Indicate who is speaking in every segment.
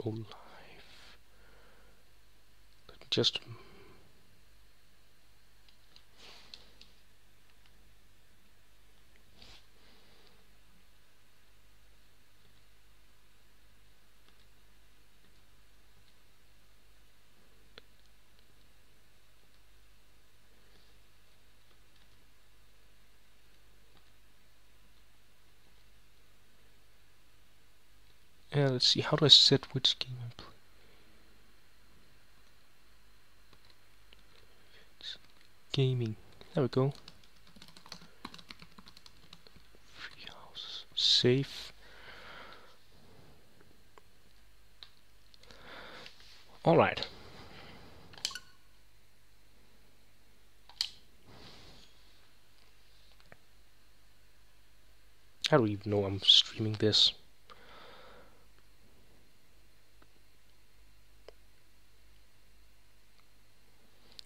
Speaker 1: go live. Let me just let's see, how do I set which game I'm playing? Gaming. There we go. Free house. Save. Alright. How do we even know I'm streaming this?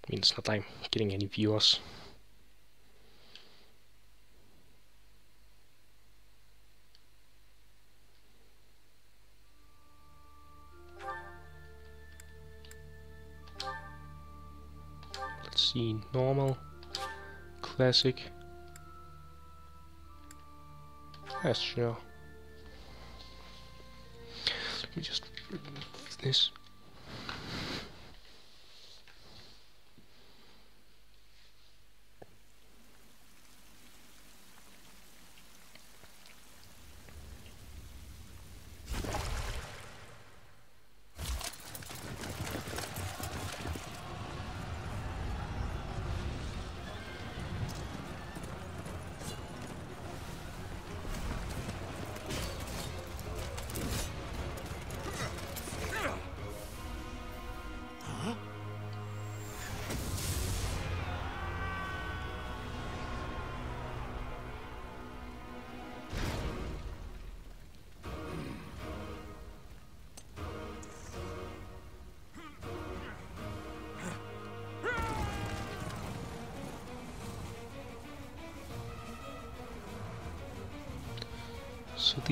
Speaker 1: I mean, it's not like I'm getting any viewers. Let's see, normal, classic. Yes, sure. Let me just this.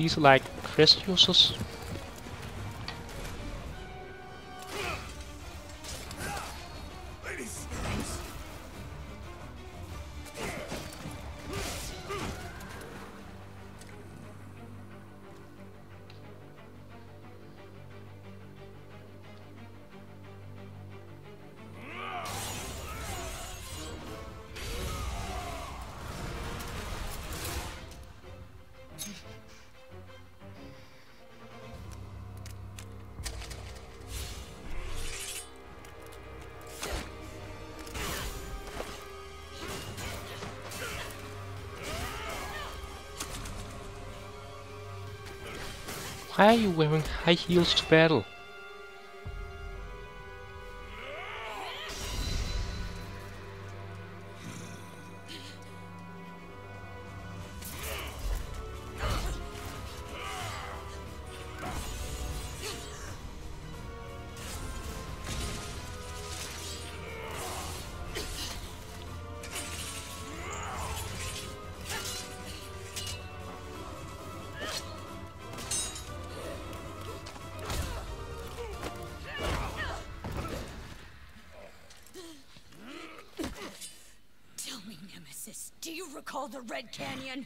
Speaker 1: These like crest users. Why are you wearing high heels to battle?
Speaker 2: Red Canyon?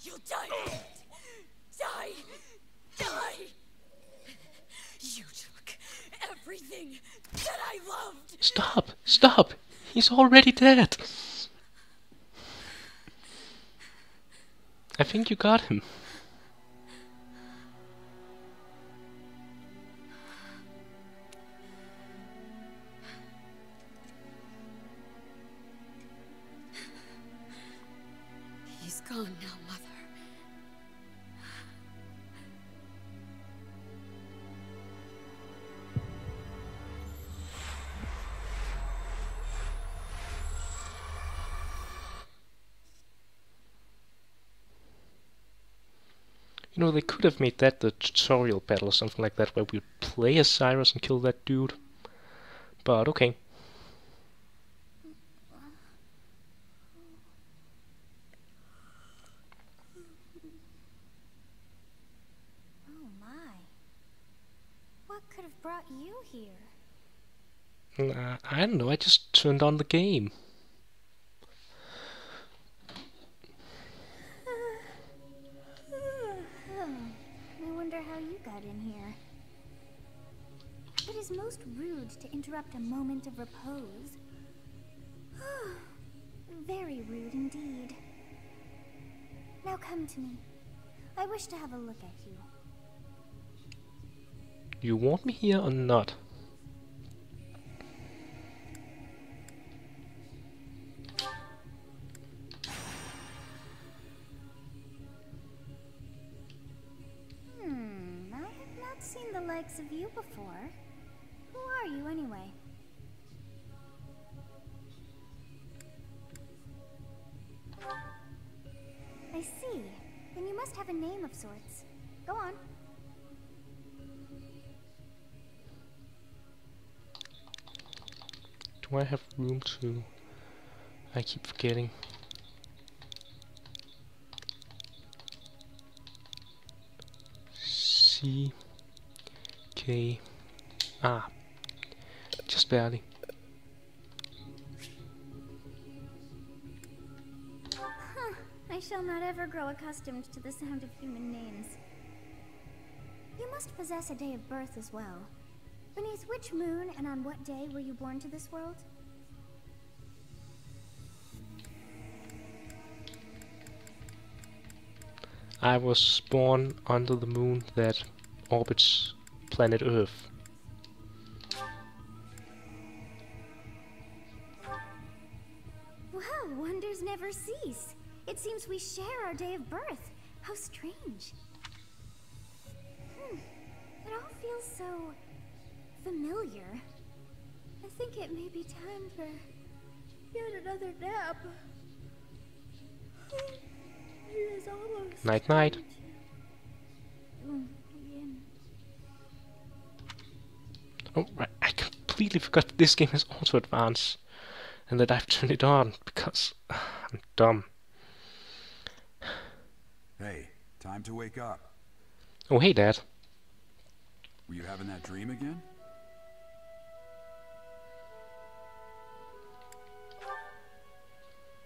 Speaker 2: You'll die. Die. Die. You took everything that I loved.
Speaker 1: Stop! Stop! He's already dead! I think you got him. Know, they could have made that the tutorial battle or something like that, where we play as Cyrus and kill that dude. But okay.
Speaker 3: Oh my. What could have brought you here?
Speaker 1: Nah, I don't know, I just turned on the game.
Speaker 3: You
Speaker 1: want me here or not? To... I keep forgetting. C... K... Ah. Just barely.
Speaker 3: I shall not ever grow accustomed to the sound of human names. You must possess a day of birth as well. Beneath which moon and on what day were you born to this world?
Speaker 1: I was born under the moon that orbits planet Earth.
Speaker 3: Well, wonders never cease. It seems we share our day of birth. How strange. Hmm. It all feels so familiar. I think it may be time for yet another nap. It is almost
Speaker 1: Night night. Oh, right. I completely forgot that this game has auto advance. And that I've turned it on because ah, I'm dumb.
Speaker 4: Hey, time to wake up.
Speaker 1: Oh, hey, Dad.
Speaker 4: Were you having that dream again?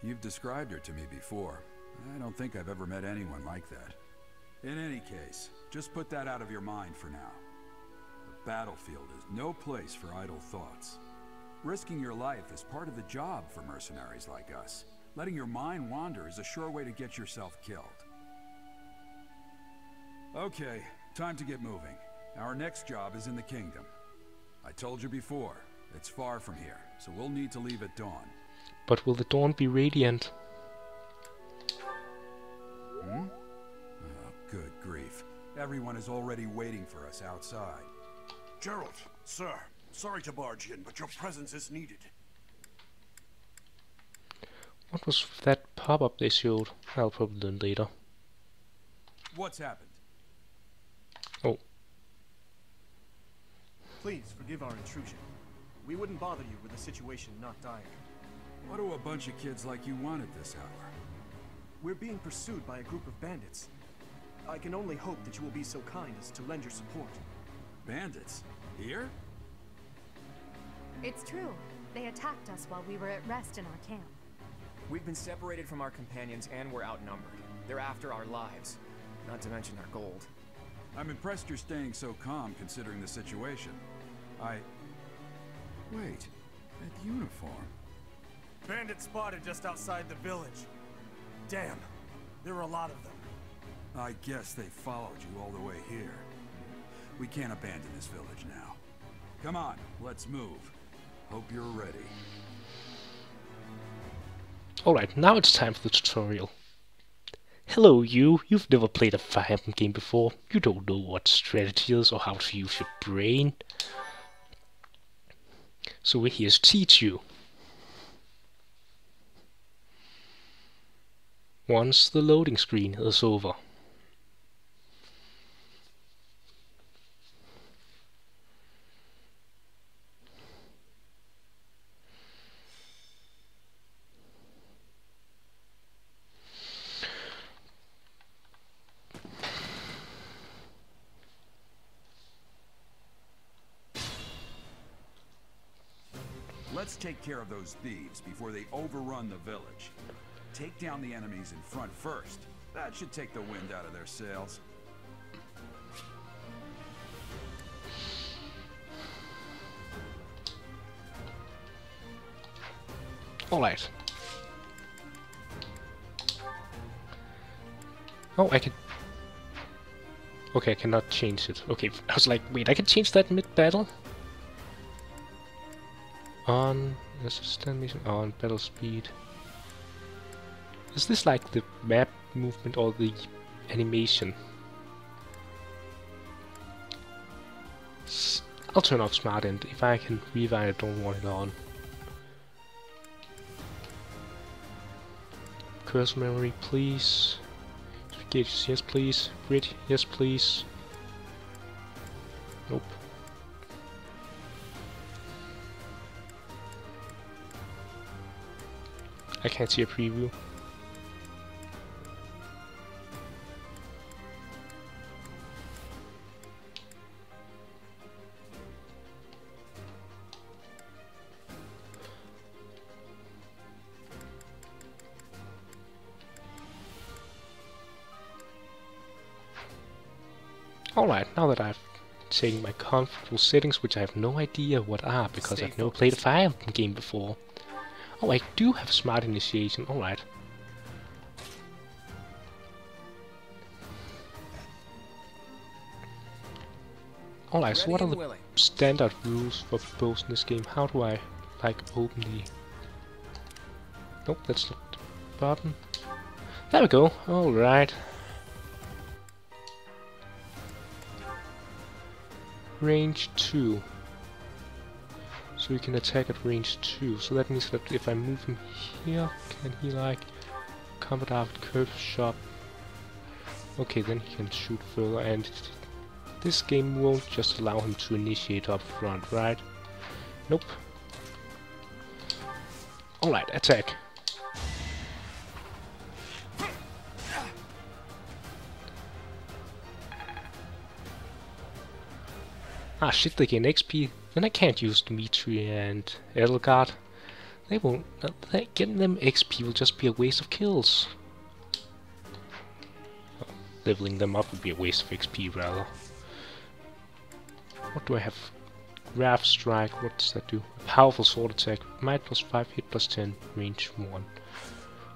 Speaker 4: You've described her to me before. I don't think I've ever met anyone like that. In any case, just put that out of your mind for now. The battlefield is no place for idle thoughts. Risking your life is part of the job for mercenaries like us. Letting your mind wander is a sure way to get yourself killed. Okay, time to get moving. Our next job is in the kingdom. I told you before, it's far from here, so we'll need to leave at dawn.
Speaker 1: But will the dawn be radiant?
Speaker 4: Hmm? Oh, good grief. Everyone is already waiting for us outside.
Speaker 5: Jeralt, sir, sorry to barge in, but your presence is needed.
Speaker 1: What was that pop-up they showed? I'll probably learn later.
Speaker 4: What's happened?
Speaker 1: Oh,
Speaker 6: Please forgive our intrusion. We wouldn't bother you with a situation not dire.
Speaker 4: What do a bunch of kids like you want at this hour?
Speaker 6: We're being pursued by a group of bandits. I can only hope that you will be so kind as to lend your support.
Speaker 4: Bandits? Here?
Speaker 7: It's true. They attacked us while we were at rest in our camp.
Speaker 8: We've been separated from our companions and we're outnumbered. They're after our lives, not to mention our gold.
Speaker 4: I'm impressed you're staying so calm considering the situation. I... Wait, that uniform.
Speaker 5: Bandits spotted just outside the village. Damn, there are a lot of them.
Speaker 4: I guess they followed you all the way here. We can't abandon this village now. Come on, let's move. Hope you're ready.
Speaker 1: alright, now it's time for the tutorial. Hello you, you've never played a Fire Emblem game before. You don't know what strategy is or how to use your brain. So we're here to teach you. once the loading screen is over.
Speaker 4: Let's take care of those thieves before they overrun the village. Take down the enemies in front first. That should take the wind out of their sails.
Speaker 1: Alright. Oh, I can... Okay, I cannot change it. Okay, I was like, wait, I can change that mid-battle? On... Assistant mission... On battle speed. Is this like the map movement or the animation? S I'll turn off Smart End. If I can rewind, I don't want it on. Cursor memory, please. Gauges, yes please. Grid, yes please. Nope. I can't see a preview. Now that I've taken my comfortable settings, which I have no idea what are, because I've never played a Fire Emblem game before. Oh, I do have smart initiation, alright. Alright, so what are the
Speaker 8: willing.
Speaker 1: standard rules for bows in this game? How do I, like, open the... Nope, that's not the button. There we go, alright. Range 2. So we can attack at range 2. So that means that if I move him here, can he like combat out curve shot? Okay, then he can shoot further and this game won't just allow him to initiate up front, right? Nope. Alright, attack. Ah shit, they gain XP. Then I can't use Dimitri and Edelgard. They won't. Uh, getting them XP will just be a waste of kills. Leveling them up would be a waste of XP rather. What do I have? Wrath Strike, what does that do? A powerful sword attack, might plus 5, hit plus 10, range 1.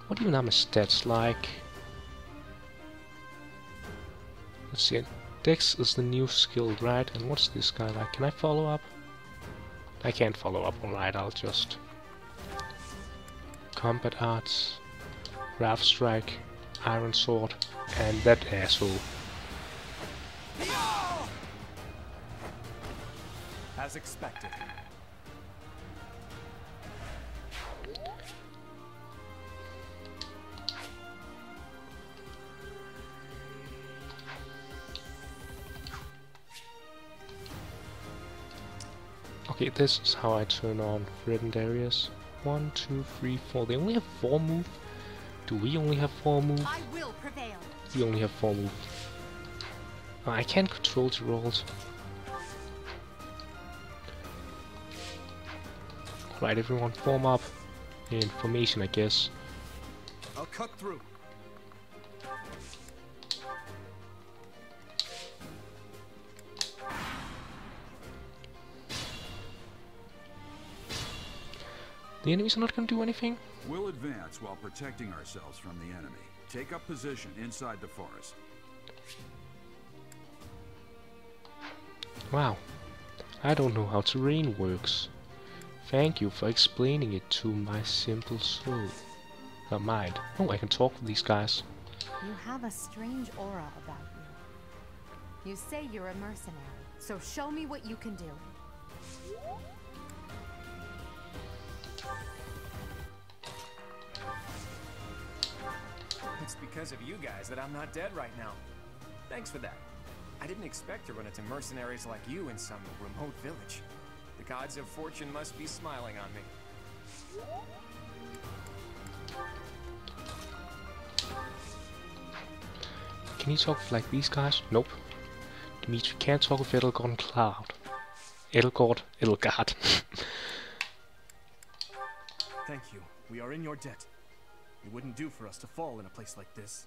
Speaker 1: What even are my stats like? Let's see, Dex is the new skill, right? And what's this guy like? Can I follow up? I can't follow up, alright, I'll just... Combat Arts, Wrath Strike, Iron Sword, and that asshole.
Speaker 8: As expected.
Speaker 1: Okay, this is how I turn on threatened areas. One, two, three, four. They only have four move. Do we only have four move?
Speaker 7: I will prevail.
Speaker 1: We only have four move. Uh, I can't control the rolls. Right, everyone form up in formation, I guess.
Speaker 6: I'll cut through.
Speaker 1: The enemies are not going to do anything?
Speaker 4: We'll advance while protecting ourselves from the enemy. Take up position inside the forest.
Speaker 1: Wow. I don't know how terrain works. Thank you for explaining it to my simple soul. Uh, mind. Oh, I can talk to these guys.
Speaker 7: You have a strange aura about you. You say you're a mercenary, so show me what you can do.
Speaker 8: It's because of you guys that I'm not dead right now. Thanks for that. I didn't expect to run into mercenaries like you in some remote village. The gods of fortune must be smiling on me.
Speaker 1: Can you talk like these guys? Nope. Dimitri can't talk with Edelgard and Claude. Edelgard, Edelgard.
Speaker 6: Thank you. We are in your debt. It wouldn't do for us to fall in a place like this.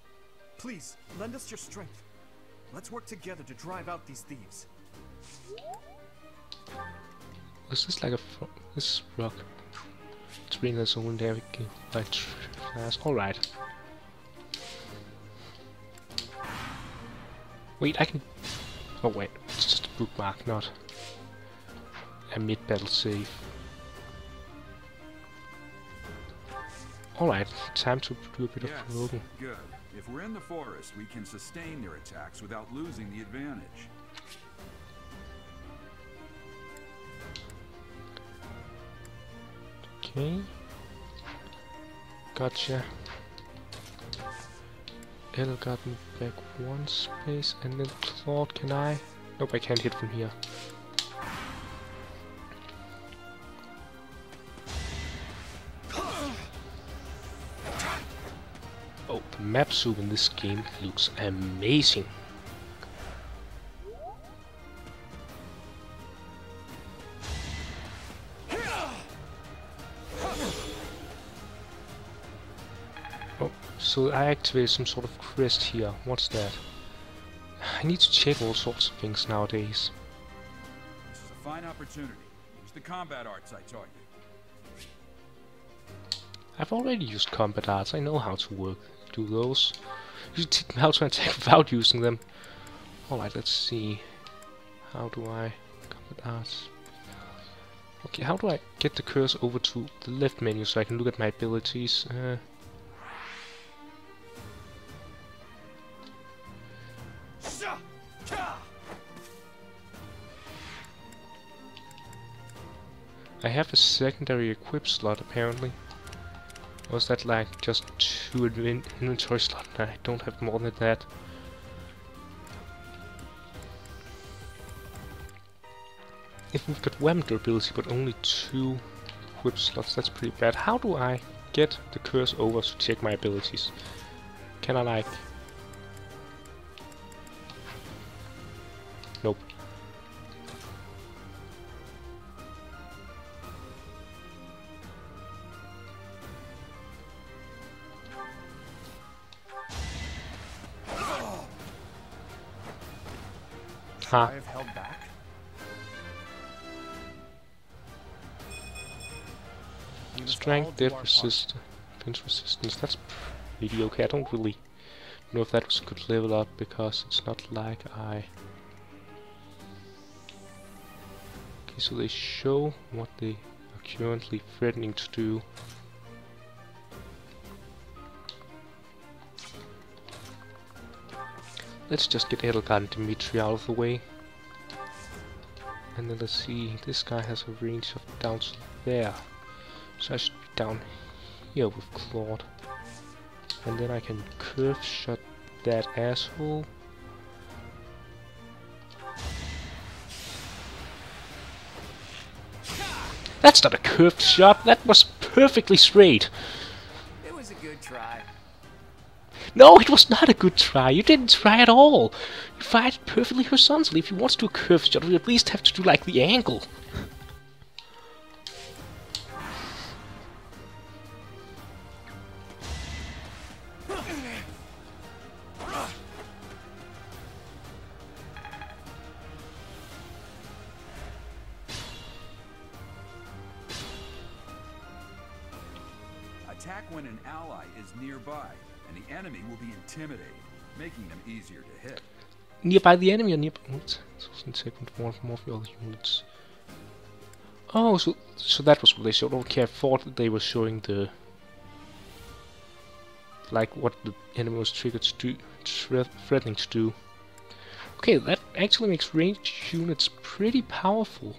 Speaker 6: Please, lend us your strength. Let's work together to drive out these thieves.
Speaker 1: This like a this rock? It's been its own navigate by class. Alright. Wait, I can. Oh wait, it's just a bookmark, not a mid-battle save. Alright, time to do a bit
Speaker 4: Yes,
Speaker 1: of provoking.
Speaker 4: good. If we're in the forest, we can sustain their attacks without losing the advantage.
Speaker 1: Okay. Gotcha. It'll got me back one space, and then Claude, can I? Nope, I can't hit from here. Map zoom in this game looks amazing. Oh, so I activate some sort of crest here. What's that? I need to check all sorts of things nowadays.
Speaker 4: This is a fine opportunity. Use the combat arts I taught you.
Speaker 1: I've already used combat arts. I know how to work, do those. You should teach me how to attack without using them. Alright, let's see. How do I... Combat arts. Okay, how do I get the cursor over to the left menu so I can look at my abilities? Uh, I have a secondary equip slot apparently. Is that like just two inventory slots? I don't have more than that. If we've got weapon durability but only two equip slots, that's pretty bad. How do I get the curse over to check my abilities? Can I like... Huh.
Speaker 8: I have held back. We must all
Speaker 1: Strength, death defense resistance. That's pretty okay. I don't really know if that was a good level up because it's not like I. Okay, so they show what they are currently threatening to do. Let's just get Edelgard and Dimitri out of the way. And then let's see, this guy has a range of down there. So I should be down here with Claude. And then I can curve shot that asshole. That's not a curved shot, that was perfectly straight.
Speaker 8: It was a good try.
Speaker 1: No, it was not a good try. You didn't try at all. You fired perfectly horizontally. If you want to do a curved shot, you at least have to do like the angle.
Speaker 4: Attack when an ally is nearby, enemy will be intimidated, making them easier to hit.
Speaker 1: Nearby the enemy or nearby... What? Second one from more of the other units. Oh, so so that was what they showed. Okay, I thought that they were showing the... Like what the enemy was triggered to do, threatening to do. Okay, that actually makes ranged units pretty powerful.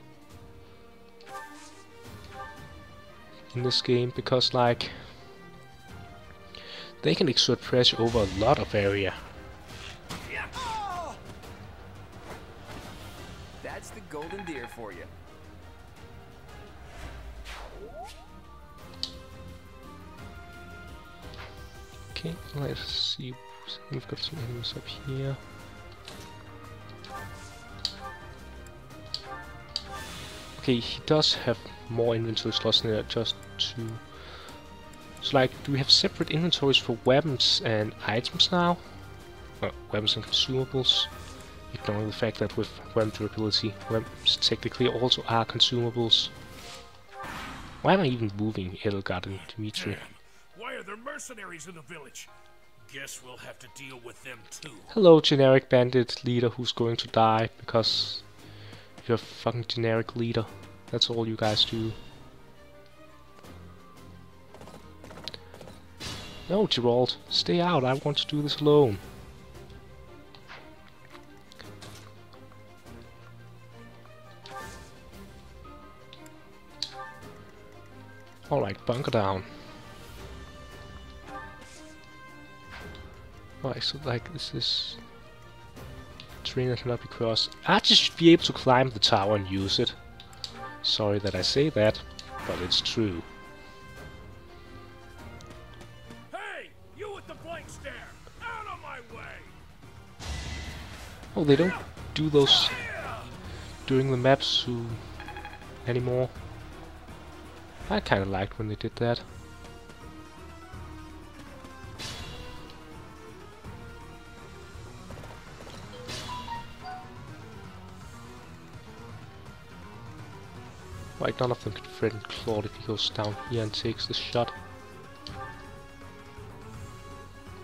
Speaker 1: In this game, because like... They can exert pressure over a lot of area.
Speaker 8: That's the golden deer for you.
Speaker 1: Okay, let's see. We've got some enemies up here. Okay, he does have more inventory slots than just two. So like, do we have separate inventories for weapons and items now? Well, weapons and consumables. Ignoring the fact that with weapon durability, weapons technically also are consumables. Why am I even moving Edelgard and Dimitri?
Speaker 9: Why are there mercenaries in the village? Guess we'll have to deal with them too.
Speaker 1: Hello, generic bandit leader who's going to die because you're a fucking generic leader. That's all you guys do. No, Jeralt, stay out. I want to do this alone. Alright, bunker down. Alright, so like this is that cannot be crossed. I just should be able to climb the tower and use it. Sorry that I say that, but it's true. Oh, they don't do those during the maps anymore. I kinda liked when they did that. Like none of them could threaten Claude if he goes down here and takes the shot.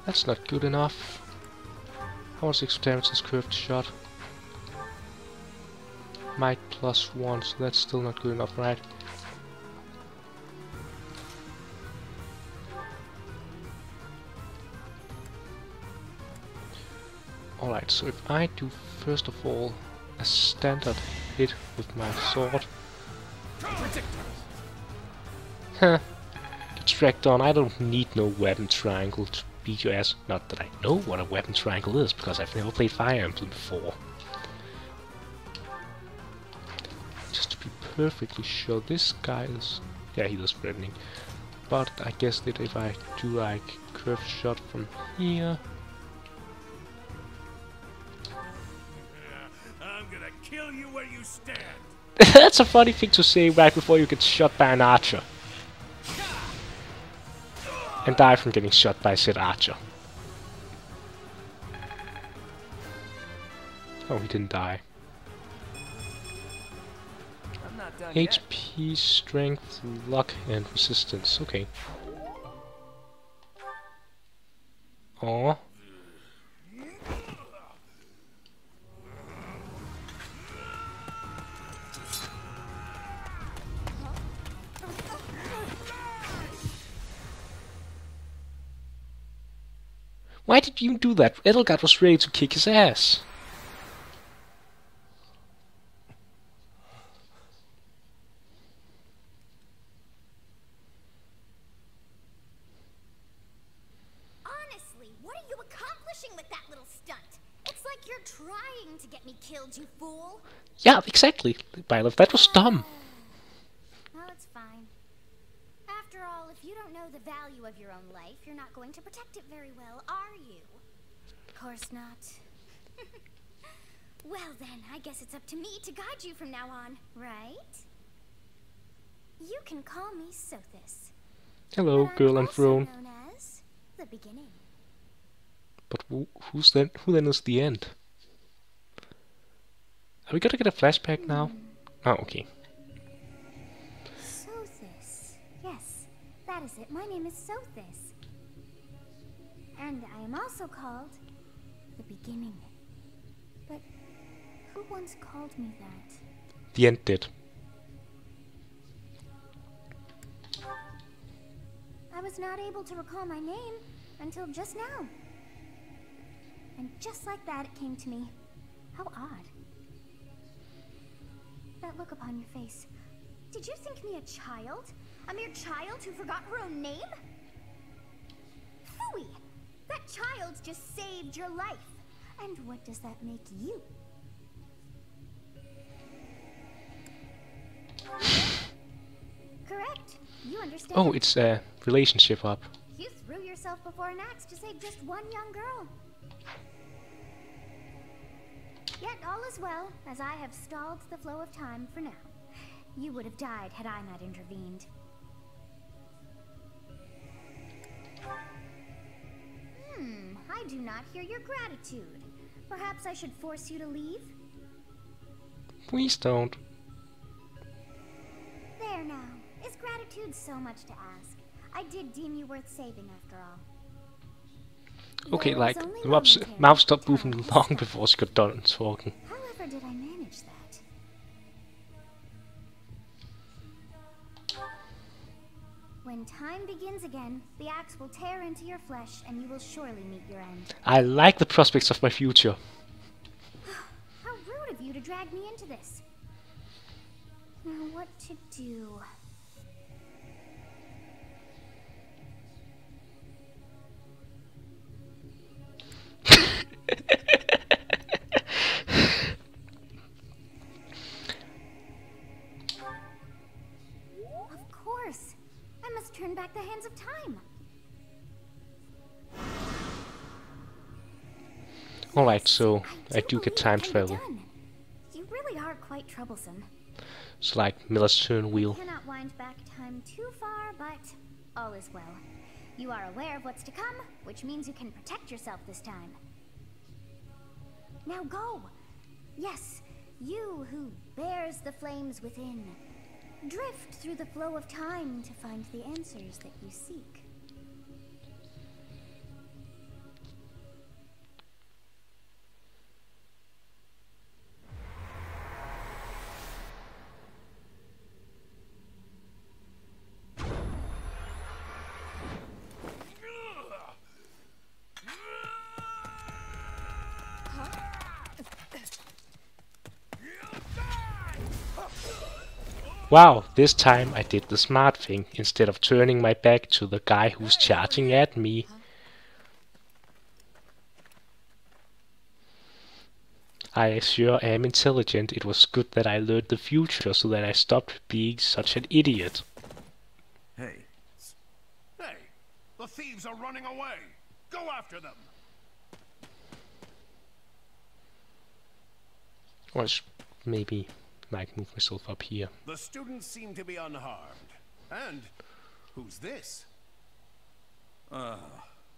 Speaker 1: That's not good enough. How much extra damage is curved shot? Might plus one, so that's still not good enough, right? Alright, so if I do first of all a standard hit with my sword. Huh. Get dragged on. I don't need no weapon triangle to beat your ass. Not that I know what a weapon triangle is, because I've never played Fire Emblem before. Just to be perfectly sure, this guy is... Yeah, he was threatening. But I guess that if I do like curved shot from here...
Speaker 9: I'm gonna kill you where you stand!
Speaker 1: That's a funny thing to say right before you get shot by an archer. Die from getting shot by said archer. Oh, he didn't die.
Speaker 8: I'm not done yet.
Speaker 1: HP, strength, luck, and resistance. Okay. Aw. Do that? Edelgard was ready to kick his ass.
Speaker 3: Honestly, what are you accomplishing with that little stunt? It's like you're trying to get me killed, you fool.
Speaker 1: Yeah, exactly. Byleth, that was dumb.
Speaker 3: Oh, it's fine. After all, if you don't know the value of your own life, you're not going to protect it very well, are course not. well then, I guess it's up to me to guide you from now on, right? You can call me Sothis.
Speaker 1: Hello, girl and throne.
Speaker 3: known as the beginning.
Speaker 1: But who, who's then? Who then is the end? Are we gonna get a flashback now? Oh, okay.
Speaker 3: Sothis. Yes, that is it. My name is Sothis. And I am also called the beginning. But who once called me that?
Speaker 1: The end did.
Speaker 3: I was not able to recall my name until just now. And just like that, it came to me. How odd. That look upon your face. Did you think me a child? A mere child who forgot her own name? Phooey! That child just saved your life. And what does that make you? Correct. You understand.
Speaker 1: Oh, it's a relationship up.
Speaker 3: You threw yourself before an axe to save just one young girl. Yet all is well, as I have stalled the flow of time for now. You would have died had I not intervened. Hmm, I do not hear your gratitude. Perhaps I should force you to leave?
Speaker 1: Please don't.
Speaker 3: There now. Is gratitude so much to ask? I did deem you worth saving after all.
Speaker 1: Okay, like, the stopped moving long before she got done talking.
Speaker 3: However did I manage that? When time begins again, the axe will tear into your flesh and you will surely meet your end.
Speaker 1: I like the prospects of my future.
Speaker 3: How rude of you to drag me into this. Now what to do? hands of time.
Speaker 1: Alright, so I do
Speaker 3: believe
Speaker 1: get time travel.
Speaker 3: done. You really are quite troublesome.
Speaker 1: It's like Mila's Turnwheel.
Speaker 3: Cannot wind back time too far, but all is well. You are aware of what's to come, which means you can protect yourself this time. Now go! Yes, you who bears the flames within. Drift through the flow of time to find the answers that you seek.
Speaker 1: Wow, this time I did the smart thing instead of turning my back to the guy who's charging at me. I sure am intelligent. It was good that I learned the future so that I stopped being such an idiot.
Speaker 4: Hey,
Speaker 9: Hey, the thieves are running away. Go after them.
Speaker 1: Or sh- maybe like move myself up here.
Speaker 9: The students seem to be unharmed. And who's this?
Speaker 4: uh,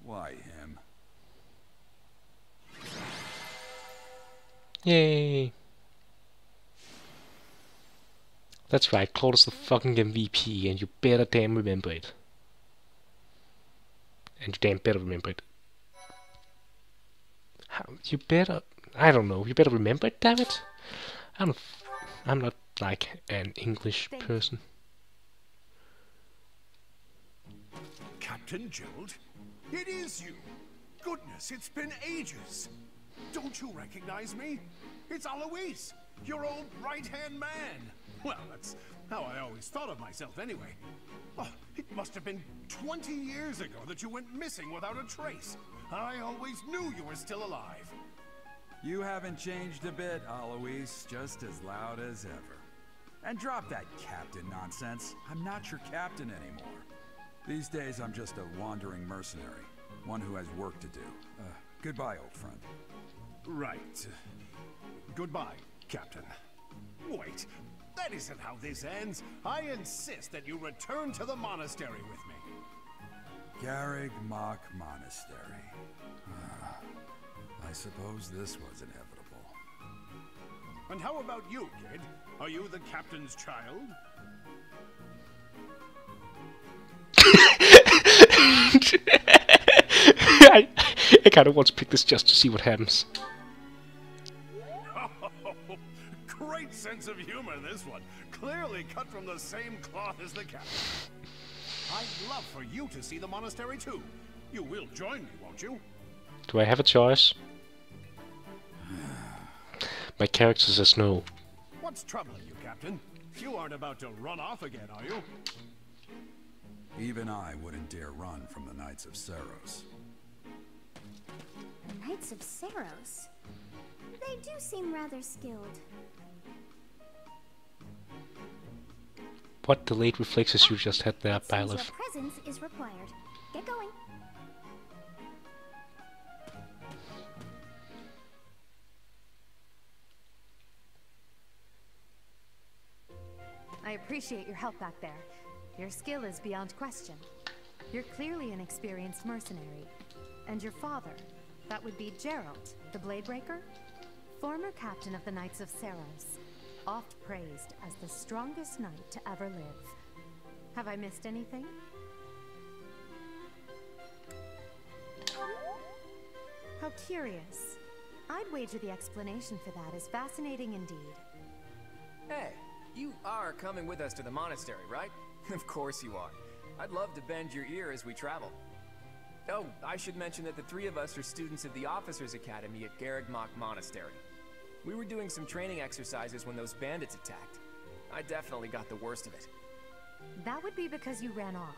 Speaker 4: why him?
Speaker 1: Yay! That's right, Claude is the fucking MVP, and you better damn remember it. And you damn better remember it. How, you better, I don't know, you better remember it, damn it. I'm, f- I'm not like an English
Speaker 7: Thank
Speaker 1: person.
Speaker 9: Captain Jeralt? It is you. Goodness, it's been ages. Don't you recognize me? It's Alois, your old right-hand man. Well, that's how I always thought of myself anyway. Oh, it must have been 20 years ago that you went missing without a trace. I always knew you were still alive.
Speaker 4: You haven't changed a bit, Alois. Just as loud as ever. And drop that captain nonsense. I'm not your captain anymore. These days, I'm just a wandering mercenary. One who has work to do. Uh, goodbye, old friend.
Speaker 9: Right. Goodbye, Captain. Wait, that isn't how this ends. I insist that you return to the monastery with me.
Speaker 4: Garreg Monastery. I suppose this was inevitable.
Speaker 9: And how about you, kid? Are you the captain's child?
Speaker 1: I, I kind of want to pick this just to see what happens.
Speaker 9: Great sense of humor, this one. Clearly cut from the same cloth as the captain. I'd love for you to see the monastery too. You will join me, won't you?
Speaker 1: Do I have a choice? My character says no.
Speaker 9: What's troubling you, Captain? You aren't about to run off again, are you?
Speaker 4: Even I wouldn't dare run from the Knights of Seiros.
Speaker 3: The Knights of Seiros. They do seem rather skilled.
Speaker 1: What delayed reflexes you just had there,
Speaker 3: It seems
Speaker 1: Byleth?
Speaker 3: presence is required. Get going.
Speaker 7: Appreciate your help back there. Your skill is beyond question. You're clearly an experienced mercenary. And your father, that would be Jeralt, the Bladebreaker? Former captain of the Knights of Seiros, oft praised as the strongest knight to ever live. Have I missed anything? How curious. I'd wager the explanation for that is fascinating indeed.
Speaker 10: Hey, you are coming with us to the monastery, right? of course you are. I'd love to bend your ear as we travel. Oh, I should mention that the three of us are students of the Officers Academy at Garreg Monastery. We were doing some training exercises when those bandits attacked. I definitely got the worst of it.
Speaker 7: That would be because you ran off.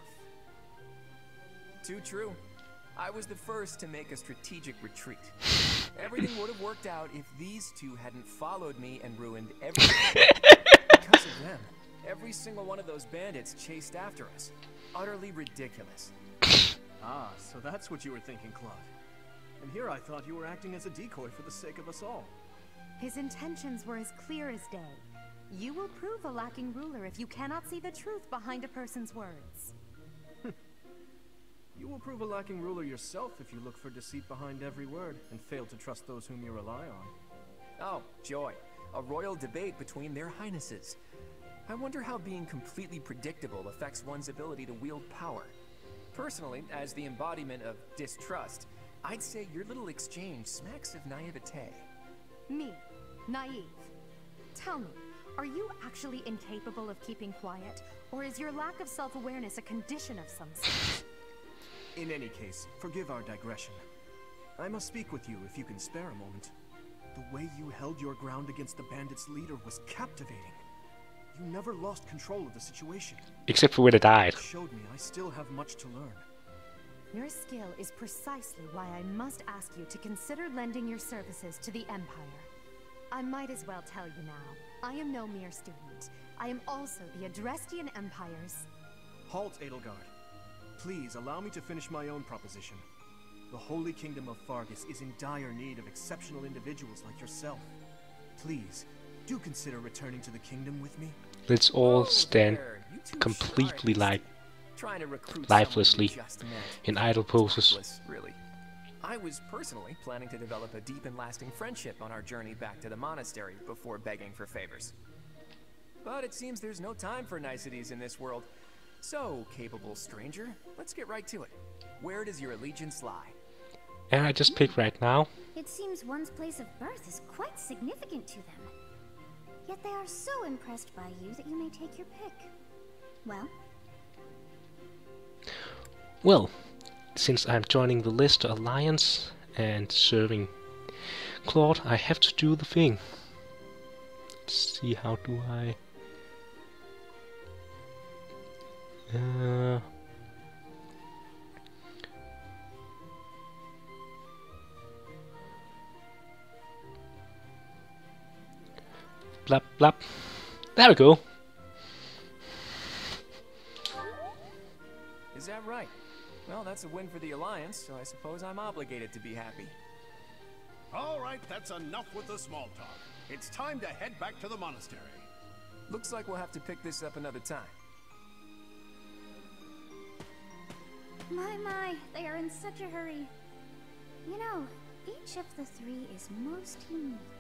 Speaker 10: Too true. I was the first to make a strategic retreat. Everything would have worked out if these two hadn't followed me and ruined everything. because of them, every single one of those bandits chased after us. Utterly ridiculous.
Speaker 6: Ah, so that's what you were thinking, Claude. And here I thought you were acting as a decoy for the sake of us all.
Speaker 7: His intentions were as clear as day. You will prove a lacking ruler if you cannot see the truth behind a person's words.
Speaker 6: You will prove a lacking ruler yourself if you look for deceit behind every word and fail to trust those whom you rely on.
Speaker 10: Oh, joy. A royal debate between their highnesses. I wonder how being completely predictable affects one's ability to wield power. Personally, as the embodiment of distrust, I'd say your little exchange smacks of naivete.
Speaker 7: Me, naive. Tell me, are you actually incapable of keeping quiet, or is your lack of self-awareness a condition of some sort?
Speaker 6: In any case, forgive our digression. I must speak with you if you can spare a moment. The way you held your ground against the bandits' leader was captivating. You never lost control of the situation.
Speaker 1: Except for when I died.
Speaker 6: It showed me I still have much to learn.
Speaker 7: Your skill is precisely why I must ask you to consider lending your services to the Empire. I might as well tell you now, I am no mere student. I am also the Adrestian Empire's...
Speaker 6: Halt, Edelgard. Please allow me to finish my own proposition. The Holy Kingdom of Faerghus is in dire need of exceptional individuals like yourself. Please, do consider returning to the kingdom with me.
Speaker 1: Let's all
Speaker 10: Oh,
Speaker 1: stand
Speaker 10: there, you two
Speaker 1: completely like
Speaker 10: Trying to recruit
Speaker 1: lifelessly
Speaker 10: someone you just met.
Speaker 1: in idle poses.
Speaker 10: Really. I was personally planning to develop a deep and lasting friendship on our journey back to the monastery before begging for favors. But it seems there's no time for niceties in this world. So, capable stranger, let's get right to it. Where does your allegiance lie?
Speaker 1: And I just picked right now.
Speaker 3: It seems one's place of birth is quite significant to them. Yet they are so impressed by you that you may take your pick. Well,
Speaker 1: Well, since I'm joining the Leicester Alliance and serving Claude, I have to do the thing. Let's see, how do I... Uh... Blap blap. There we go.
Speaker 10: Is that right? Well, that's a win for the Alliance, so I suppose I'm obligated to be happy.
Speaker 9: All right, that's enough with the small talk. It's time to head back to the monastery.
Speaker 10: Looks like we'll have to pick this up another time.
Speaker 3: my my, they are in such a hurry. You know, each of the three is most unique.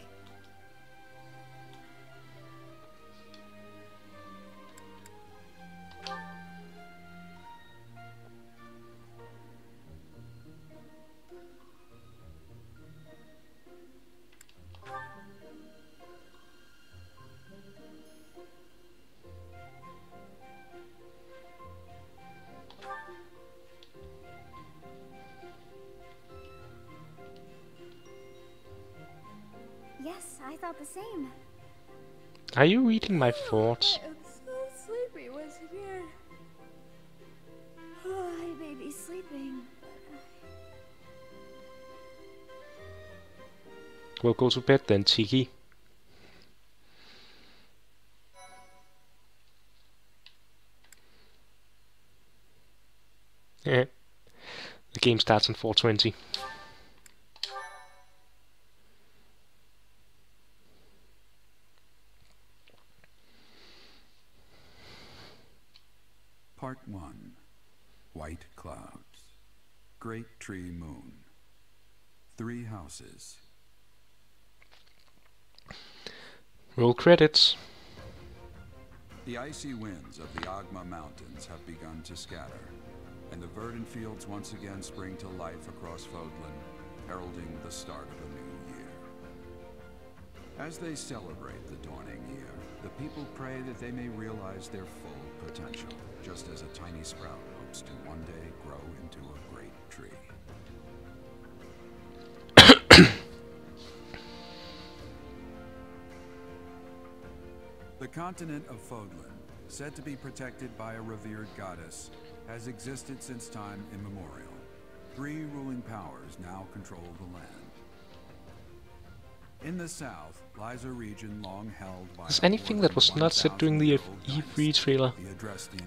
Speaker 1: Are you reading my thoughts?
Speaker 3: I am so sleepy once again. Oh, I may be sleeping.
Speaker 1: We'll go to bed then, Tiki. Yeah. The game starts in 420.
Speaker 4: Part 1 white clouds, great tree moon, three houses.
Speaker 1: Roll credits.
Speaker 4: The icy winds of the Oghma Mountains have begun to scatter, and the verdant fields once again spring to life across Fodlan, heralding the start of a new year. As they celebrate the dawning year, the people pray that they may realize their full potential, just as a tiny sprout hopes to one day the continent of Fodlan, said to be protected by a revered goddess, has existed since time immemorial. Three ruling powers now control the land. In the south lies a region long held by the.
Speaker 1: Is anything that was not said during the E3 trailer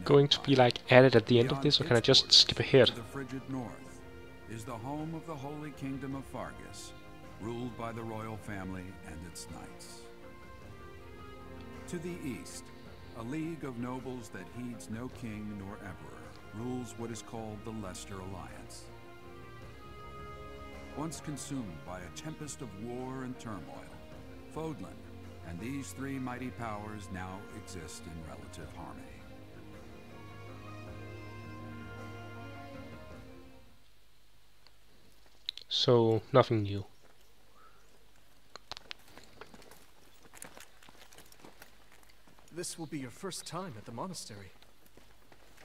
Speaker 1: going to be like added at the end of this, or can I just skip ahead?
Speaker 4: The frigid north is the home of the Holy Kingdom of Faerghus, ruled by the royal family and its knights. To the east, a league of nobles that heeds no king nor emperor rules what is called the Leicester Alliance. Once consumed by a tempest of war and turmoil, Fodlan and these three mighty powers now exist in relative harmony.
Speaker 1: So, nothing new.
Speaker 6: This will be your first time at the monastery.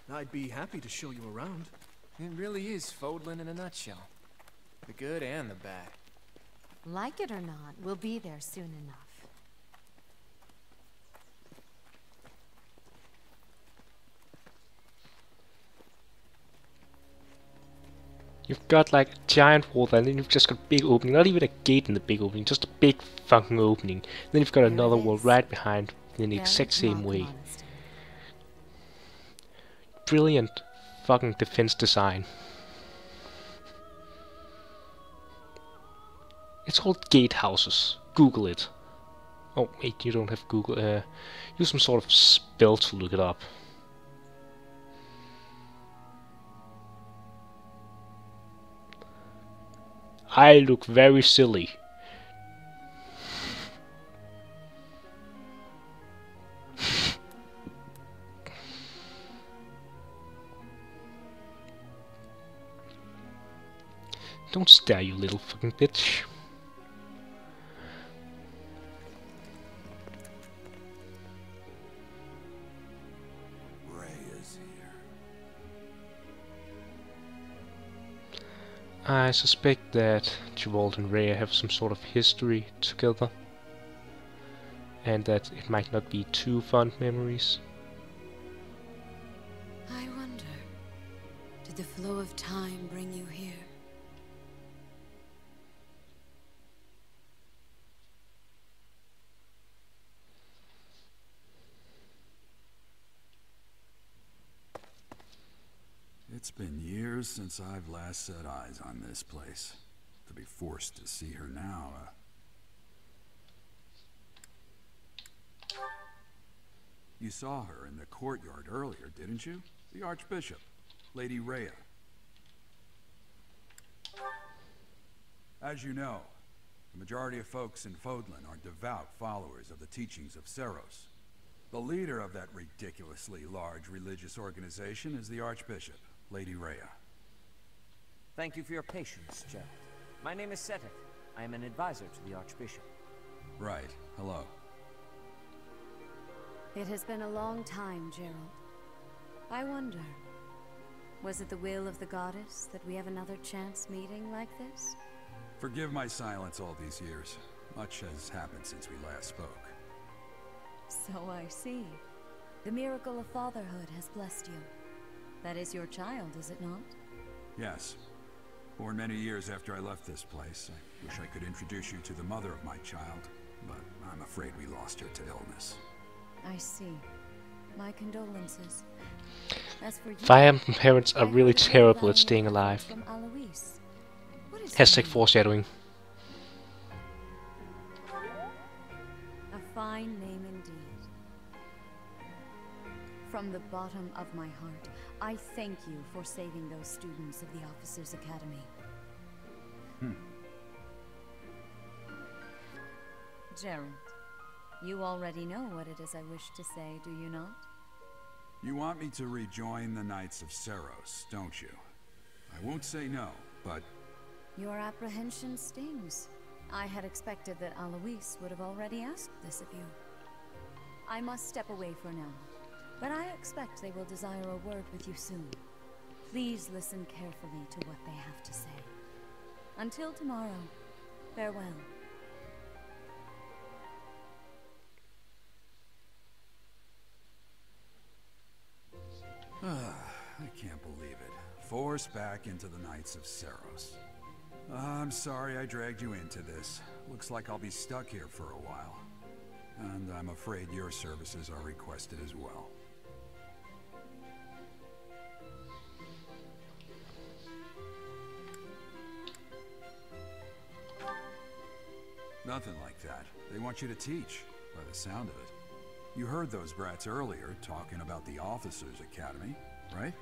Speaker 6: I'd be happy to show you around.
Speaker 8: It really is Fodlan in a nutshell. The good and the bad.
Speaker 7: Like it or not, we'll be there soon enough.
Speaker 1: You've got like a giant wall there, and then you've just got a big opening. Not even a gate in the big opening, just a big fucking opening. Then you've got another wall right behind in the exact same way. Brilliant fucking defense design. It's called gatehouses. Google it. Oh wait, you don't have Google. Uh, use some sort of spell to look it up. I look very silly. Don't stare, you little fucking bitch.
Speaker 4: Ray is here.
Speaker 1: I suspect that Jeralt and Rhea have some sort of history together. And that it might not be too fond memories.
Speaker 2: I wonder, did the flow of time bring you here?
Speaker 4: It's been years since I've last set eyes on this place. To be forced to see her now, uh... You saw her in the courtyard earlier, didn't you? The Archbishop, Lady Rhea. As you know, the majority of folks in Fodlan are devout followers of the teachings of Seiros. The leader of that ridiculously large religious organization is the Archbishop, Lady Rhea.
Speaker 11: Thank you for your patience, Jeralt. My name is Seteth. I am an advisor to the Archbishop.
Speaker 4: Right, hello.
Speaker 2: It has been a long time, Jeralt. I wonder, was it the will of the goddess that we have another chance meeting like this?
Speaker 4: Forgive my silence all these years. Much has happened since we last spoke.
Speaker 2: So I see. The miracle of fatherhood has blessed you. That is your child, is it not?
Speaker 4: Yes. Born many years after I left this place, I wish I could introduce you to the mother of my child, but I'm afraid we lost her to illness.
Speaker 2: I see. My condolences. As for you,
Speaker 1: Fire Emblem parents are really terrible at staying alive.
Speaker 2: From Alois.
Speaker 1: Hashtag foreshadowing.
Speaker 2: A fine name indeed. From the bottom of my heart, I thank you for saving those students of the Officers Academy.
Speaker 9: Hmm.
Speaker 2: Jeralt, you already know what it is I wish to say, do you not?
Speaker 4: You want me to rejoin the Knights of Seiros, don't you? I won't say no, but...
Speaker 2: Your apprehension stings. I had expected that Alois would have already asked this of you. I must step away for now, but I expect they will desire a word with you soon. Please listen carefully to what they have to say. Until tomorrow, farewell.
Speaker 4: I can't believe it. Forced back into the Knights of Seiros. Uh, I'm sorry I dragged you into this. Looks like I'll be stuck here for a while. And I'm afraid your services are requested as well. Nothing like that. They want you to teach, by the sound of it. You heard those brats earlier talking about the Officers Academy, right?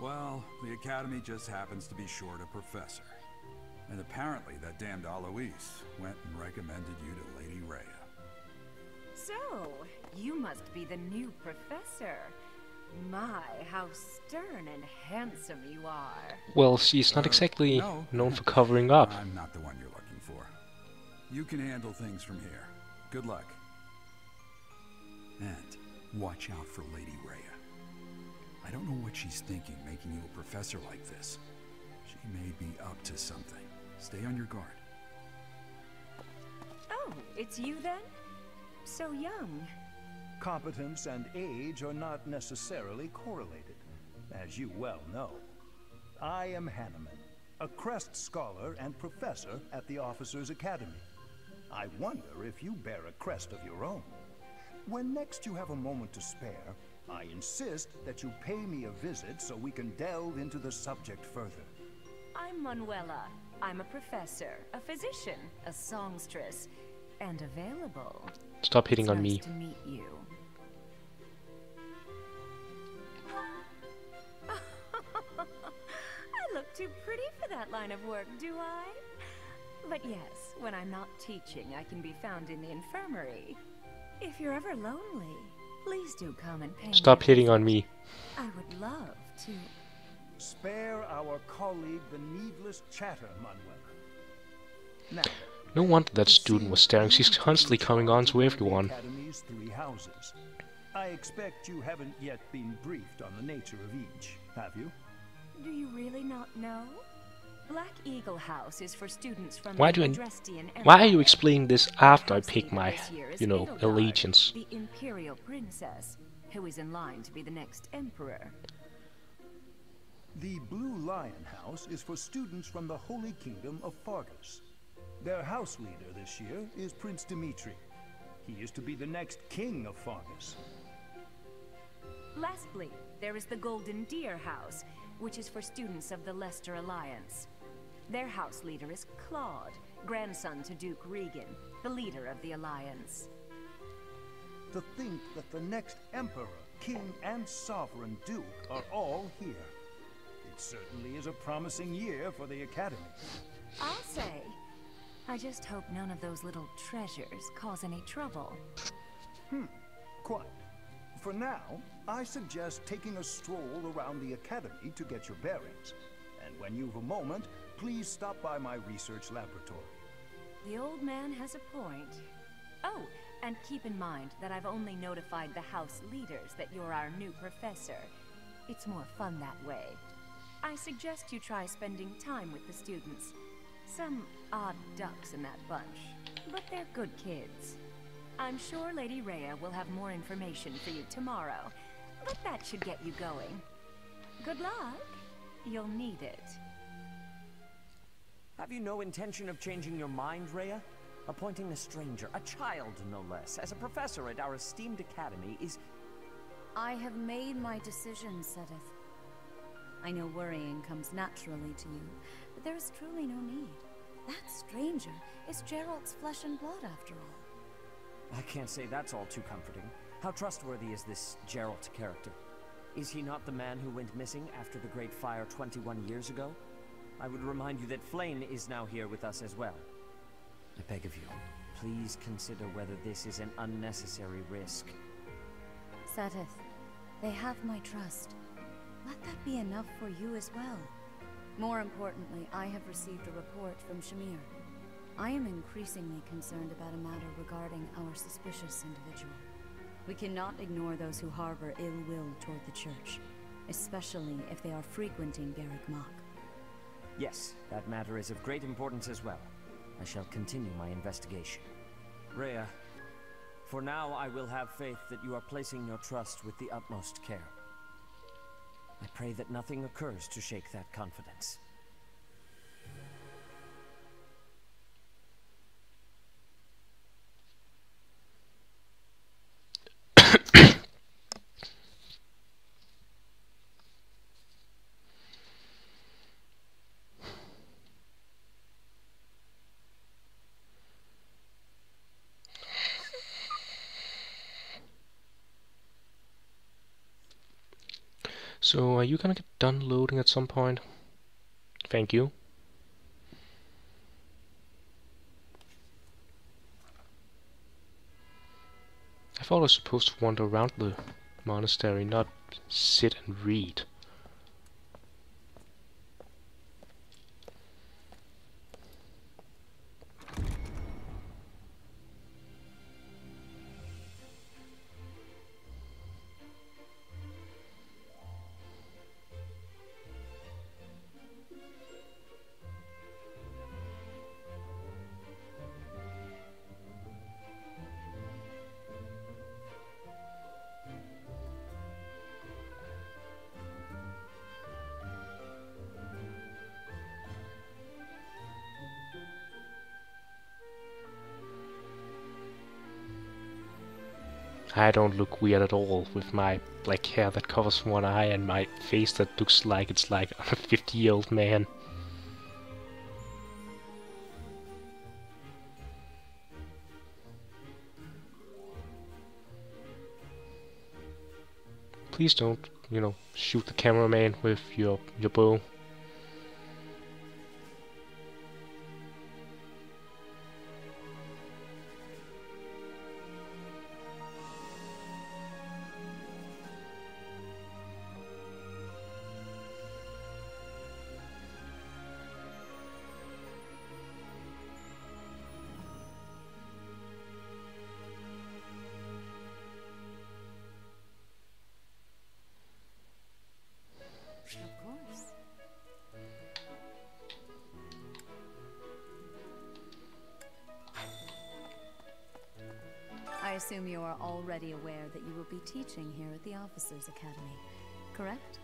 Speaker 4: Well, the Academy just happens to be short a professor. And apparently that damned Alois went and recommended you to Lady Rhea.
Speaker 12: So, you must be the new professor. My, how stern and handsome you are.
Speaker 1: Well, she's not
Speaker 4: Uh,
Speaker 1: exactly
Speaker 4: no.
Speaker 1: known for covering up.
Speaker 4: I'm not the one you're looking for. You can handle things from here. Good luck. And watch out for Lady Rhea. I don't know what she's thinking making you a professor like this. She may be up to something. Stay on your guard.
Speaker 12: Oh, it's you then? So young.
Speaker 13: Competence and age are not necessarily correlated, as you well know. I am Hanneman, a Crest Scholar and Professor at the Officers Academy. I wonder if you bear a crest of your own. When next you have a moment to spare, I insist that you pay me a visit so we can delve into the subject further.
Speaker 12: I'm Manuela. I'm a professor, a physician, a songstress, and available.
Speaker 1: Stop hitting
Speaker 12: It's
Speaker 1: on
Speaker 12: nice
Speaker 1: me.
Speaker 12: to meet you. I look too pretty for that line of work, do I? But yes, when I'm not teaching, I can be found in the infirmary. If you're ever lonely, please do come and pay me
Speaker 1: Stop
Speaker 12: a
Speaker 1: hitting on me.
Speaker 12: I would love to.
Speaker 13: Spare our colleague the needless chatter, Manuela. Now,
Speaker 1: No wonder that student was staring. She's constantly coming on to
Speaker 13: the
Speaker 1: everyone.
Speaker 13: Academy's three houses. I expect you haven't yet been briefed on the nature of each, have you?
Speaker 12: Do you really not know? Black Eagle House is for students from
Speaker 1: Why do I? Why are you explaining this after I pick my,
Speaker 12: this year is
Speaker 1: you know, allegiance?
Speaker 12: The Imperial Princess, who is in line to be the next Emperor.
Speaker 13: The Blue Lion House is for students from the Holy Kingdom of Faerghus. Their house leader this year is Prince Dimitri. He is to be the next king of Faerghus.
Speaker 12: Lastly, there is the Golden Deer House, which is for students of the Leicester Alliance. Their house leader is Claude, grandson to Duke Riegan, the leader of the Alliance.
Speaker 13: To think that the next emperor, king, and sovereign duke are all here. It certainly is a promising year for the Academy.
Speaker 12: I'll say. I just hope none of those little treasures cause any trouble.
Speaker 13: Hmm, quite. For now, I suggest taking a stroll around the Academy to get your bearings. And when you've a moment, please stop by my research laboratory.
Speaker 12: The old man has a point. Oh, and keep in mind that I've only notified the house leaders that you're our new professor. It's more fun that way. I suggest you try spending time with the students. Some odd ducks in that bunch, but they're good kids. I'm sure Lady Rhea will have more information for you tomorrow, but that should get you going. Good luck. You'll need it.
Speaker 11: Have you no intention of changing your mind, Rhea? Appointing a stranger, a child no less, as a professor at our esteemed academy is...
Speaker 2: I have made my decision, Seteth. I know worrying comes naturally to you, but there is truly no need. That stranger is Jeralt's flesh and blood, after all.
Speaker 11: I can't say that's all too comforting. How trustworthy is this Jeralt character? Is he not the man who went missing after the Great Fire 21 years ago? I would remind you that Flayn is now here with us as well. I beg of you, please consider whether this is an unnecessary risk.
Speaker 14: Seteth, they have my trust. Let that be enough for you as well. More importantly, I have received a report from Shamir. I am increasingly concerned about a matter regarding our suspicious individual. We cannot ignore those who harbor ill will toward the Church, especially if they are frequenting Garreg Mach.
Speaker 11: Yes, that matter is of great importance as well. I shall continue my investigation. Rhea, for now I will have faith that you are placing your trust with the utmost care. I pray that nothing occurs to shake that confidence.
Speaker 1: So are you gonna get done loading at some point? Thank you. I thought I was supposed to wander around the monastery, not sit and read. Don't look weird at all with my black hair that covers one eye and my face that looks like it's like a 50 year old man. Please don't, you know, shoot the cameraman with your, your bow.
Speaker 14: The Officers Academy, correct?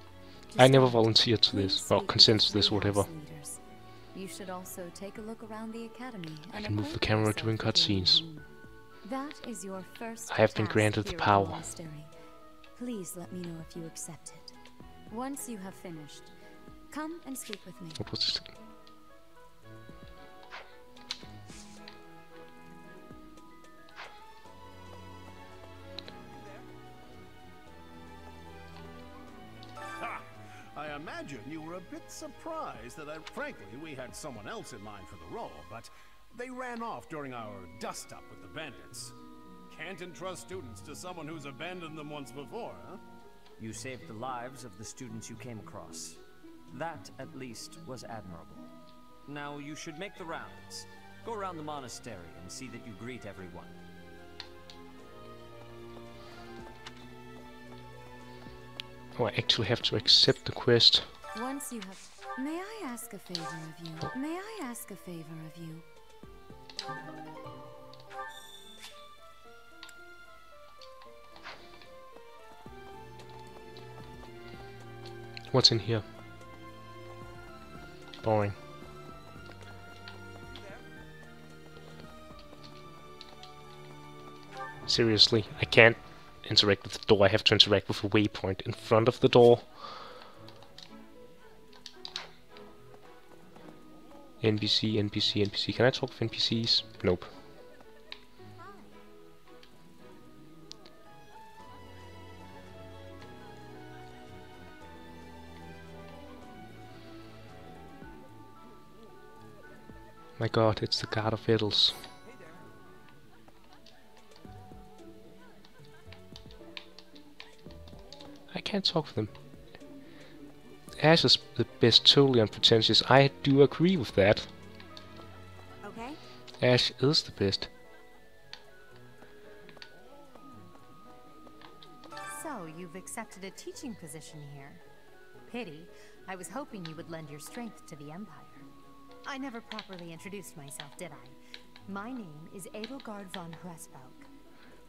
Speaker 1: I never volunteered to this, or consent to this, whatever.
Speaker 14: leaders. You should also take a look around the academy.
Speaker 1: I can move the camera during cutscenes.
Speaker 14: That is your first
Speaker 1: I have been granted the power.
Speaker 14: monastery. Please let me know if you accept it. Once you have finished, come and speak with me.
Speaker 9: Surprised that I... Frankly, we had someone else in mind for the role, but they ran off during our dust-up with the bandits. Can't entrust students to someone who's abandoned them once before, huh?
Speaker 11: You saved the lives of the students you came across. That, at least, was admirable. Now you should make the rounds. Go around the monastery and see that you greet everyone.
Speaker 1: Oh, I actually have to accept the quest.
Speaker 14: Once you have. May I ask a favor of you? May I ask a favor of you?
Speaker 1: What's in here? Boring. Seriously, I can't interact with the door. I have to interact with a waypoint in front of the door. NPC, NPC, NPC. Can I talk with NPCs? Nope. My god, it's the god of fiddles. I can't talk with them. Ash is the best totally unpretentious. I do agree with that.
Speaker 15: Okay.
Speaker 1: Ash is the best.
Speaker 7: So, you've accepted a teaching position here. Pity. I was hoping you would lend your strength to the Empire. I never properly introduced myself, did I? My name is Edelgard von Hresvelg.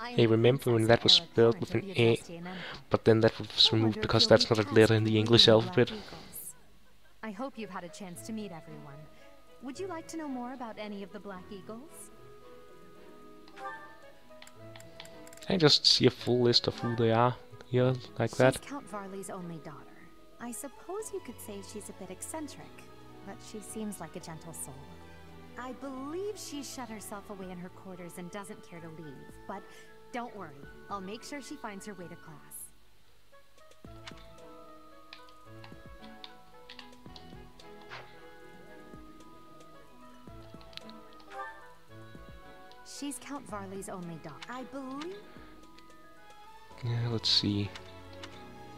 Speaker 1: Hey, remember when that was spelled with an A, but then that was removed because that's not a letter in the English alphabet?
Speaker 7: I hope you've had a chance to meet everyone. Would you like to know more about any of the Black Eagles?
Speaker 1: I just see a full list of who they are here, like
Speaker 7: she's
Speaker 1: that.
Speaker 7: Count Varley's only daughter. I suppose you could say she's a bit eccentric, but she seems like a gentle soul. I believe she shut herself away in her quarters and doesn't care to leave, but don't worry. I'll make sure she finds her way to class. She's Count Varley's only daughter. I believe...
Speaker 1: Yeah, let's see.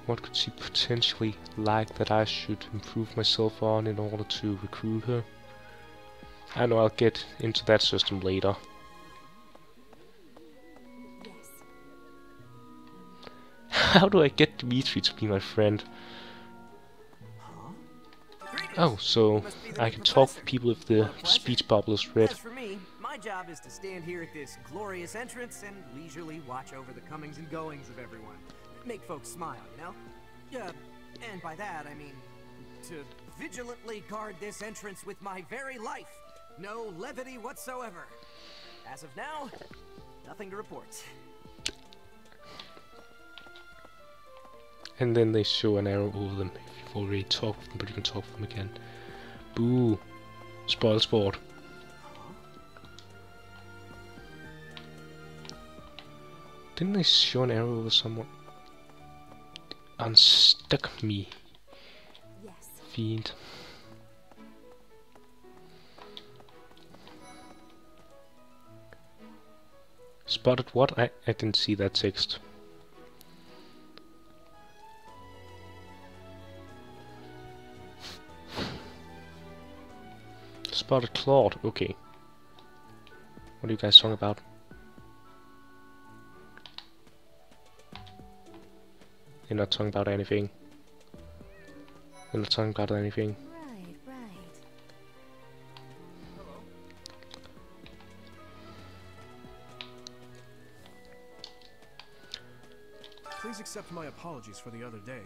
Speaker 1: What could she potentially like that I should improve myself on in order to recruit her? I know I'll get into that system later. How do I get Dimitri to be my friend? Oh, so I can talk to people if the speech bubble is red.
Speaker 16: As for me, my job is to stand here at this glorious entrance and leisurely watch over the comings and goings of everyone. Make folks smile, you know? Yeah, and by that I mean to vigilantly guard this entrance with my very life. No levity whatsoever. As of now, nothing to report.
Speaker 1: And then they show an arrow oh, over them. If you've already talked with them, but you can talk with them again. Boo. Spoil sport. Didn't they show an arrow over someone? Unstuck me.
Speaker 7: Yes.
Speaker 1: Fiend. Spotted what? I, I didn't see that text. Spotted Claude, okay. What are you guys talking about? You're not talking about anything. You're not talking about anything.
Speaker 6: Please accept my apologies for the other day.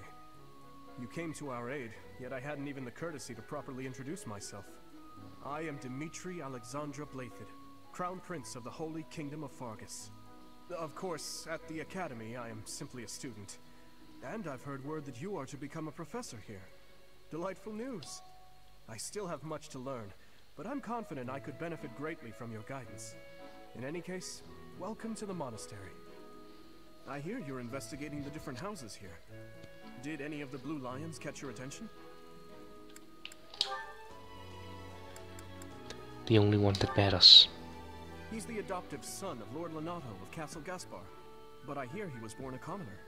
Speaker 6: You came to our aid, yet I hadn't even the courtesy to properly introduce myself. I am Dimitri Alexandre Blaiddyd, Crown Prince of the Holy Kingdom of Faerghus. Of course, at the Academy, I am simply a student. And I've heard word that you are to become a professor here. Delightful news. I still have much to learn, but I'm confident I could benefit greatly from your guidance. In any case, welcome to the monastery. I hear you're investigating the different houses here. Did any of the Blue Lions catch your attention?
Speaker 1: The only one that matters.
Speaker 6: He's the adoptive son of Lord Lonato of Castle Gaspar, but I hear he was born a commoner.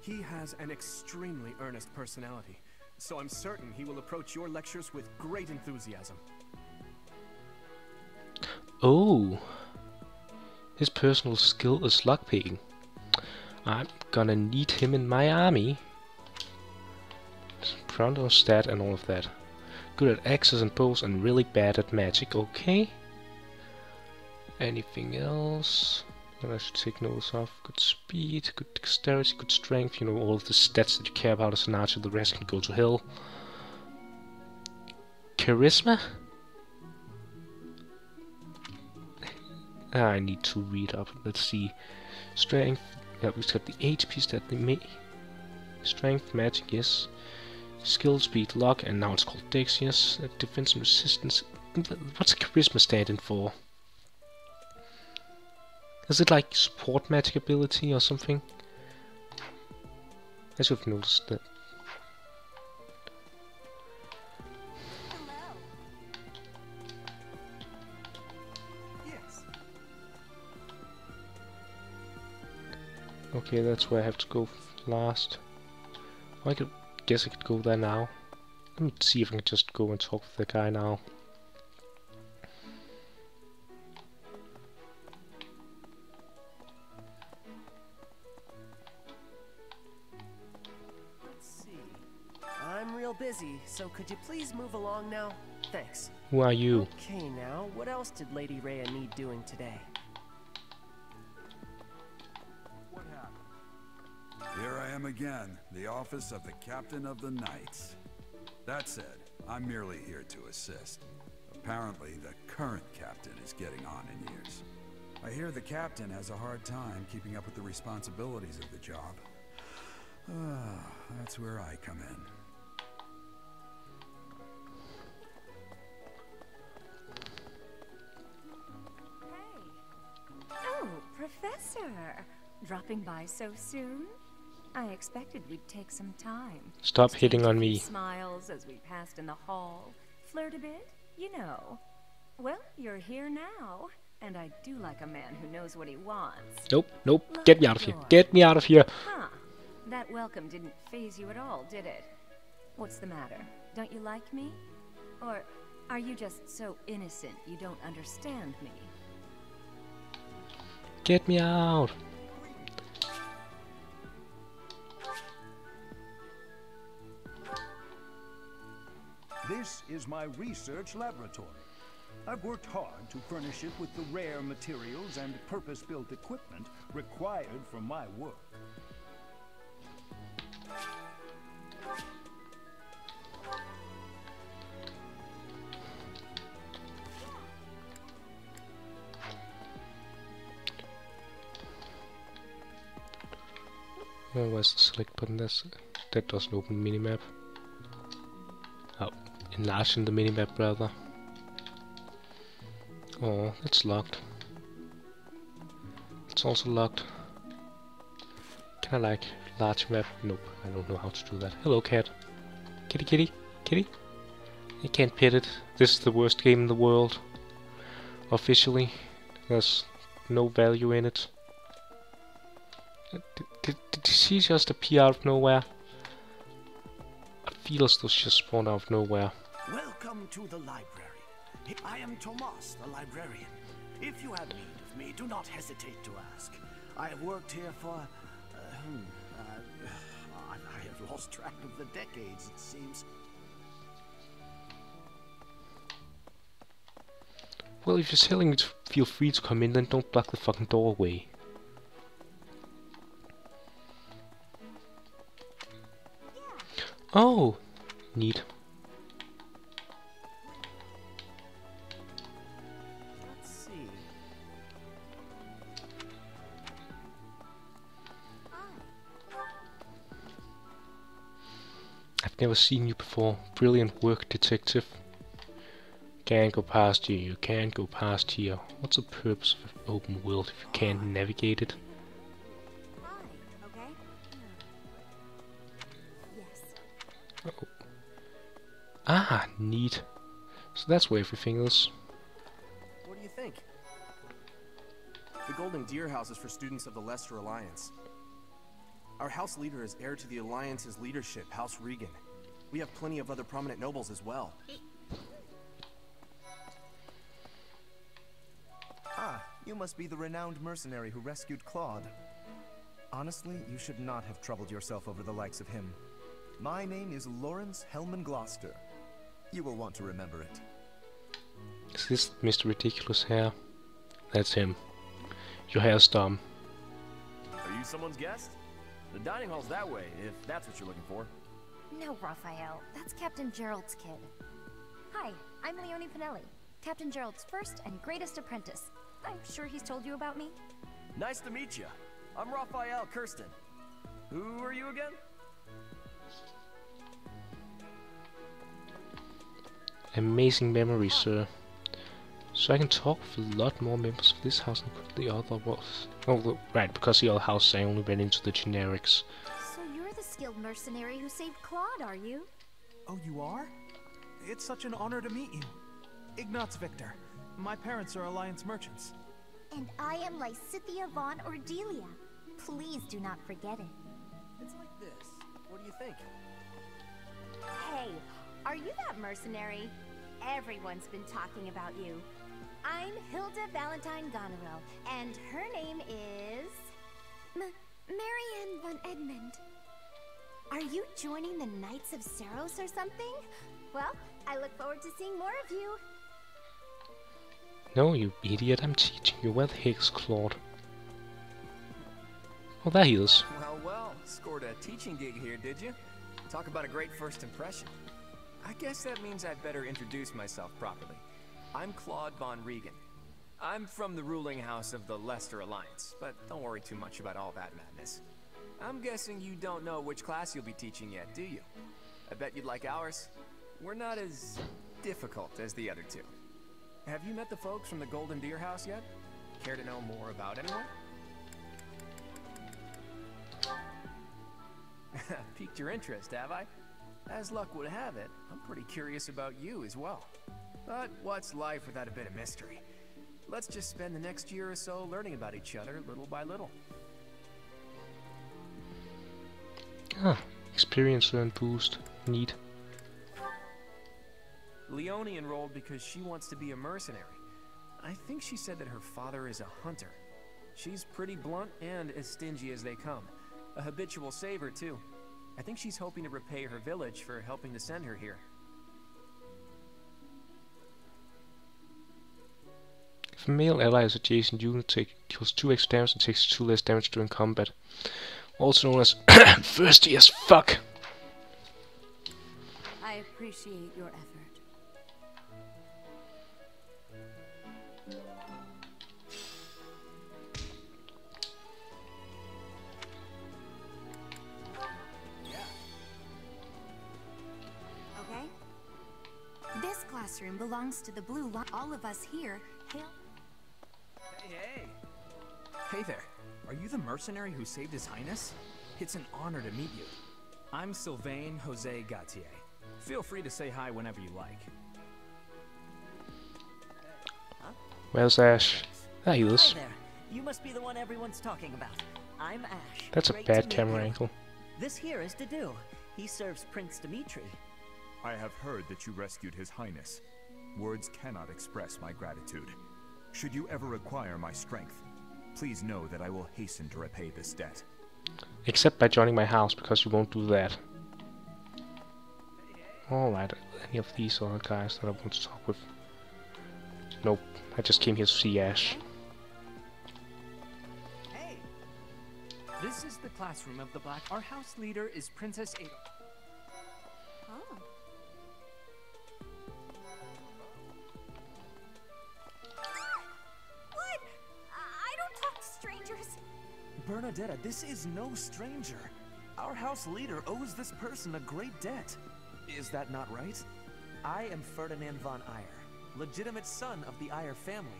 Speaker 6: He has an extremely earnest personality, so I'm certain he will approach your lectures with great enthusiasm.
Speaker 1: Oh. His personal skill is lockpicking. I'm gonna need him in my army. Pronto stat and all of that. Good at axes and bows and really bad at magic, okay. Anything else that I should take notice of? Good speed, good dexterity, good strength, you know, all of the stats that you care about as an archer, the rest can go to hell. Charisma? Ah, I need to read up. Let's see. Strength. Yeah, we've got the HP stat. The ma strength, magic, yes. Skill, speed, luck, and now it's called Dexius. Defense and resistance. What's charisma standing for? Is it like support magic ability or something? As you've noticed that. Okay, that's where I have to go last. I could guess I could go there now. Let me see if I can just go and talk with the guy now.
Speaker 17: Let's see. I'm real busy, so could you please move along now? Thanks.
Speaker 1: Who are you?
Speaker 17: Okay, now, what else did Lady Rhea need doing today?
Speaker 4: Here I am again, the office of the Captain of the Knights. That said, I'm merely here to assist. Apparently, the current captain is getting on in years. I hear the captain has a hard time keeping up with the responsibilities of the job. Ah, that's where I come in. Hey.
Speaker 12: Oh, Professor! Dropping by so soon? I expected we'd take some time.
Speaker 1: Stop hitting on me.
Speaker 12: Smiles as we passed in the hall. Flirt a bit, you know. Well, you're here now, and I do like a man who knows what he wants.
Speaker 1: Nope, nope. Get me out of here. Get me out of here.
Speaker 12: Huh. That welcome didn't phase you at all, did it? What's the matter? Don't you like me? Or are you just so innocent you don't understand me?
Speaker 1: Get me out.
Speaker 13: This is my research laboratory. I've worked hard to furnish it with the rare materials and purpose-built equipment required for my work.
Speaker 1: Where's the select button? That doesn't open minimap. Enlarging the minimap rather. Oh, it's locked. It's also locked. Can I like large map? Nope, I don't know how to do that. Hello cat. Kitty kitty? Kitty? You can't pet it. This is the worst game in the world. Officially. There's no value in it. Uh, did, did, did she just appear out of nowhere? I feel as though she just spawned out of nowhere.
Speaker 9: Welcome to the library. I am Tomas, the librarian. If you have need of me, do not hesitate to ask. I have worked here for... Uh, hmm, uh, I, I have lost track of the decades, it seems.
Speaker 1: Well, if you're selling it, feel free to come in, then don't block the fucking doorway. Oh, neat. I've never seen you before. Brilliant work, detective. Can't go past here, you can't go past here. What's the purpose of an open world if you can't navigate it? Oh. Ah, neat. So that's where everything is.
Speaker 6: What do you think? The Golden Deer House is for students of the Leicester Alliance. Our house leader is heir to the Alliance's leadership, House Riegan. We have plenty of other prominent nobles as well.
Speaker 18: Ah, you must be the renowned mercenary who rescued Claude. Honestly, you should not have troubled yourself over the likes of him. My name is Lorenz Hellman Gloucester. You will want to remember it.
Speaker 1: Is this Mr. Ridiculous hair? That's him. Your hair's dumb.
Speaker 19: Are you someone's guest? The dining hall's that way, if that's what you're looking for.
Speaker 20: No, Raphael. That's Captain Jeralt's kid. Hi, I'm Leonie Pinelli, Captain Jeralt's first and greatest apprentice. I'm sure he's told you about me.
Speaker 19: Nice to meet you. I'm Raphael Kirsten. Who are you again?
Speaker 1: Amazing memory, sir. So I can talk with a lot more members of this house than the other was. Oh, right, because the other house I only went into the generics.
Speaker 20: So you're the skilled mercenary who saved Claude, are you?
Speaker 21: Oh, you are? It's such an honor to meet you. Ignatz Victor. My parents are Alliance merchants.
Speaker 20: And I am Lysithea von Ordelia.
Speaker 22: Please do not forget it.
Speaker 6: It's like this. What do you think?
Speaker 23: Hey, are you that mercenary? Everyone's been talking about you. I'm Hilda Valentine Goneril, and her name is...
Speaker 24: M Marianne von Edmund.
Speaker 23: Are you joining the Knights of Seiros or something? Well, I look forward to seeing more of you.
Speaker 1: No, you idiot, I'm teaching you well, Higgs Claude. Oh, there he is.
Speaker 10: Well, well, scored a teaching gig here, did you? Talk about a great first impression. I guess that means I'd better introduce myself properly. I'm Claude von Riegan. I'm from the ruling house of the Leicester Alliance, but don't worry too much about all that madness. I'm guessing you don't know which class you'll be teaching yet, do you? I bet you'd like ours. We're not as difficult as the other two. Have you met the folks from the Golden Deer House yet? Care to know more about anyone? Piqued your interest, have I? As luck would have it, I'm pretty curious about you as well. But what's life without a bit of mystery? Let's just spend the next year or so learning about each other little by little.
Speaker 1: Ah, experience learn boost. Neat.
Speaker 10: Leonie enrolled because she wants to be a mercenary. I think she said that her father is a hunter. She's pretty blunt and as stingy as they come. A habitual saver, too. I think she's hoping to repay her village for helping to send her here.
Speaker 1: If a male ally is adjacent, unit take deals 2 extra damage and takes 2 less damage during combat. Also known as thirsty as fuck.
Speaker 12: I appreciate your effort.
Speaker 23: Okay? This classroom belongs to the Blue Line. All of us here hail.
Speaker 25: Hey, hey! Hey there. Are you the mercenary who saved His Highness? It's an honor to meet you. I'm Sylvain Jose Gautier. Feel free to say hi whenever you like.
Speaker 1: Where's Ashe? There he is.
Speaker 26: Hi there. You must be the one everyone's talking about. I'm Ashe.
Speaker 1: That's a bad camera
Speaker 26: you.
Speaker 1: angle.
Speaker 26: This here is Dedue. He serves Prince Dimitri.
Speaker 27: I have heard that you rescued His Highness. Words cannot express my gratitude. Should you ever require my strength, please know that I will hasten to repay this debt.
Speaker 1: Except by joining my house, because you won't do that. Alright, any of these other guys that I want to talk with? Nope, I just came here to see Ashe.
Speaker 16: Hey! This is the classroom of the Black. Our house leader is Princess Ada.
Speaker 28: Bernadetta, this is no stranger. Our house leader owes this person a great debt. Is that not right? I am Ferdinand von Aegir, legitimate son of the Aegir family,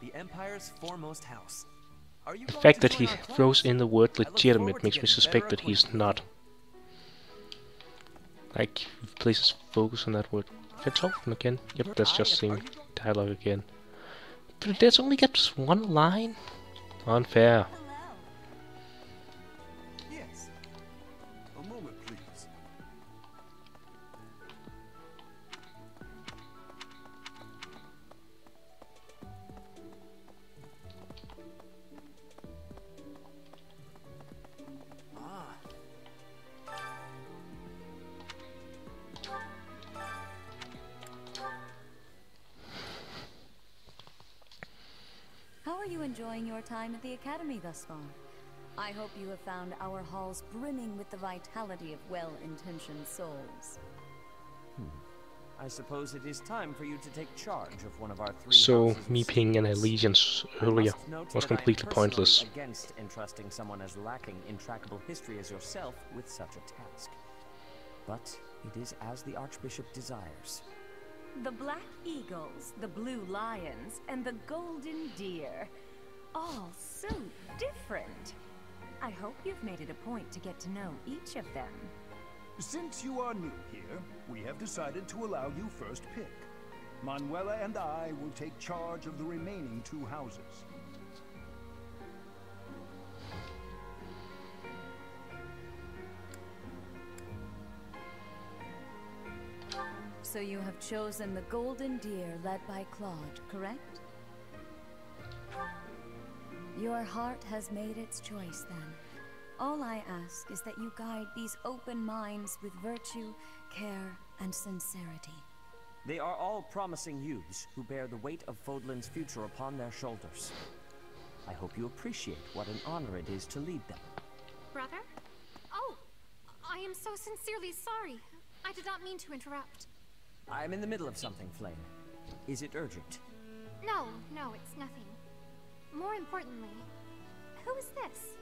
Speaker 28: the Empire's foremost house. Are you
Speaker 1: The fact that he
Speaker 28: join our club?
Speaker 1: throws in the word legitimate makes me suspect that he's not. Like, places focus on that word. Can I talk to again? Yep, that's just same dialogue again. But it does only get just one line? Unfair.
Speaker 12: You enjoying your time at the Academy thus far? I hope you have found our halls brimming with the vitality of well-intentioned souls. Hmm.
Speaker 11: I suppose it is time for you to take charge of one of our three
Speaker 1: So,
Speaker 11: houses
Speaker 1: me pinging an allegiance earlier was
Speaker 11: that I am
Speaker 1: completely pointless.
Speaker 11: against entrusting someone as lacking in trackable history as yourself with such a task. But it is as the Archbishop desires.
Speaker 12: The Black Eagles, the Blue Lions, and the Golden Deer all so different. I hope you've made it a point to get to know each of them.
Speaker 13: Since you are new here, we have decided to allow you first pick. Manuela and I will take charge of the remaining two houses.
Speaker 14: So you have chosen the Golden Deer led by Claude, correct? Your heart has made its choice then. All I ask is that you guide these open minds with virtue, care, and sincerity.
Speaker 11: They are all promising youths who bear the weight of Fodlan's future upon their shoulders. I hope you appreciate what an honor it is to lead them.
Speaker 29: Brother? Oh, I am so sincerely sorry. I did not mean to interrupt.
Speaker 11: I'm in the middle of something, Flayn. Is it urgent?
Speaker 29: No, no, it's nothing. More importantly, who is this?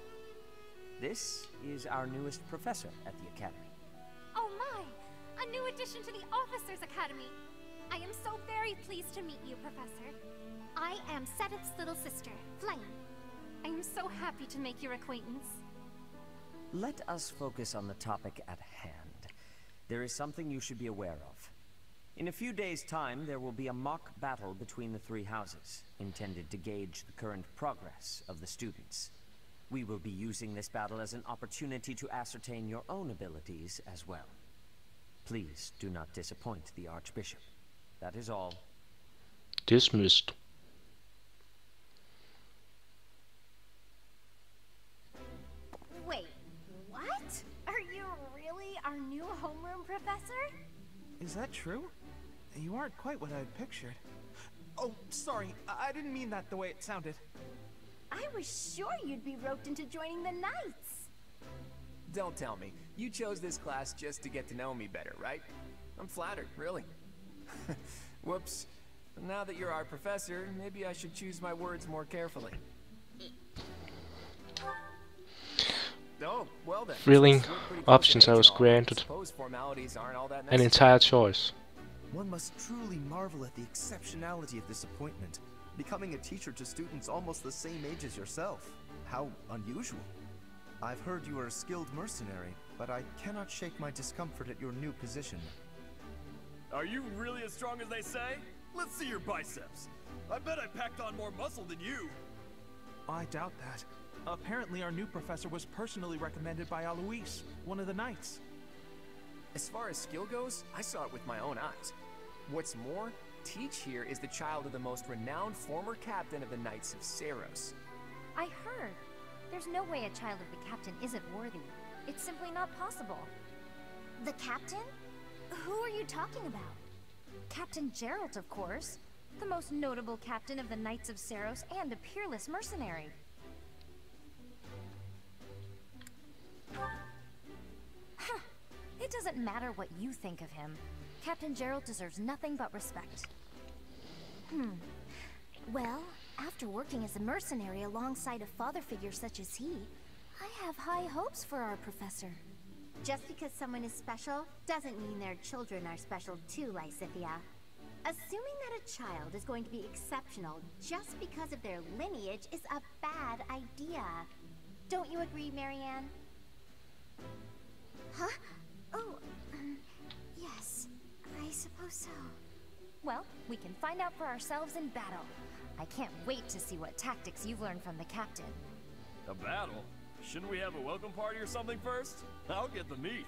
Speaker 11: This is our newest professor at the Academy.
Speaker 29: Oh my! A new addition to the Officers Academy! I am so very pleased to meet you, Professor. I am Seteth's little sister, Flayn. I am so happy to make your acquaintance.
Speaker 11: Let us focus on the topic at hand. There is something you should be aware of. In a few days' time, there will be a mock battle between the three houses, intended to gauge the current progress of the students. We will be using this battle as an opportunity to ascertain your own abilities as well. Please do not disappoint the Archbishop. That is all.
Speaker 1: Dismissed.
Speaker 23: Wait, what? Are you really our new homeroom professor?
Speaker 21: Is that true? You aren't quite what I'd pictured. Oh, sorry. I, I didn't mean that the way it sounded.
Speaker 23: I was sure you'd be roped into joining the Knights.
Speaker 10: Don't tell me. You chose this class just to get to know me better, right? I'm flattered, really. Whoops. Now that you're our professor, maybe I should choose my words more carefully. Oh, well then.
Speaker 1: Thrilling
Speaker 10: Since we're pretty close
Speaker 1: options I was granted.
Speaker 10: suppose formalities aren't all that
Speaker 1: An entire choice.
Speaker 18: One must truly marvel at the exceptionality of this appointment. Becoming a teacher to students almost the same age as yourself. How unusual. I've heard you are a skilled mercenary, but I cannot shake my discomfort at your new position.
Speaker 19: Are you really as strong as they say? Let's see your biceps. I bet I packed on more muscle than you.
Speaker 21: I doubt that. Apparently, our new professor was personally recommended by Alois, one of the knights.
Speaker 10: As far as skill goes, I saw it with my own eyes. What's more, Teach here is the child of the most renowned former captain of the Knights of Seiros.
Speaker 30: I heard. There's no way a child of the captain isn't worthy. It's simply not possible.
Speaker 23: The captain? Who are you talking about?
Speaker 30: Captain Jeralt, of course. The most notable captain of the Knights of Seiros and a peerless mercenary. Huh. It doesn't matter what you think of him. Captain Jeralt deserves nothing but respect.
Speaker 23: Hmm. Well, after working as a mercenary alongside a father figure such as he, I have high hopes for our professor. Just because someone is special doesn't mean their children are special too, Lysithea. Assuming that a child is going to be exceptional just because of their lineage is a bad idea. Don't you agree, Marianne? Huh? Oh, suppose so.
Speaker 30: Well, we can find out for ourselves in battle. I can't wait to see what tactics you've learned from the captain.
Speaker 19: A battle? Shouldn't we have a welcome party or something first? I'll get the meat.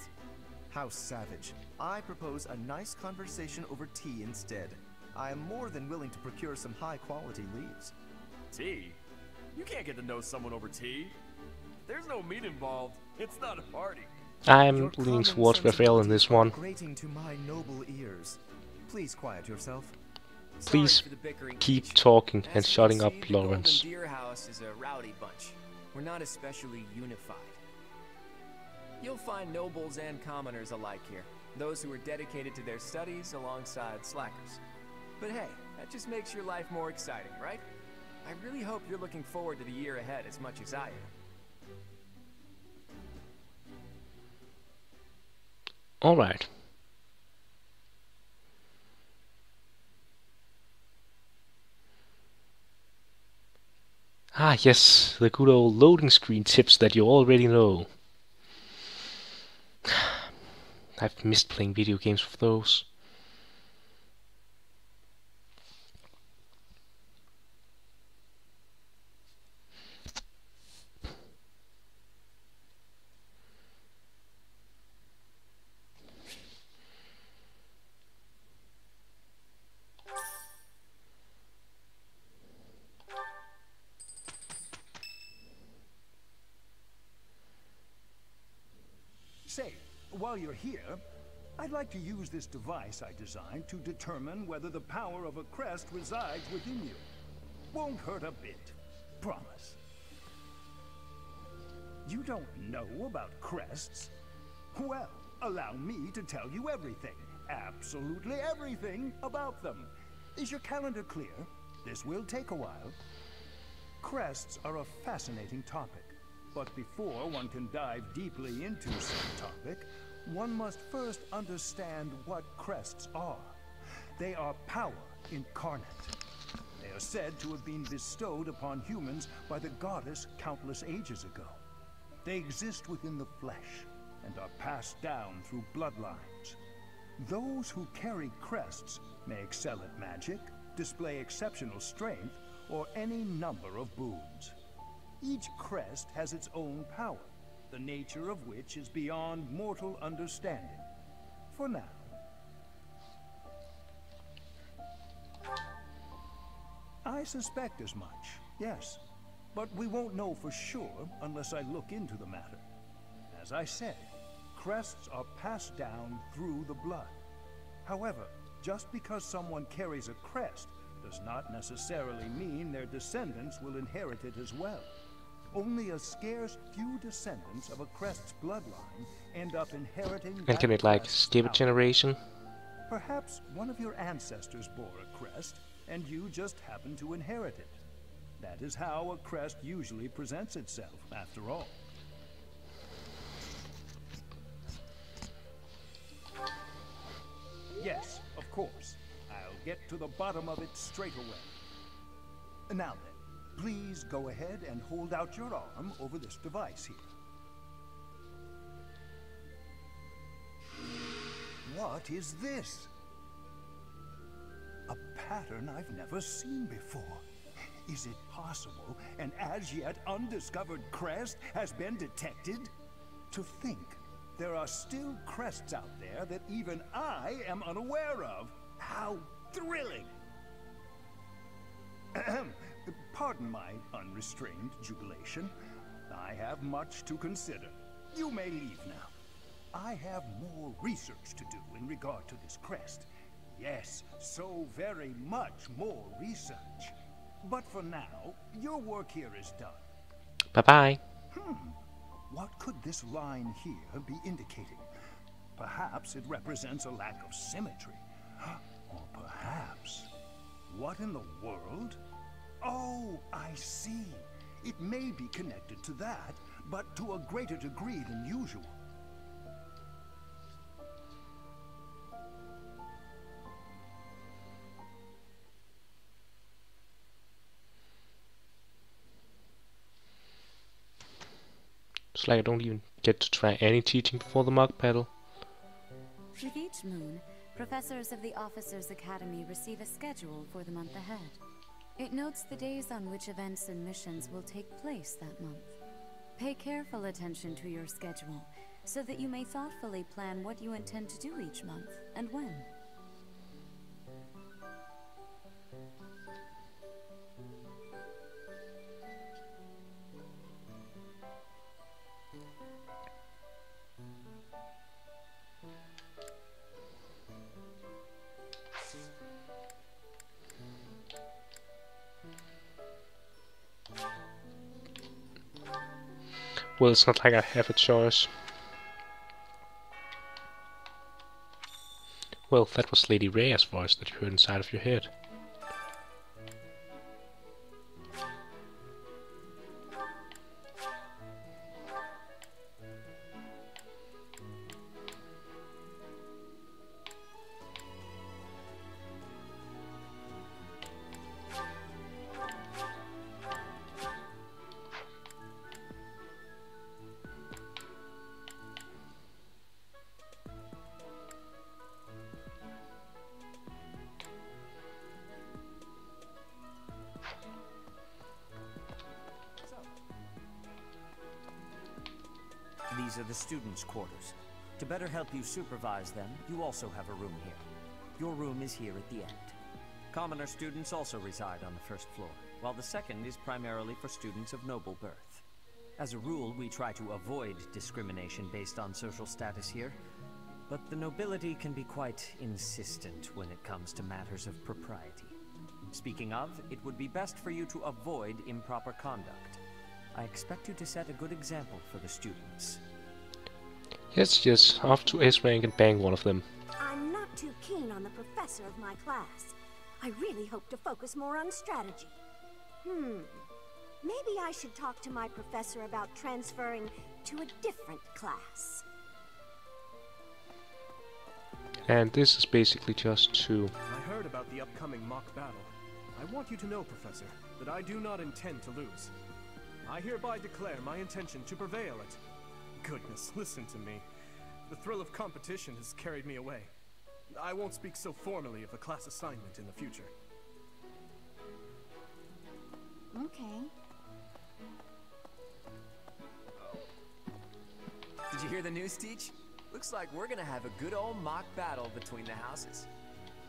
Speaker 18: How savage. I propose a nice conversation over tea instead. I am more than willing to procure some high-quality leaves.
Speaker 19: Tea? You can't get to know someone over tea. There's no meat involved. It's not a party.
Speaker 1: I'm leaning towards Raphael in this one.
Speaker 18: To my noble ears. Please quiet yourself.
Speaker 1: Please
Speaker 10: for the bickering,
Speaker 1: keep talking and shutting up, Lorenz.
Speaker 10: Deer House is a rowdy bunch. We're not especially unified. You'll find nobles and commoners alike here. Those who are dedicated to their studies alongside slackers. But hey, that just makes your life more exciting, right? I really hope you're looking forward to the year ahead as much as I am.
Speaker 1: Alright. Ah, yes, the good old loading screen tips that you already know. I've missed playing video games with those.
Speaker 13: While you're here, I'd like to use this device I designed to determine whether the power of a crest resides within you. Won't hurt a bit. Promise. You don't know about crests? Well, allow me to tell you everything, absolutely everything about them. Is your calendar clear? This will take a while. Crests are a fascinating topic, but before one can dive deeply into said topic, one must first understand what crests are. They are power incarnate. They are said to have been bestowed upon humans by the goddess countless ages ago. They exist within the flesh and are passed down through bloodlines. Those who carry crests may excel at magic, display exceptional strength, or any number of boons. Each crest has its own power, the nature of which is beyond mortal understanding. For now. I suspect as much, yes. But we won't know for sure unless I look into the matter. As I said, crests are passed down through the blood. However, just because someone carries a crest does not necessarily mean their descendants will inherit it as well. Only a scarce few descendants of a crest's bloodline end up inheriting
Speaker 1: And can it like skip a generation?
Speaker 13: Perhaps one of your ancestors bore a crest, and you just happen to inherit it. That is how a crest usually presents itself, after all. Yes, of course. I'll get to the bottom of it straight away. Now then, please go ahead and hold out your arm over this device here. What is this? A pattern I've never seen before. Is it possible an as yet undiscovered crest has been detected? To think there are still crests out there that even I am unaware of. How thrilling! Pardon my unrestrained jubilation. I have much to consider. You may leave now. I have more research to do in regard to this crest. Yes, so very much more research. But for now, your work here is done.
Speaker 1: Bye-bye.
Speaker 13: Hmm. What could this line here be indicating? Perhaps it represents a lack of symmetry. Or perhaps... What in the world? Oh, I see. It may be connected to that, but to a greater degree than usual.
Speaker 1: It's like I don't even get to try any teaching before the mug battle.
Speaker 14: With each moon, professors of the Officers Academy receive a schedule for the month ahead. It notes the days on which events and missions will take place that month. Pay careful attention to your schedule, so that you may thoughtfully plan what you intend to do each month, and when.
Speaker 1: Well, it's not like I have a choice. Well, that was Lady Rhea's voice that you heard inside of your head.
Speaker 11: Supervise them, you also have a room here. Your room is here at the end. Commoner students also reside on the first floor, while the second is primarily for students of noble birth. As a rule, we try to avoid discrimination based on social status here, but the nobility can be quite insistent when it comes to matters of propriety. Speaking of, it would be best for you to avoid improper conduct. I expect you to set a good example for the students.
Speaker 1: Yes, yes, off to S rank and bang one of them.
Speaker 31: I'm not too keen on the professor of my class. I really hope to focus more on strategy. Hmm. Maybe I should talk to my professor about transferring to a different class.
Speaker 1: And this is basically just to...
Speaker 6: I heard about the upcoming mock battle. I want you to know, Professor, that I do not intend to lose. I hereby declare my intention to prevail at... Goodness, listen to me. The thrill of competition has carried me away. I won't speak so formally of a class assignment in the future.
Speaker 31: Okay.
Speaker 10: Did you hear the news, Teach? Looks like we're gonna have a good old mock battle between the houses.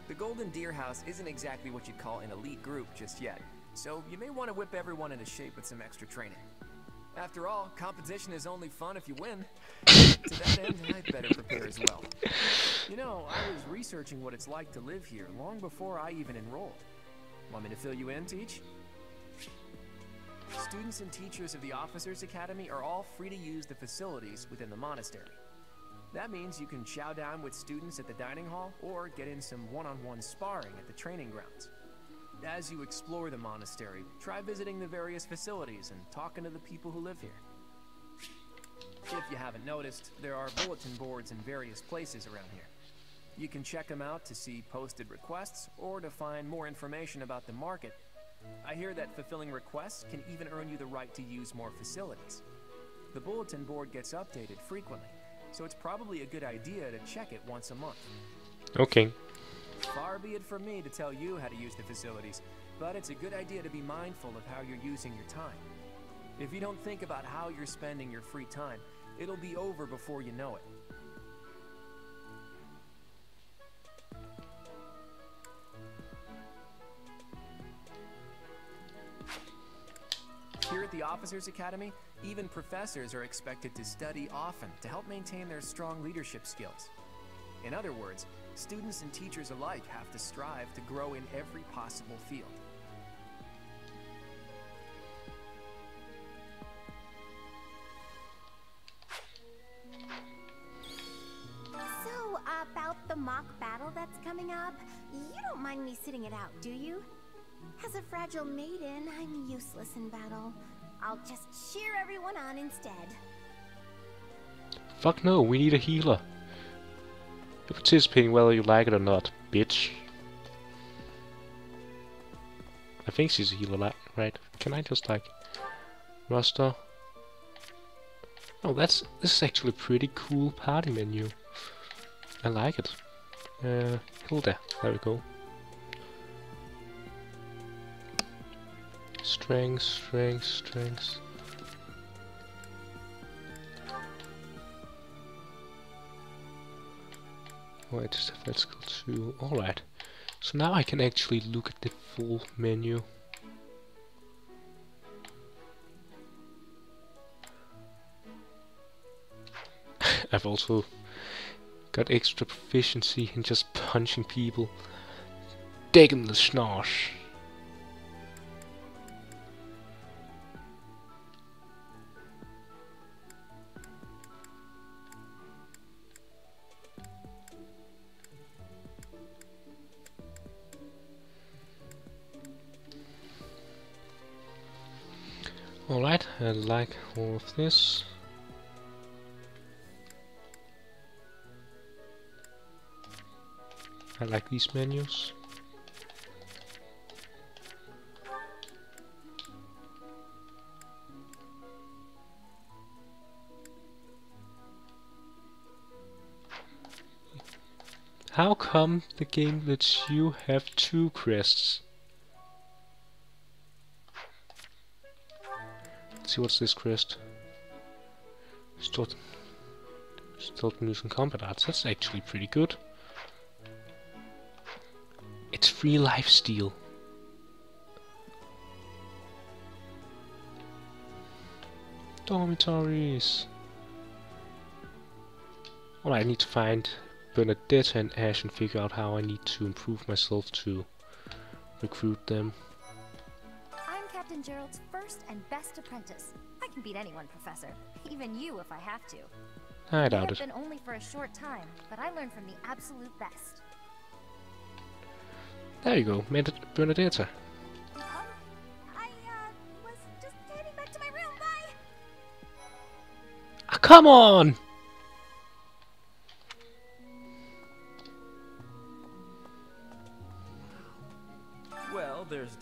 Speaker 10: The Golden Deer House isn't exactly what you'd call an elite group just yet, so you may want to whip everyone into shape with some extra training. After all, competition is only fun if you win. to that end, I'd better prepare as well. You know, I was researching what it's like to live here long before I even enrolled. Want me to fill you in, Teach? Students and teachers of the Officers Academy are all free to use the facilities within the monastery. That means you can chow down with students at the dining hall or get in some one-on-one -on -one sparring at the training grounds. As you explore the monastery, try visiting the various facilities and talking to the people who live here. If you haven't noticed, there are bulletin boards in various places around here. You can check them out to see posted requests or to find more information about the market. I hear that fulfilling requests can even earn you the right to use more facilities. The bulletin board gets updated frequently, so it's probably a good idea to check it once a month.
Speaker 1: Okay.
Speaker 10: Far be it from me to tell you how to use the facilities, but it's a good idea to be mindful of how you're using your time. If you don't think about how you're spending your free time, it'll be over before you know it. Here at the Officers Academy, even professors are expected to study often to help maintain their strong leadership skills. In other words, students and teachers alike have to strive to grow in every possible field.
Speaker 31: So, about the mock battle that's coming up, you don't mind me sitting it out, do you? As a fragile maiden, I'm useless in battle. I'll just cheer everyone on instead.
Speaker 1: Fuck no, we need a healer. You're participating whether you like it or not, bitch. I think she's a healer, right? Can I just like roster? Oh, that's this is actually a pretty cool party menu. I like it. Uh, Hilda, there we go. Strength, strength, strength. Oh, I just have that skill too. Alright. So now I can actually look at the full menu. I've also got extra proficiency in just punching people. Digging the schnosh. Alright, I like all of this. I like these menus. How come the game lets you have two crests? See what's this crest. Start, start using combat arts. That's actually pretty good. It's free life steal. Dormitories. Well, I need to find Bernadetta and Ashe and figure out how I need to improve myself to recruit them.
Speaker 23: I'm Captain Jeralt's first and best apprentice. I can beat anyone, Professor. Even you if I have to.
Speaker 1: I doubt
Speaker 23: I've
Speaker 1: it.
Speaker 23: been only for a short time, but I learned from the absolute best.
Speaker 1: There you go, Med- Bernadetta.
Speaker 32: I, uh, was just heading back to my room. Bye!
Speaker 1: Ah, come on!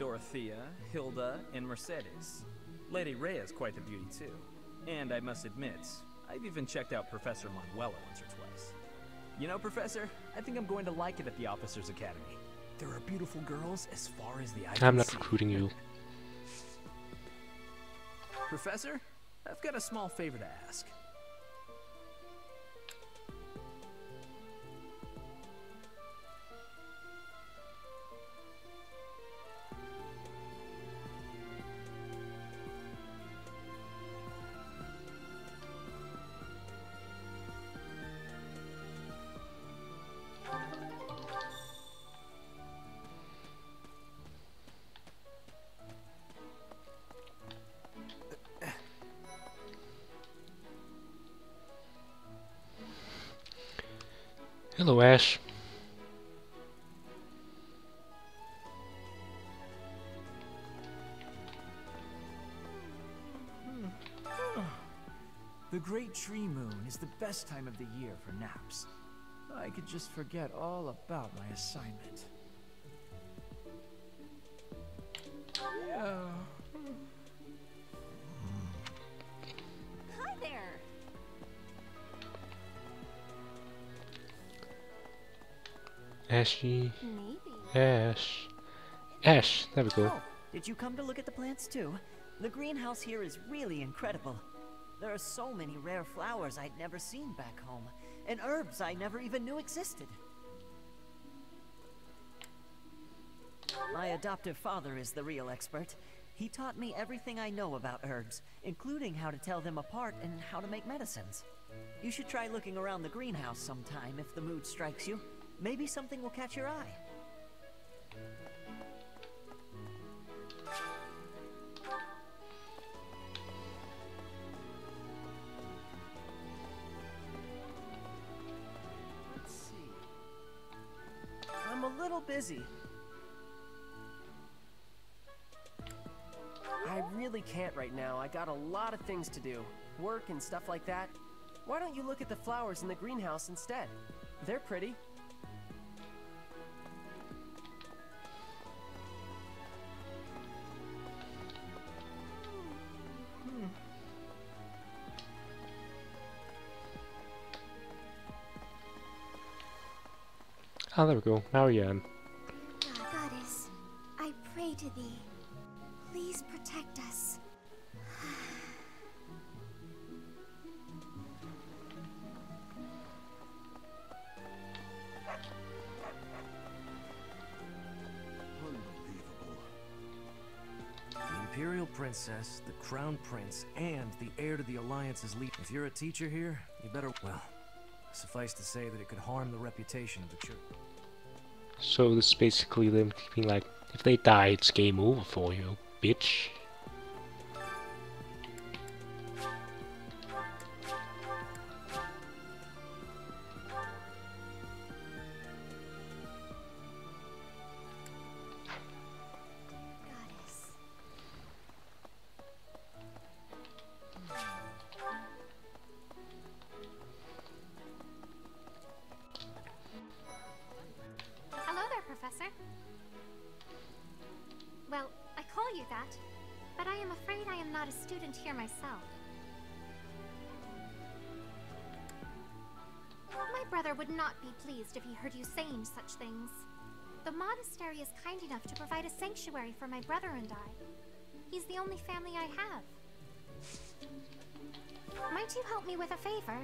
Speaker 33: Dorothea, Hilda, and Mercedes. Lady Rhea's quite the beauty, too. And I must admit, I've even checked out Professor Manuela once or twice. You know, Professor, I think I'm going to like it at the Officers Academy. There are beautiful girls as far as the eye can
Speaker 1: I'm not
Speaker 33: see.
Speaker 1: recruiting you.
Speaker 33: Professor, I've got a small favor to ask.
Speaker 34: The best time of the year for naps. I could just forget all about my assignment. Yeah.
Speaker 32: Hi there!
Speaker 1: Ashy.
Speaker 32: Maybe.
Speaker 1: Ashe. Ashe, there we go.
Speaker 26: Oh, did you come to look at the plants too? The greenhouse here is really incredible. There are so many rare flowers I'd never seen back home, and herbs I never even knew existed. My adoptive father is the real expert. He taught me everything I know about herbs, including how to tell them apart and how to make medicines. You should try looking around the greenhouse sometime if the mood strikes you. Maybe something will catch your eye.
Speaker 17: Busy. I really can't right now. I got a lot of things to do. Work and stuff like that. Why don't you look at the flowers in the greenhouse instead? They're pretty.
Speaker 1: Ah, there we go. Now I am.
Speaker 32: To thee. Please protect us.
Speaker 34: The Imperial Princess, the Crown Prince, and the heir to the Alliance's lead. If you're a teacher here, you better, well, suffice to say that it could harm the reputation of the church.
Speaker 1: So this is basically them being like, if they die, it's game over for you, bitch.
Speaker 29: Sanctuary for my brother and I. He's the only family I have. Might you help me with a favor?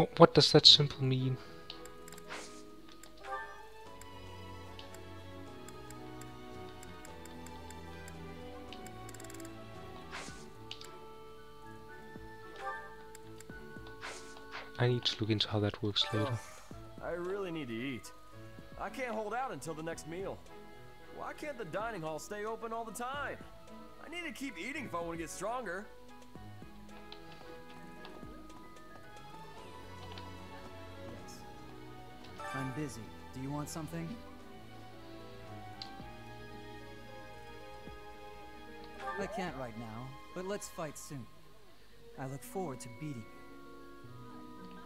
Speaker 1: What, what does that symbol mean? I need to look into how that works later.
Speaker 19: Oh, I really need to eat. I can't hold out until the next meal. Why can't the dining hall stay open all the time? I need to keep eating if I want to get stronger.
Speaker 35: Busy. Do you want something? I can't right now, but let's fight soon. I look forward to beating you.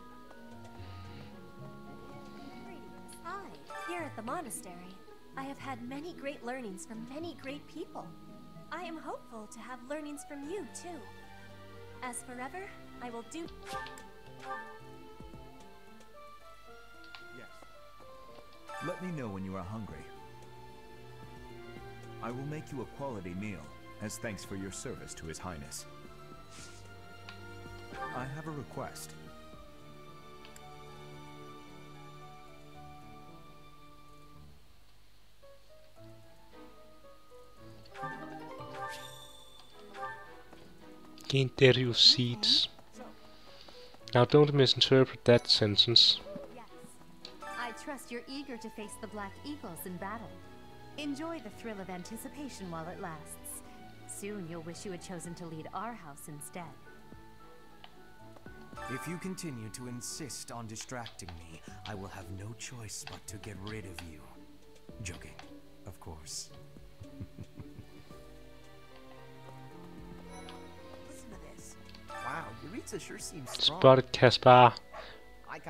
Speaker 7: Hi, here at the monastery, I have had many great learnings from many great people. I am hopeful to have learnings from you, too. As forever, I will do...
Speaker 27: me know when you are hungry. I will make you a quality meal, as thanks for your service to His Highness. I have a request.
Speaker 1: Gain seeds. Now don't misinterpret that sentence.
Speaker 7: I trust you're eager to face the Black Eagles in battle. Enjoy the thrill of anticipation while it lasts. Soon you'll wish you had chosen to lead our house instead.
Speaker 16: If you continue to insist on distracting me, I will have no choice but to get rid of you. Joking, of course.
Speaker 18: Listen to this. Wow, Jeritza sure seems strong.
Speaker 1: Spotted Caspar.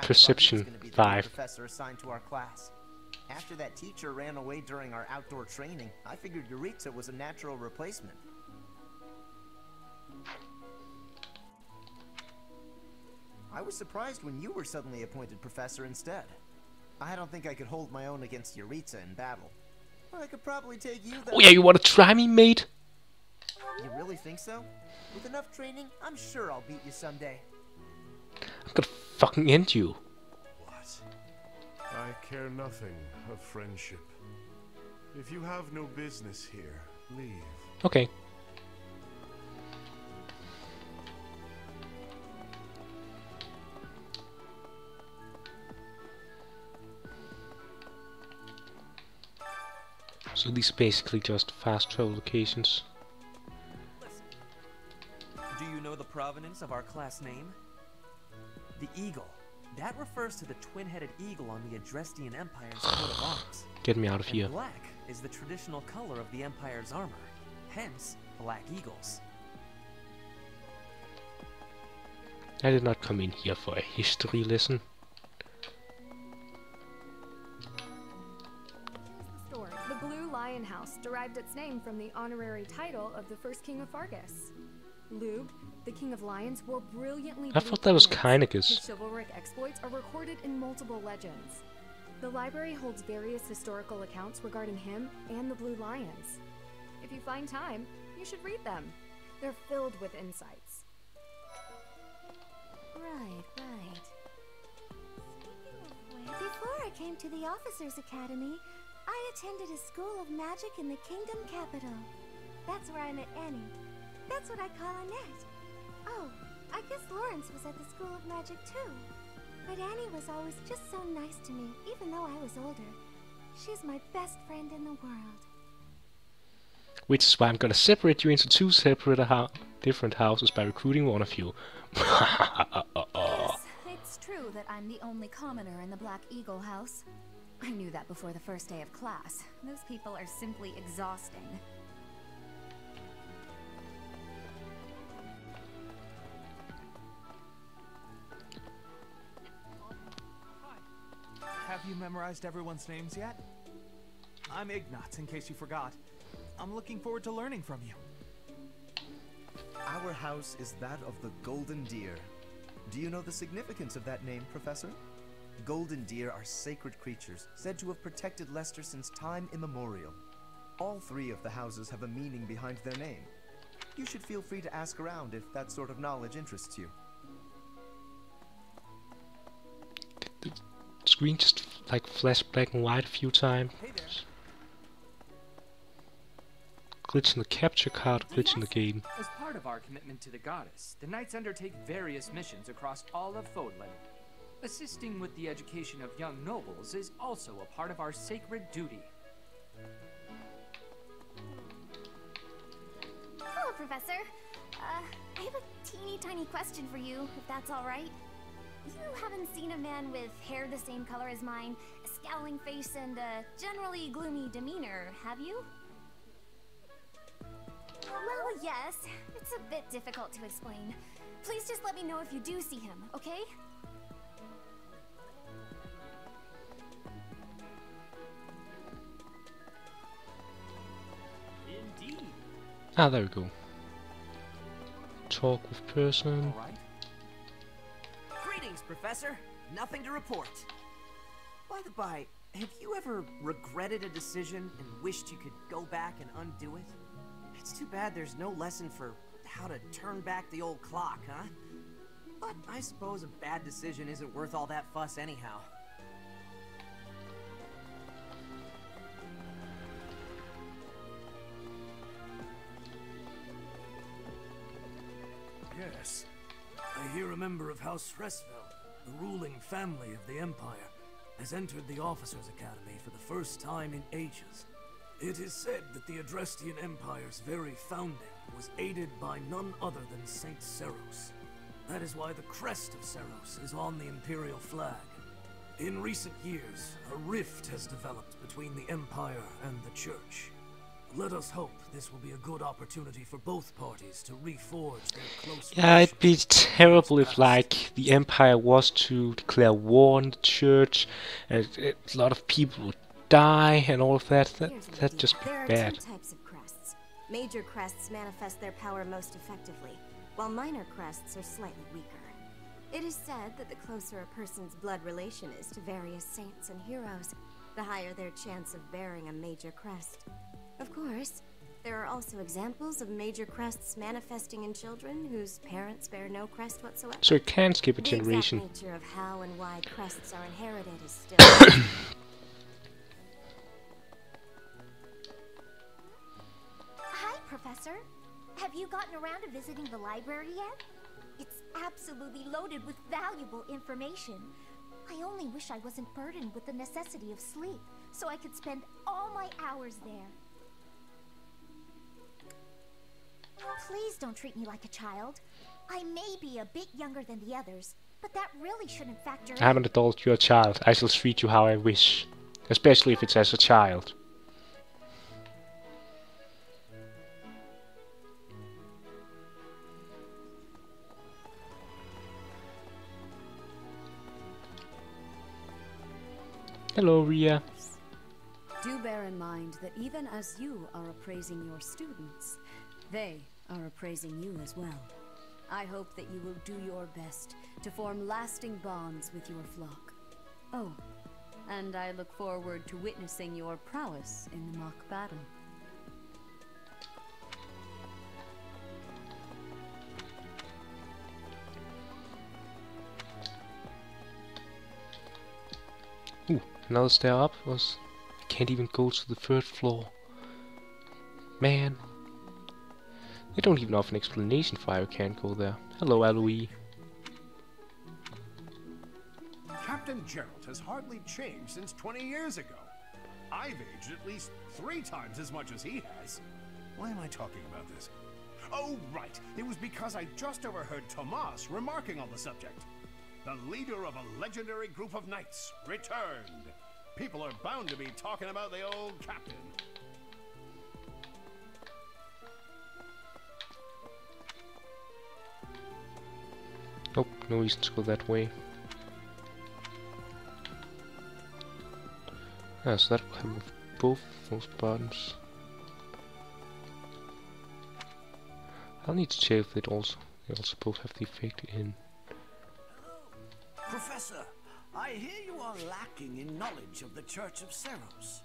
Speaker 1: Perception
Speaker 18: he be the
Speaker 1: 5.
Speaker 18: professor assigned to our class. After that teacher ran away during our outdoor training, I figured Jeritza was a natural replacement. I was surprised when you were suddenly appointed professor instead. I don't think I could hold my own against Jeritza in battle. I could probably take you
Speaker 1: Oh yeah, you wanna try me, mate?
Speaker 18: You really think so? With enough training, I'm sure I'll beat you someday.
Speaker 1: I'm gonna fucking end you.
Speaker 36: I care nothing of friendship. If you have no business here, leave.
Speaker 1: Okay. So these are basically just fast travel locations.
Speaker 11: Do you know the provenance of our class name? The eagle. That refers to the twin-headed eagle on the Adrestian Empire's coat of arms.
Speaker 1: Get me out of
Speaker 11: And
Speaker 1: here.
Speaker 11: black is the traditional color of the Empire's armor, hence black eagles.
Speaker 1: I did not come in here for a history lesson.
Speaker 37: Story. The Blue Lion House derived its name from the honorary title of the first king of Faerghus. Loog, the king of lions, wore brilliantly
Speaker 1: I thought that was
Speaker 37: ornaments,
Speaker 1: Kynecus.
Speaker 37: whose chivalric exploits are recorded in multiple legends. The library holds various historical accounts regarding him and the Blue Lions. If you find time, you should read them. They're filled with insights.
Speaker 23: Right, right. Speaking of before I came to the Officers Academy, I attended a school of magic in the Kingdom capital. That's where I met Annie. That's what I call Annette. Oh, I guess Lawrence was at the School of Magic too. But Annie was always just so nice to me, even though I was older. She's my best friend in the world.
Speaker 1: Which is why I'm gonna separate you into two separate hou- different houses by recruiting one of you.
Speaker 38: Yes, it's true that I'm the only commoner in the Black Eagle house. I knew that before the first day of class. Those people are simply exhausting.
Speaker 21: You memorized everyone's names yet? I'm Ignatz, in case you forgot. I'm looking forward to learning from you.
Speaker 18: Our house is that of the Golden Deer. Do you know the significance of that name, Professor? Golden deer are sacred creatures, said to have protected Leicester since time immemorial. All three of the houses have a meaning behind their name. You should feel free to ask around if that sort of knowledge interests you.
Speaker 1: Screen just like flash black and white a few times. Glitch in the capture card, glitch in the game.
Speaker 39: As part of our commitment to the goddess, the Knights undertake various missions across all of Fodlan. Assisting with the education of young nobles is also a part of our sacred duty.
Speaker 23: Hello, Professor. Uh, I have a teeny tiny question for you, if that's alright. You haven't seen a man with hair the same color as mine, a scowling face, and a generally gloomy demeanor, have you? Well, yes. It's a bit difficult to explain. Please just let me know if you do see him, okay?
Speaker 39: Indeed.
Speaker 1: Ah, there we go. Talk with person.
Speaker 16: Greetings, Professor. Nothing to report. By the by, have you ever regretted a decision and wished you could go back and undo it? It's too bad there's no lesson for how to turn back the old clock, huh? But I suppose a bad decision isn't worth all that fuss anyhow.
Speaker 40: Yes. I hear a member of House Hresvelg, the ruling family of the Empire, has entered the Officers' Academy for the first time in ages. It is said that the Adrestian Empire's very founding was aided by none other than Saint Seiros. That is why the crest of Seiros is on the Imperial flag. In recent years, a rift has developed between the Empire and the Church. Let us hope this will be a good opportunity for both parties to reforge their close
Speaker 1: Yeah, it'd be terrible if like the Empire was to declare war on the Church, and a lot of people would die and all of that. That that'd just be
Speaker 31: There are
Speaker 1: bad.
Speaker 31: two types of crests. Major crests manifest their power most effectively, while minor crests are slightly weaker. It is said that the closer a person's blood relation is to various saints and heroes, the higher their chance of bearing a major crest. Of course, there are also examples of major crests manifesting in children whose parents bear no crest whatsoever.
Speaker 1: So it can skip a generation.
Speaker 31: The exact
Speaker 1: generation.
Speaker 31: nature of how and why crests are inherited is still
Speaker 23: Hi, Professor. Have you gotten around to visiting the library yet? It's absolutely loaded with valuable information. I only wish I wasn't burdened with the necessity of sleep, so I could spend all my hours there. Please don't treat me like a child. I may be a bit younger than the others, but that really shouldn't factor
Speaker 1: I'm an adult, you're a child. I shall treat you how I wish. Especially if it's as a child. Hello, Rhea.
Speaker 14: Do bear in mind that even as you are appraising your students, they are appraising you as well. I hope that you will do your best to form lasting bonds with your flock. Oh, and I look forward to witnessing your prowess in the mock battle.
Speaker 1: Ooh, another stair up was. I can't even go to the third floor. Man. They don't even offer an explanation for why I can't go there. Hello, Alois.
Speaker 9: Captain Jeralt has hardly changed since 20 years ago. I've aged at least three times as much as he has. Why am I talking about this? Oh, right. It was because I just overheard Tomas remarking on the subject. The leader of a legendary group of knights returned. People are bound to be talking about the old captain.
Speaker 1: Nope, no reason to go that way. Ah, so that will have both those buttons. I'll need to check if it also they also both have the effect in.
Speaker 32: Professor, I hear you are lacking in knowledge of the Church of Seiros.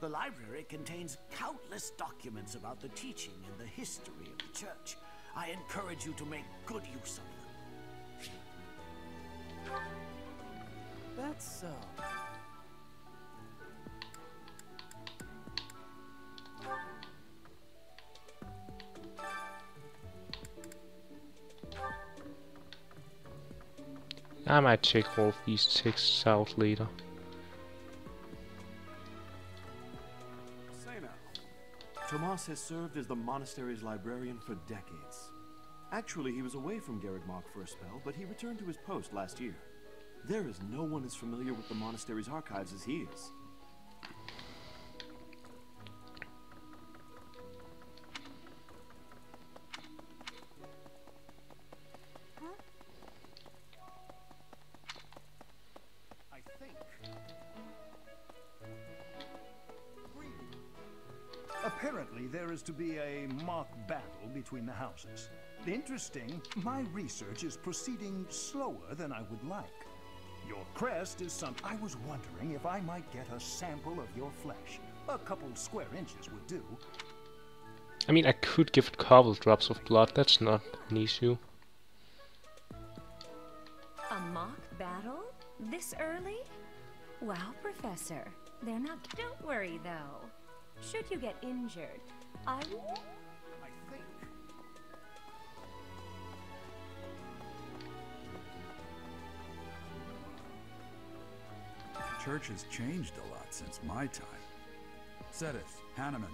Speaker 32: The library contains countless documents about the teaching and the history of the Church. I encourage you to make good use of them.
Speaker 41: That's so.
Speaker 1: I might check all of these texts out later.
Speaker 42: Say now, Tomas has served as the monastery's librarian for decades. Actually, he was away from Garreg Mach for a spell, but he returned to his post last year. There is no one as familiar with the monastery's archives as he is.
Speaker 13: Is to be a mock battle between the houses. Interesting, my research is proceeding slower than I would like. Your crest is some. I was wondering if I might get a sample of your flesh. A couple square inches would do.
Speaker 1: I mean, I could give it couple drops of blood, that's not an issue.
Speaker 12: A mock battle? This early? Wow, Professor. They're not. Don't worry, though. Should you get injured, I will.
Speaker 9: I think.
Speaker 4: Church has changed a lot since my time. Seteth, Hanneman,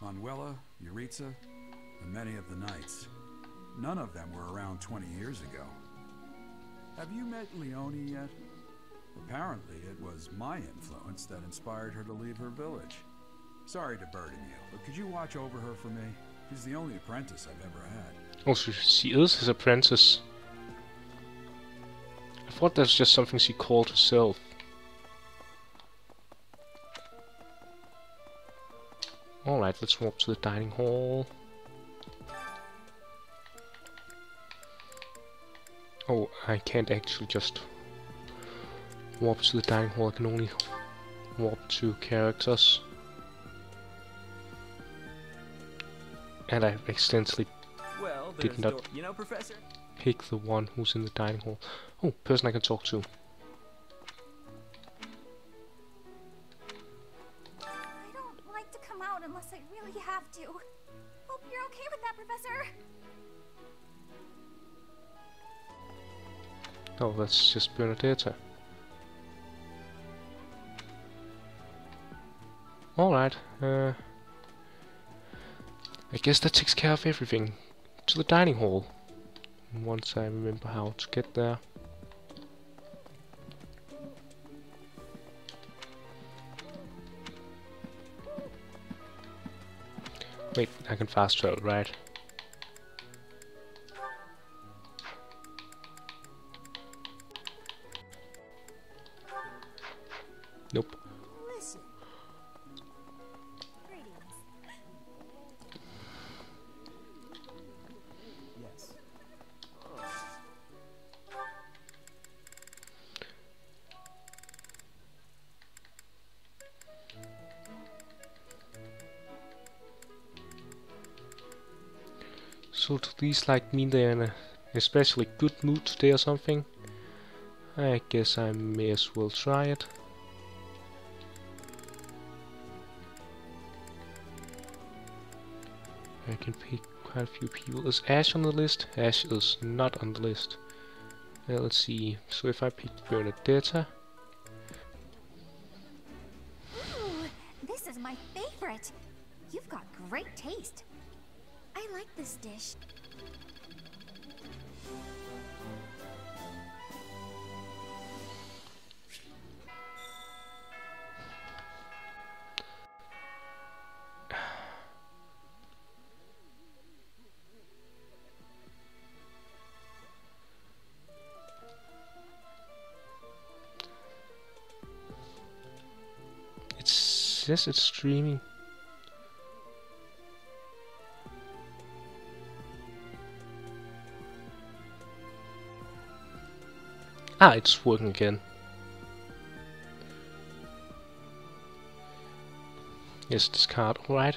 Speaker 4: Manuela, Jeritza, and many of the knights. None of them were around 20 years ago. Have you met Leonie yet? Apparently, it was my influence that inspired her to leave her village. Sorry to burden you, but could you watch over her for me? She's the only apprentice I've ever had.
Speaker 1: Oh, she is his apprentice. I thought that's just something she called herself. Alright, let's walk to the dining hall. Oh, I can't actually just warp to the dining hall, I can only warp to characters. And I accidentally
Speaker 43: Well,
Speaker 1: did not
Speaker 43: you know, Professor?
Speaker 1: pick the one who's in the dining hall. Oh, person I can talk to.
Speaker 44: I don't like to come out unless I really have to. Hope you're okay with that, Professor.
Speaker 1: Oh, that's just Bernadetta. Alright, uh... I guess that takes care of everything. To the dining hall. Once I remember how to get there. Wait, I can fast travel, right? These like mean they're in a especially good mood today or something? I guess I may as well try it. I can pick quite a few people. Is Ashe on the list? Ashe is not on the list. Uh, let's see. So if I pick Bernadetta,
Speaker 23: Ooh, this is my favorite. You've got great taste. I like this dish.
Speaker 1: Says it's streaming. Ah, it's working again. Yes, discard, alright.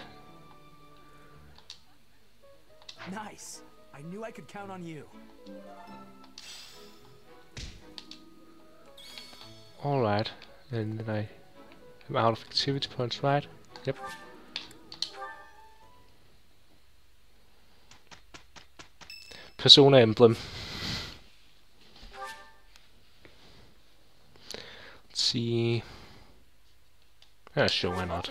Speaker 43: Nice. I knew I could count on you.
Speaker 1: Alright, and then I am out of activity points, right? Yep. Persona emblem. Let's see. Yeah, sure, why not?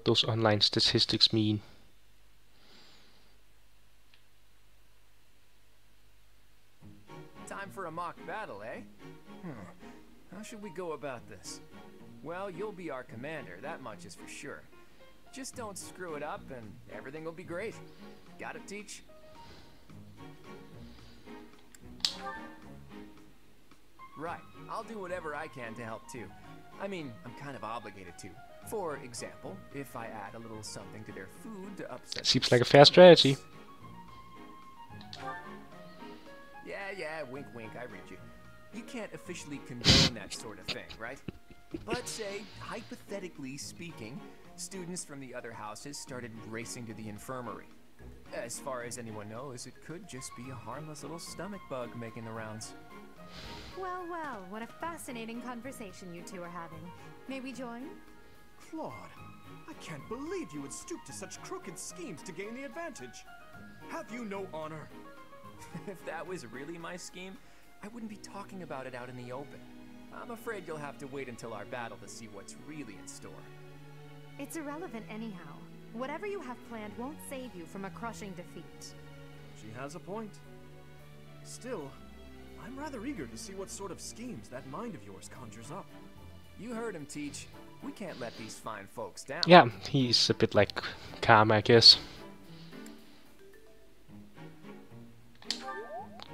Speaker 1: What those online statistics mean.
Speaker 10: Time for a mock battle, eh? Hmm. How should we go about this? Well, you'll be our commander, that much is for sure. Just don't screw it up and everything will be great. Got it, Teach? Right. I'll do whatever I can to help too. I mean, I'm kind of obligated to. For example, if I add a little something to their food to upset
Speaker 1: Seems like a fair strategy.
Speaker 10: Yeah, yeah, wink wink, I read you. You can't officially condone that sort of thing, right? But say, hypothetically speaking, students from the other houses started racing to the infirmary. As far as anyone knows, it could just be a harmless little stomach bug making the rounds.
Speaker 7: Well, well, what a fascinating conversation you two are having. May we join?
Speaker 6: Claude, I can't believe you would stoop to such crooked schemes to gain the advantage. Have you no honor?
Speaker 10: if that was really my scheme, I wouldn't be talking about it out in the open. I'm afraid you'll have to wait until our battle to see what's really in store.
Speaker 7: It's irrelevant anyhow. Whatever you have planned won't save you from a crushing defeat.
Speaker 6: She has a point. Still, I'm rather eager to see what sort of schemes that mind of yours conjures up.
Speaker 10: You heard him teach. We can't let these fine folks down.
Speaker 1: Yeah, he's a bit like Karma, I guess.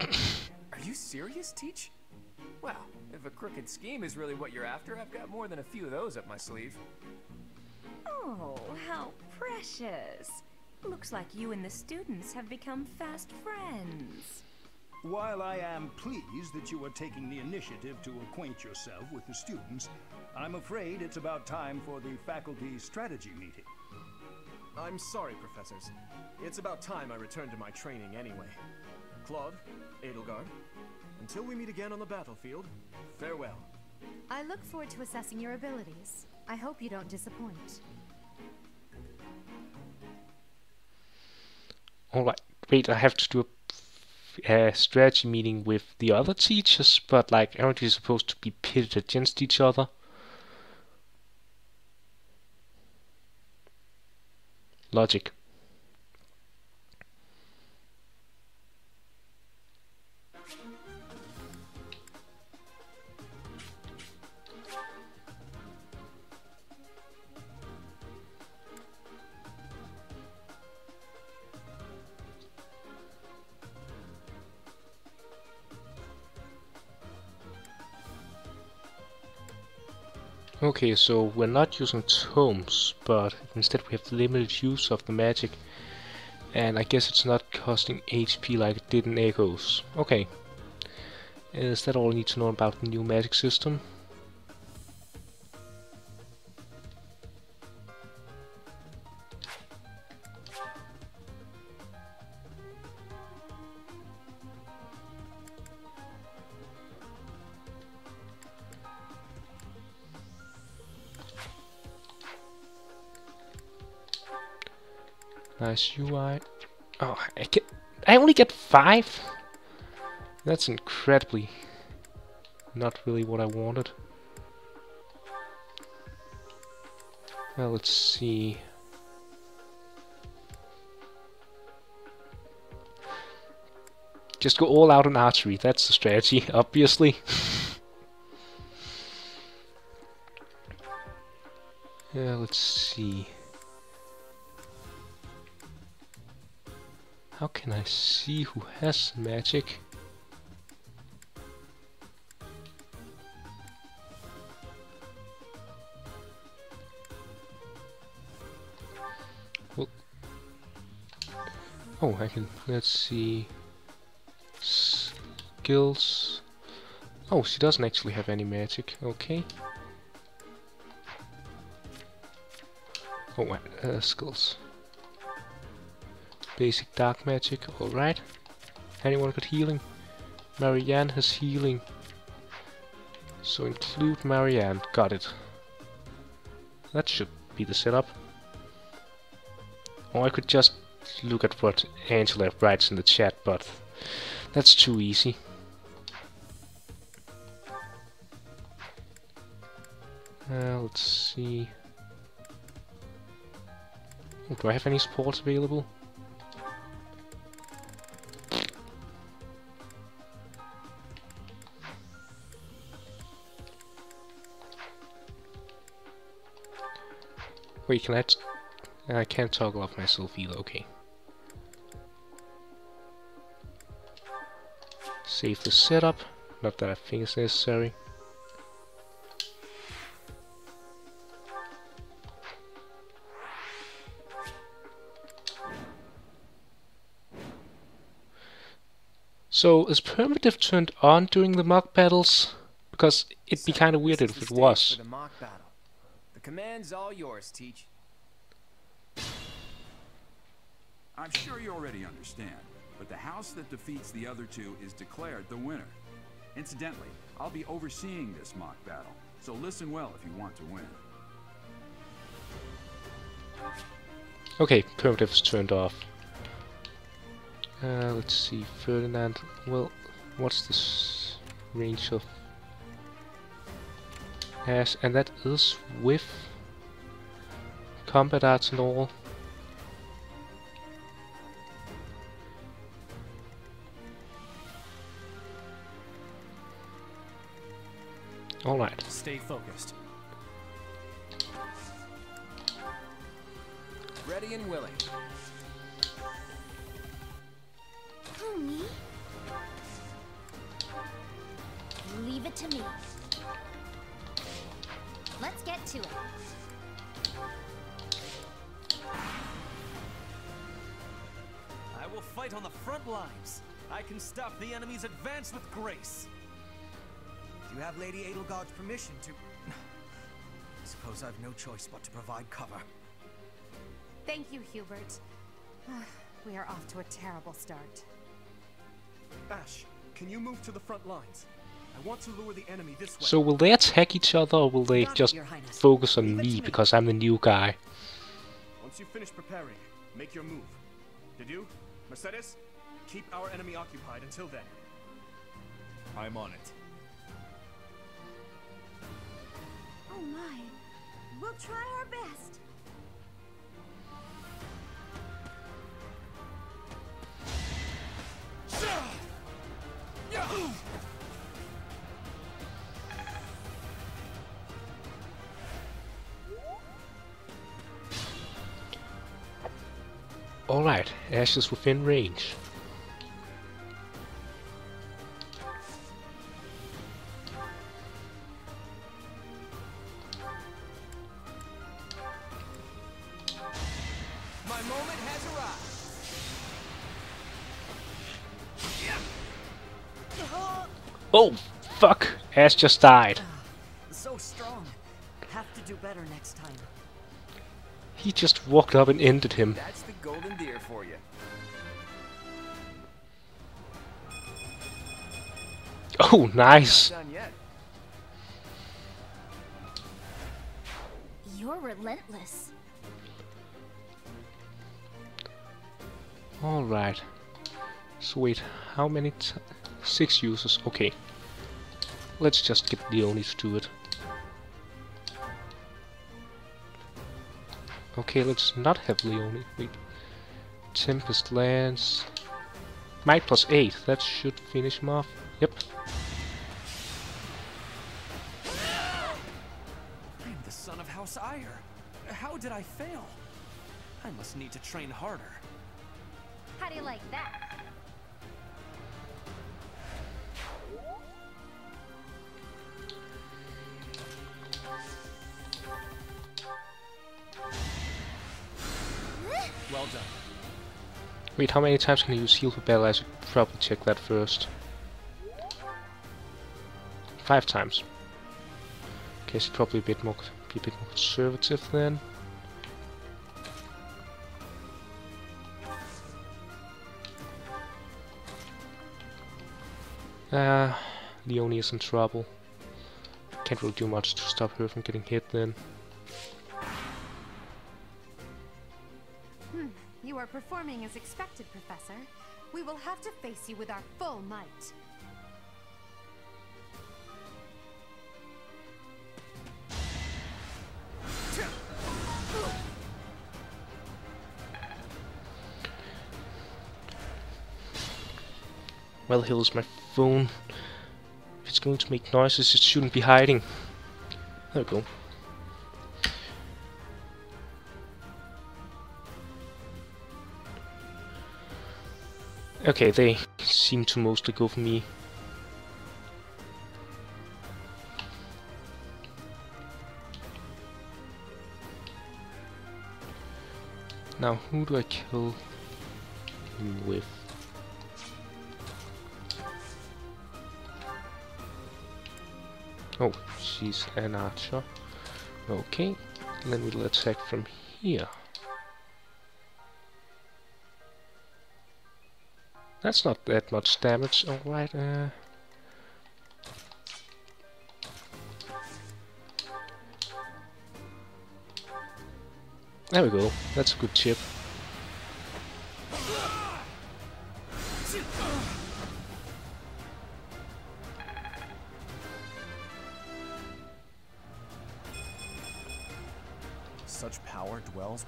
Speaker 10: Are you serious, Teach? Well, if a crooked scheme is really what you're after, I've got more than a few of those up my sleeve.
Speaker 12: Oh, how precious. Looks like you and the students have become fast friends.
Speaker 13: While I am pleased that you are taking the initiative to acquaint yourself with the students, I'm afraid it's about time for the faculty strategy meeting.
Speaker 6: I'm sorry, professors. It's about time I returned to my training anyway. Claude, Edelgard, until we meet again on the battlefield, farewell.
Speaker 7: I look forward to assessing your abilities. I hope you don't disappoint.
Speaker 1: Alright, wait, I have to do a, a strategy meeting with the other teachers, but like, aren't you supposed to be pitted against each other? Logic. Okay, so we're not using tomes, but instead we have limited use of the magic. And I guess it's not costing HP like it did in Echoes. Okay. Is that all I need to know about the new magic system? Nice UI. Oh, I get. I only get five. That's incredibly not really what I wanted. Well, let's see. Just go all out on archery. That's the strategy, obviously. yeah, let's see. How can I see who has magic? Well, oh, I can, let's see. skills. Oh, she doesn't actually have any magic. Okay. Oh, uh, skills. Basic dark magic, alright. Anyone got healing? Marianne has healing. So include Marianne, got it. That should be the setup. Or I could just look at what Angela writes in the chat, but that's too easy. Uh, let's see. Do I have any supports available? Wait, can I... I can't toggle off myself either, okay. Save the setup, not that I think it's necessary. So is permadeath turned on during the mock battles? Because it'd be kind of weird if it was.
Speaker 10: For the mock battle. The command's all yours, Teach.
Speaker 4: I'm sure you already understand, but the house that defeats the other two is declared the winner. Incidentally, I'll be overseeing this mock battle, so listen well if you want to win.
Speaker 1: Okay, permadeath is turned off. Uh, let's see, Ferdinand. Well, what's this range of Ashe? And that is with combat arts and all. Alright.
Speaker 6: Stay focused.
Speaker 10: Ready and willing.
Speaker 23: Leave it to me. Let's get to it.
Speaker 19: I will fight on the front lines. I can stop the enemy's advance with grace.
Speaker 16: Do you have Lady Edelgard's permission to... I suppose I've no choice but to provide cover.
Speaker 7: Thank you, Hubert. we are off to a terrible start.
Speaker 6: Ashe, can you move to the front lines? I want to lure the enemy this way.
Speaker 1: So will they attack each other or will they just focus on me because I'm the new guy?
Speaker 6: Once you finish preparing, make your move. Did you? Mercedes? Keep our enemy occupied until then. I'm on it.
Speaker 45: Oh my. We'll try our best.
Speaker 1: Alright, Ashe is within range.
Speaker 16: My moment has arrived.
Speaker 1: Oh, fuck! Ashe just died.
Speaker 16: So strong. Have to do better next time.
Speaker 1: He just walked up and ended him.
Speaker 10: That's
Speaker 1: Oh, nice!
Speaker 10: Not done yet.
Speaker 23: You're relentless.
Speaker 1: Alright. So wait, how many t Six users, okay. Let's just get Leonie to do it. Okay, let's not have Leonie. Wait. Tempest Lance. Might plus 8. That should finish him off. Yep.
Speaker 19: Son Ire. How did I fail? I must need to train harder.
Speaker 7: How do you like that?
Speaker 6: Well done.
Speaker 1: Wait, how many times can you use heal for battle? I should probably check that first. five times. Okay, so probably a bit more, be it conservative then. Uh, Leonie is in trouble. Can't really do much to stop her from getting hit then.
Speaker 46: Hmm. You are performing as expected, Professor. We will have to face you with our full might.
Speaker 1: Well, here's my phone. If it's going to make noises, it shouldn't be hiding. There we go. Okay, they seem to mostly go for me. Now, who do I kill with? Oh, she's an archer. Okay, then we'll attack from here. That's not that much damage, alright. Uh... There we go, that's a good chip.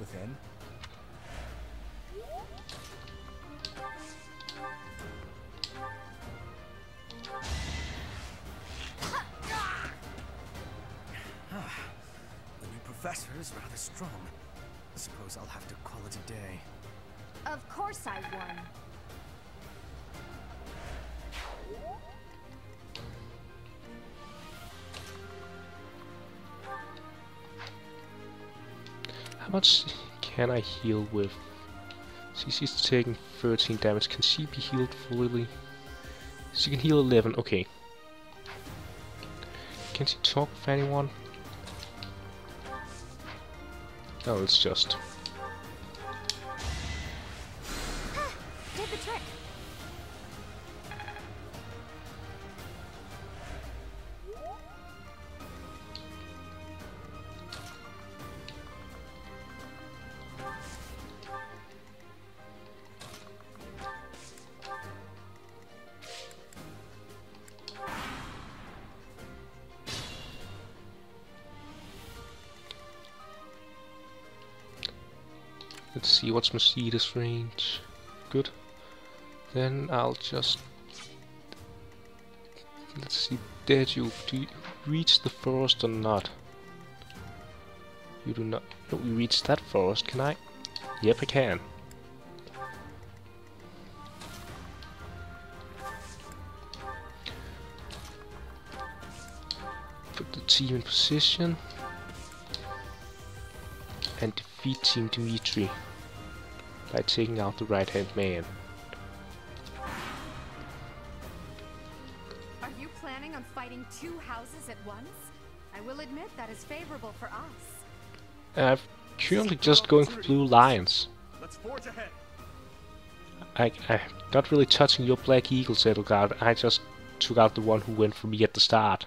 Speaker 47: Within?
Speaker 40: I
Speaker 1: heal with? She's taking 13 damage. Can she be healed fully? She can heal 11. Okay. Can she talk with anyone? No, it's just. Let's see what's Mercedes range. Good. Then I'll just let's see. Did you do you reach the forest or not? You do not. No, you reach that forest. Can I? Yep, I can. Put the team in position and defeat Team Dimitri by taking out the right-hand man.
Speaker 46: Are you planning on fighting two houses at once? I will admit that is favorable for us.
Speaker 1: I'm currently just going for Blue Lions.
Speaker 47: Let's forge ahead.
Speaker 1: I, I'm not really touching your Black Eagles, Edelgard. I just took out the one who went for me at the start.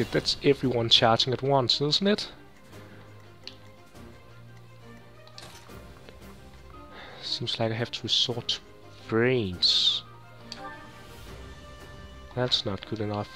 Speaker 1: Shit, that's everyone charging at once, isn't it? Seems like I have to resort to brains. That's not good enough.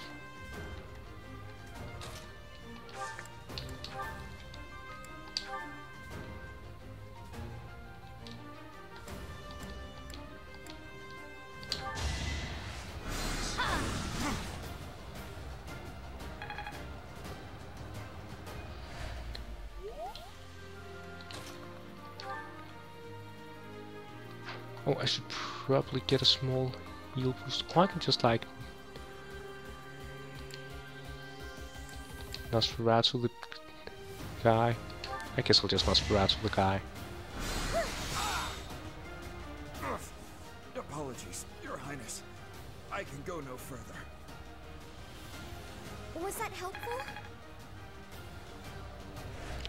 Speaker 1: Get a small heal boost. Or I can just like Nosferatu the guy. I guess I'll just Nosferatu the guy.
Speaker 40: Apologies, Your Highness. I can go no further.
Speaker 23: Was that helpful?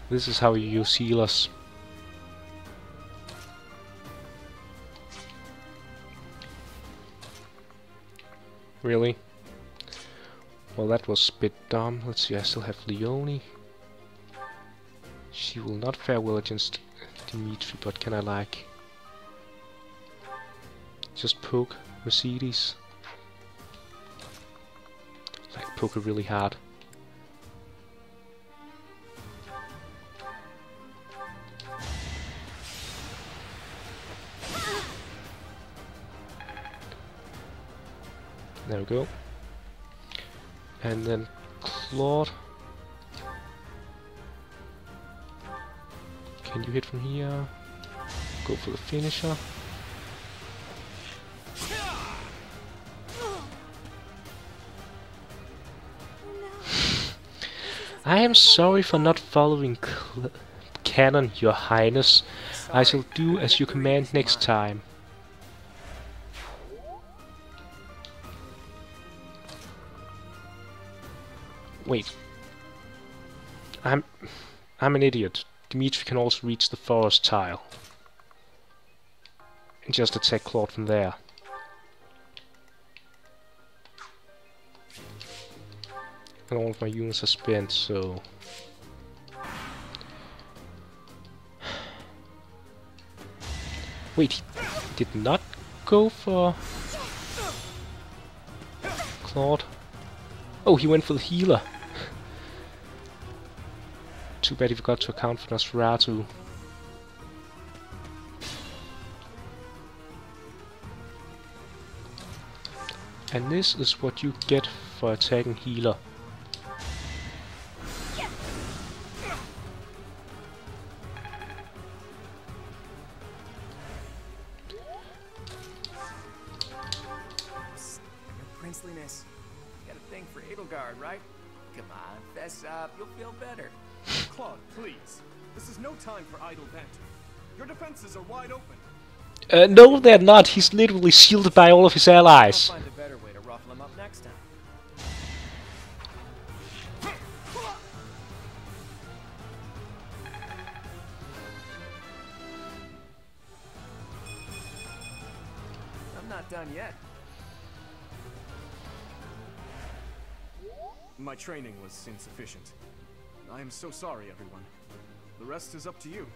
Speaker 1: This is how you use healers. Really? Well, that was a bit dumb. Let's see, I still have Leonie. She will not fare well against Dimitri, but can I like... Just poke Mercedes? Like, poke her really hard. Finisher. I am sorry for not following canon, your highness. I shall do as you command next time. Wait. I'm... I'm an idiot. Dimitri can also reach the forest tile. And just attack Claude from there. And all of my units are spent, so... Wait, he did not go for... Claude? Oh, he went for the healer. Too bad he forgot to account for Nosferatu. And this is what you get for attacking healer.
Speaker 10: Your princeliness. You got a thing for Edelgard, right? Come on, fess up. You'll feel better.
Speaker 47: Claude, please. This is no time for idle banter. Your defenses are wide open.
Speaker 1: Uh, no, they're not. He's literally shielded by all of his allies.
Speaker 47: I am so sorry, everyone. The rest is up to you.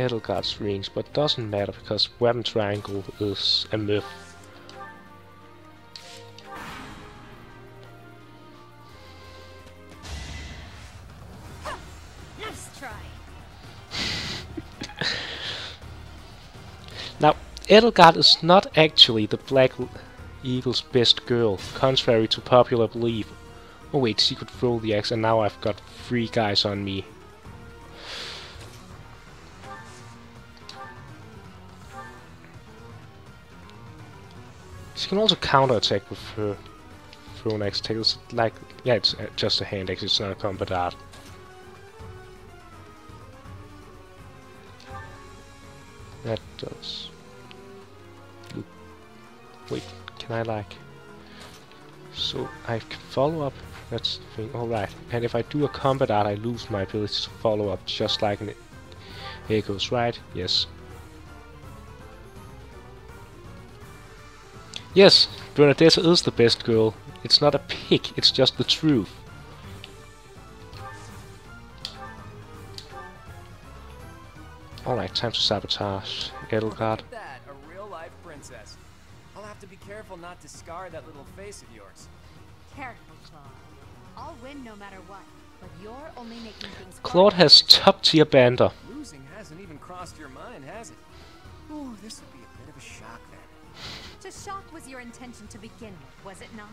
Speaker 1: Edelgard's range, but doesn't matter because Weapon Triangle is a myth.
Speaker 46: Nice try.
Speaker 1: Now, Edelgard is not actually the Black Eagle's best girl, contrary to popular belief. Oh wait, she could throw the axe and now I've got three guys on me. Can also counter-attack with her thrown axe attack. It's like, yeah, it's uh, just a hand axe, it's not a combat art. That does. Wait, can I like... So I can follow up, that's the thing, alright. And if I do a combat art I lose my ability to follow up just like an Echoes, right? Yes. Yes, Bernadetta is the best girl. It's not a pick, it's just the truth. Alright, time to sabotage Edelgard.
Speaker 10: That, a real life princess. I'll have to be careful not to scar that little face of yours.
Speaker 46: Careful, Claude. I'll win no matter what, but you're only making things
Speaker 1: Claude has top tier banter.
Speaker 10: Losing hasn't even crossed your mind, has it? Ooh, this would be then.
Speaker 46: To shock was your intention to begin with, was it not?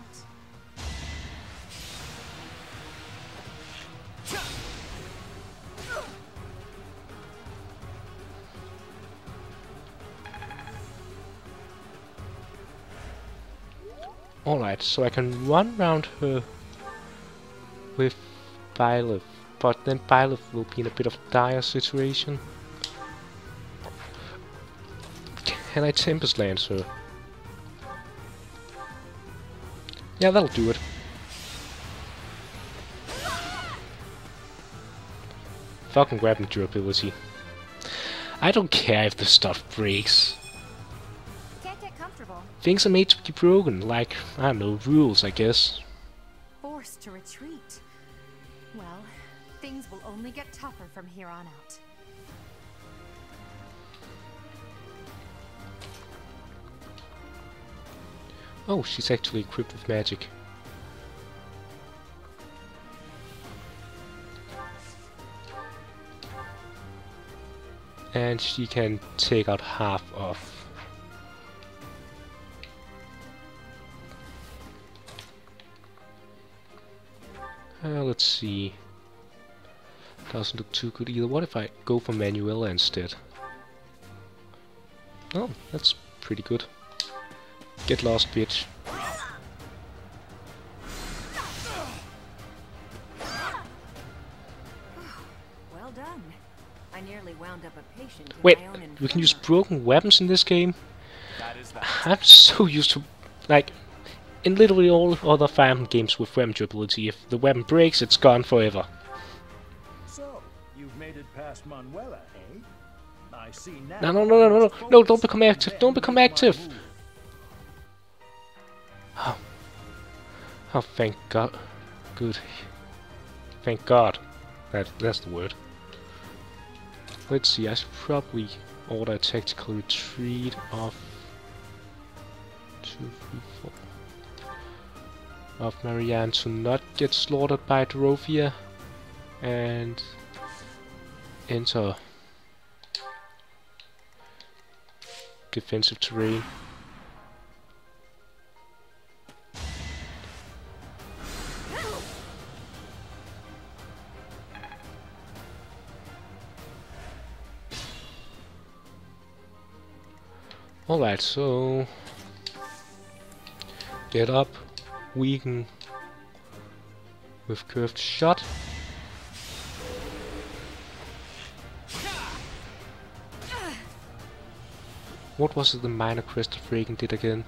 Speaker 1: Alright, so I can run around her with Byleth, but then Byleth will be in a bit of dire situation. Can I Tempest Lance her? Yeah, that'll do it. Fucking weapon durability. I don't care if the stuff breaks.
Speaker 46: Can't get comfortable.
Speaker 1: Things are made to be broken, like, I don't know, rules, I guess.
Speaker 46: Forced to retreat. Well, things will only get tougher from here on out.
Speaker 1: Oh, she's actually equipped with magic. And she can take out half of Uh, let's see. Doesn't look too good either. What if I go for Manuela instead? Oh, that's pretty good. Get lost, bitch.
Speaker 14: Well done. I nearly wound up a patient
Speaker 1: Wait, we can use broken weapons in this game? I'm so used to, like, in literally all other Fire games with weapon durability, if the weapon breaks, it's gone forever.
Speaker 48: So, you've made it past Manuela, eh? I see now.
Speaker 1: No, no, no, no, no, no, no, don't become active, don't become active! Oh. Oh, thank God. Good. Thank God. That, that's the word. Let's see, I should probably order a tactical retreat of... Two, three, four... Of Marianne to not get slaughtered by Drovia. And... Enter... Defensive terrain. Alright, so... Get up, weaken with curved shot. What was it the minor crest of Riegan did again?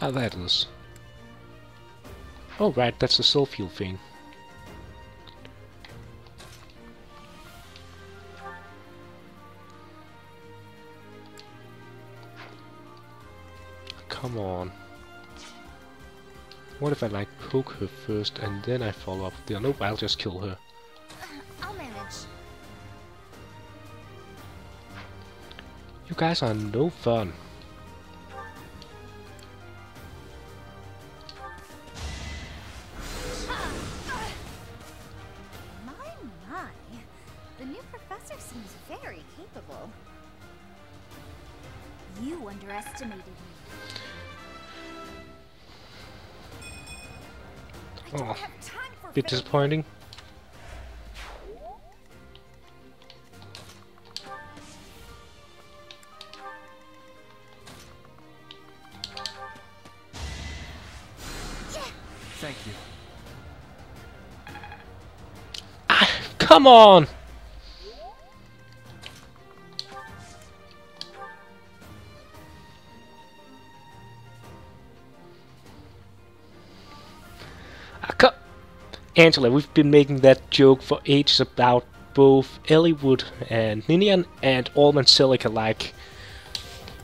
Speaker 1: Ah, that is. Oh, right, that's the Soulfield thing. Come on. What if I like poke her first and then I follow up there? Nope, I'll just kill her.
Speaker 23: Uh, I'll manage.
Speaker 1: You guys are no fun. Bit disappointing.
Speaker 47: Thank you.
Speaker 1: Ah, come on! Angela, we've been making that joke for ages about both Eliwood and Ninian and Alm and Celica, like...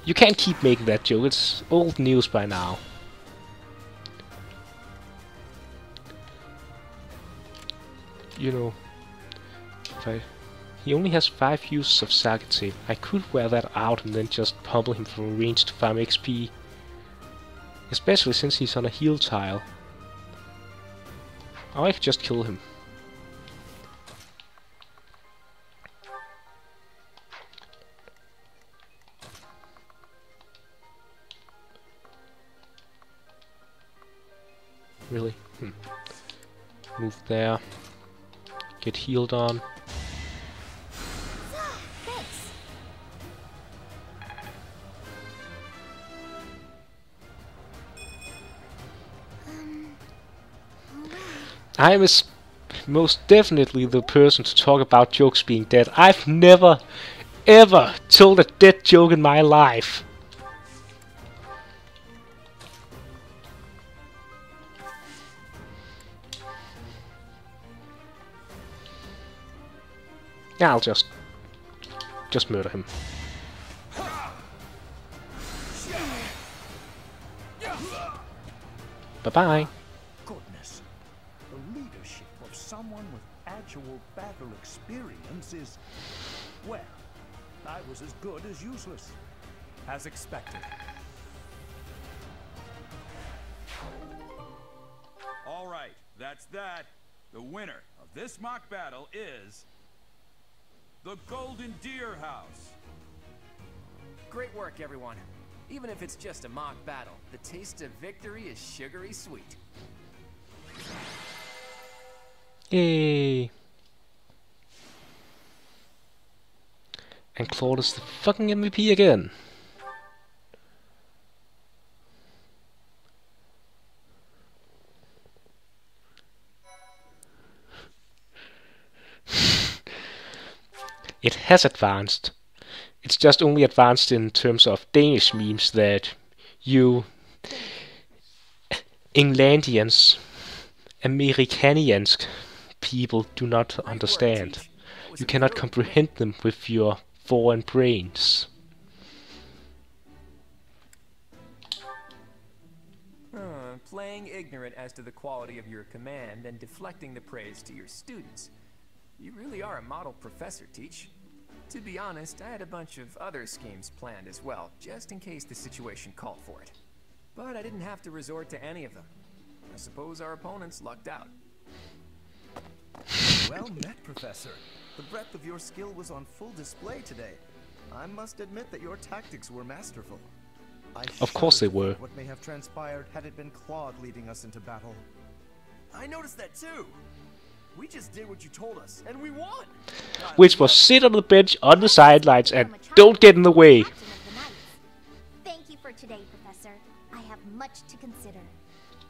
Speaker 1: You can't keep making that joke, it's old news by now. You know, I... He only has 5 uses of Tape. I could wear that out and then just pummel him from range to farm XP. Especially since he's on a heal tile. I could just kill him. Really? Hmm. Move there. Get healed on. I am most definitely the person to talk about jokes being dead. I've never, ever told a dead joke in my life. Yeah, I'll just... Just murder him. Bye-bye.
Speaker 13: Was as good as useless.
Speaker 19: As expected.
Speaker 4: All right, that's that. The winner of this mock battle is... The Golden Deer House.
Speaker 10: Great work, everyone. Even if it's just a mock battle, the taste of victory is sugary sweet.
Speaker 1: Yay. And Claude is the fucking MVP again. it has advanced. It's just only advanced in terms of Danish memes that you Englandians, Americanians people do not understand. You cannot comprehend them with your foreign brains.
Speaker 10: Uh, playing ignorant as to the quality of your command and deflecting the praise to your students. You really are a model professor, Teach. To be honest, I had a bunch of other schemes planned as well, just in case the situation called for it. But I didn't have to resort to any of them. I suppose our opponents lucked out.
Speaker 18: Well met, Professor. The breadth of your skill was on full display today. I must admit that your tactics were masterful. I
Speaker 1: Of course they were.
Speaker 18: What may have transpired had it been Claude leading us into battle.
Speaker 19: I noticed that too. We just did what you told us, and we won.
Speaker 1: Which was sit on the bench on the sidelines and don't get in the way.
Speaker 23: Thank you for today, Professor. I have much to consider.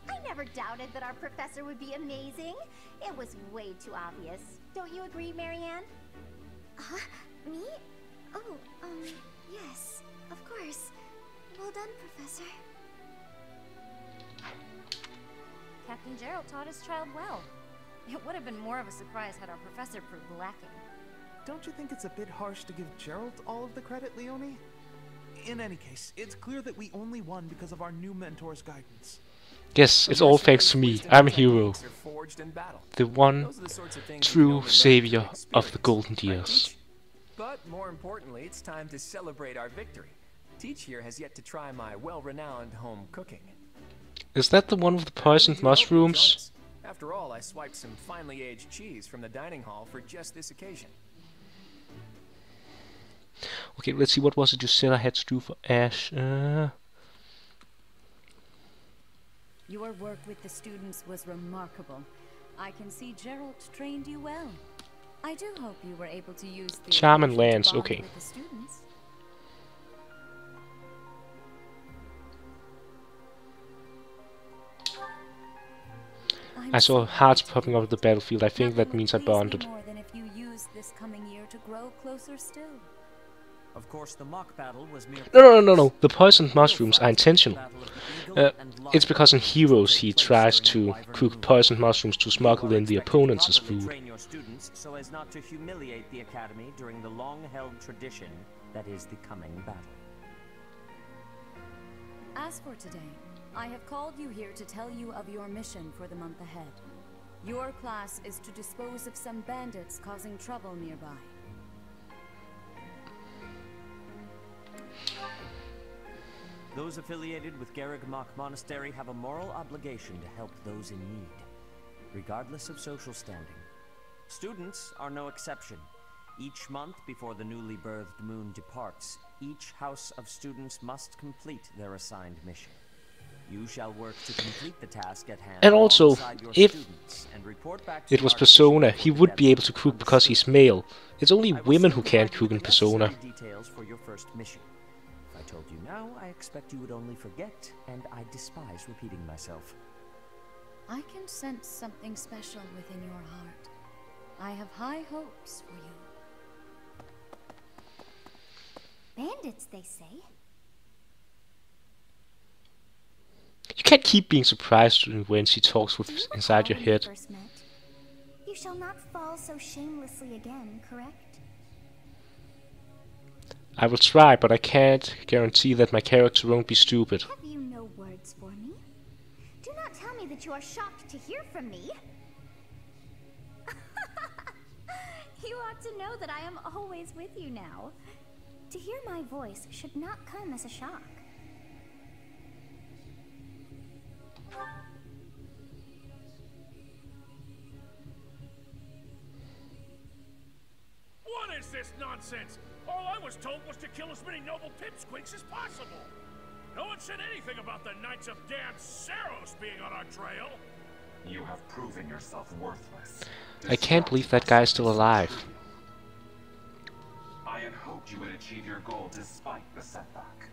Speaker 23: I never doubted that our professor would be amazing. It was way too obvious. Don't you agree, Marianne?
Speaker 3: Huh? Me? Oh, um, yes, of course. Well done, Professor.
Speaker 21: Captain Jeralt taught his child well. It would have been more of a surprise had our professor proved lacking.
Speaker 18: Don't you think it's a bit harsh to give Jeralt all of the credit, Leonie? In any case, it's clear that we only won because of our new mentor's guidance.
Speaker 1: Yes, it's all thanks to me. I'm a hero. The one true savior of the golden years.
Speaker 10: But more importantly, it's time to celebrate our victory. Teach here has yet to try my well-renowned home cooking.
Speaker 1: Is that the one with the poisoned mushrooms?
Speaker 10: After all, I swiped some finely aged cheese from the dining hall for just this occasion.
Speaker 1: Okay, let's see. What was it you said I had to do for Ashe? Uh,
Speaker 14: Your work with the students was remarkable. I can see Jeralt trained you well. I do hope you were able to use the
Speaker 1: Charm and Lance, okay.
Speaker 14: the students.
Speaker 1: I saw hearts popping at the battlefield. I think that means I bonded.
Speaker 14: More than if you use this coming year to grow closer still.
Speaker 49: Of course, the mock battle was mere.
Speaker 1: No, no, no, no. The poisoned mushrooms are intentional. Uh, it's because in Heroes he tries to cook poisoned mushrooms to smuggle in the opponents as food.
Speaker 11: Your students so as not to humiliate the Academy during the long-held tradition that is the coming battle.
Speaker 14: As for today, I have called you here to tell you of your mission for the month ahead. Your class is to dispose of some bandits causing trouble nearby.
Speaker 11: Those affiliated with Garreg Mach Monastery have a moral obligation to help those in need, regardless of social standing. Students are no exception. Each month before the newly birthed moon departs, each house of students must complete their assigned mission. You shall work to complete the task at hand
Speaker 1: And also, if
Speaker 11: and report back to
Speaker 1: it was Persona, he would be able to cook because he's male. It's only women who can't cook in Persona.
Speaker 11: details for your first mission. Now, I expect you would only forget, and I despise repeating myself.
Speaker 14: I can sense something special within your heart. I have high hopes for you.
Speaker 3: Bandits, they say.
Speaker 1: You can't keep being surprised when she talks with inside your head.
Speaker 3: first met. You shall not fall so shamelessly again, correct?
Speaker 1: I will try, but I can't guarantee that my character won't be stupid.
Speaker 3: Have you no words for me? Do not tell me that you are shocked to hear from me. you ought to know that I am always with you now. To hear my voice should not come as a shock.
Speaker 9: What is this nonsense? All I was told was to kill as many noble pipsqueaks as possible. No one said anything about the Knights of Dan Seiros being on our trail.
Speaker 50: You have proven yourself worthless.
Speaker 1: I can't believe that guy is still alive.
Speaker 50: I had hoped you would achieve your goal despite the setback.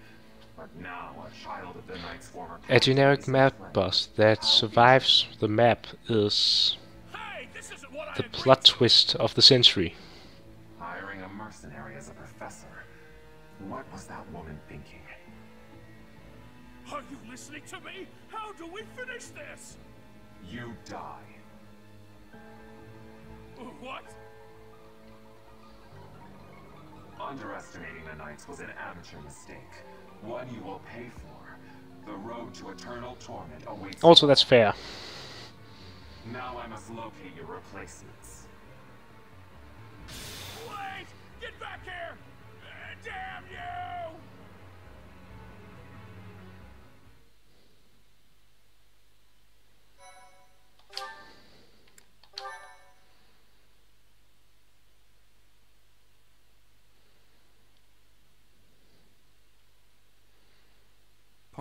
Speaker 50: But now a child of the Knight's former
Speaker 1: A generic map boss that survives the map is the plot twist of the century.
Speaker 9: We finish this?
Speaker 50: You die.
Speaker 9: What?
Speaker 50: Underestimating the Knights was an amateur mistake. One you will pay for. The road to eternal torment awaits.
Speaker 1: Also, that's fair.
Speaker 50: Now I must locate your replacements.
Speaker 9: Wait! Get back here!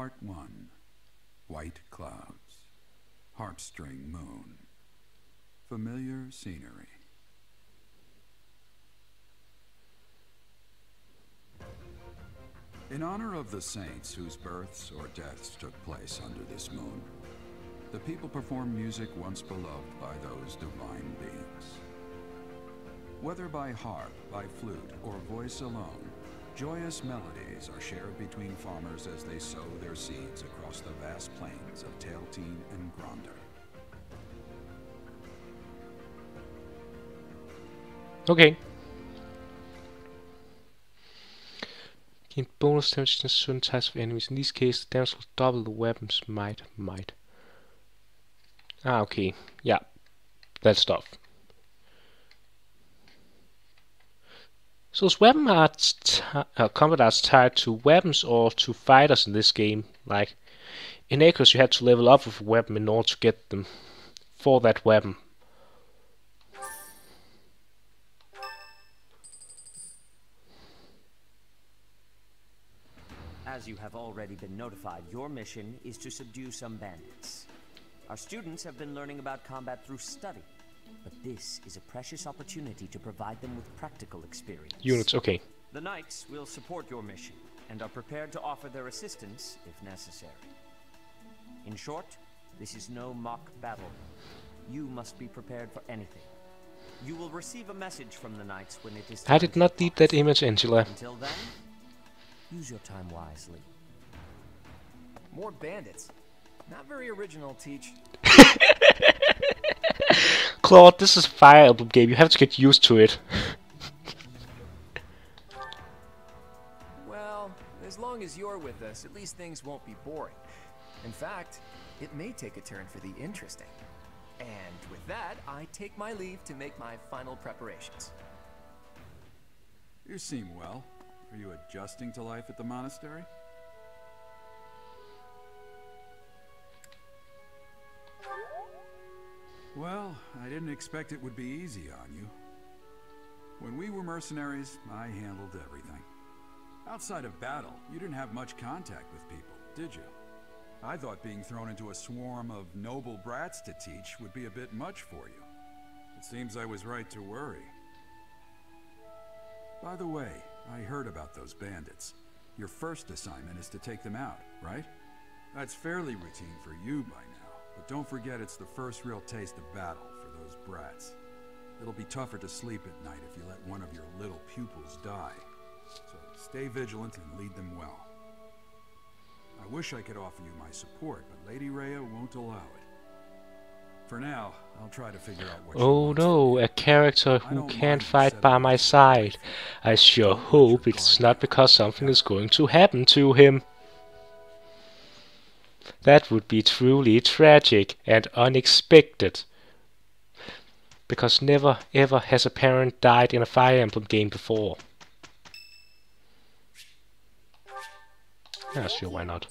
Speaker 4: Part 1 White Clouds, Heartstring Moon, Familiar Scenery. In honor of the saints whose births or deaths took place under this moon, the people perform music once beloved by those divine beings. Whether by harp, by flute, or voice alone, joyous melodies are shared between farmers as they sow their seeds across the vast plains of Tailtean and Gronder.
Speaker 1: Okay. Gain bonus damage to certain types of enemies. In this case, the damage will double the weapon's might. Might. Ah, okay. Yeah. That stuff. So is weapon arts uh, combat arts tied to weapons or to fighters in this game? Like in Echoes, you had to level up with a weapon in order to get them for that weapon.
Speaker 11: As you have already been notified, your mission is to subdue some bandits. Our students have been learning about combat through study, but this is a precious opportunity to provide them with practical experience.
Speaker 1: Units, okay.
Speaker 11: The Knights will support your mission and are prepared to offer their assistance if necessary. In short, this is no mock battle. You must be prepared for anything. You will receive a message from the Knights when it is
Speaker 1: I did not need that image, Angela.
Speaker 11: Until then, use your time wisely.
Speaker 10: More bandits. Not very original, Teach.
Speaker 1: Claude, this is a Fire Emblem game. You have to get used to it.
Speaker 10: Well, as long as you're with us, at least things won't be boring. In fact, it may take a turn for the interesting. And with that, I take my leave to make my final preparations.
Speaker 4: You seem well. Are you adjusting to life at the monastery? Well, I didn't expect it would be easy on you. When we were mercenaries, I handled everything. Outside of battle, you didn't have much contact with people, did you? I thought being thrown into a swarm of noble brats to teach would be a bit much for you. It seems I was right to worry. By the way, I heard about those bandits. Your first assignment is to take them out, right? That's fairly routine for you by now, but don't forget it's the first real taste of battle for those brats. It'll be tougher to sleep at night if you let one of your little pupils die. So stay vigilant and lead them well. I wish I could offer you my support, but Lady Rhea won't allow it. For now, I'll try to figure out what
Speaker 1: Oh no, a character who can't fight by my side. I sure hope it's not because something is going to happen to him. That would be truly tragic and unexpected. Because never ever has a parent died in a Fire Emblem game before. Yeah, sure, why not?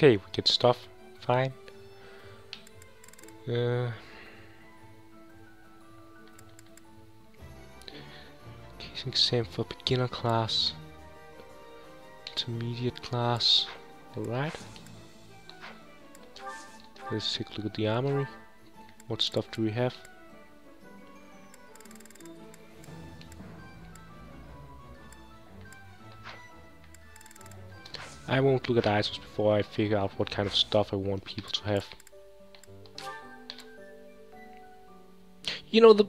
Speaker 1: Okay, we get stuff. Fine. Uh, exam for beginner class. Intermediate class. Alright. Let's take a look at the armory. What stuff do we have? I won't look at items before I figure out what kind of stuff I want people to have. You know, the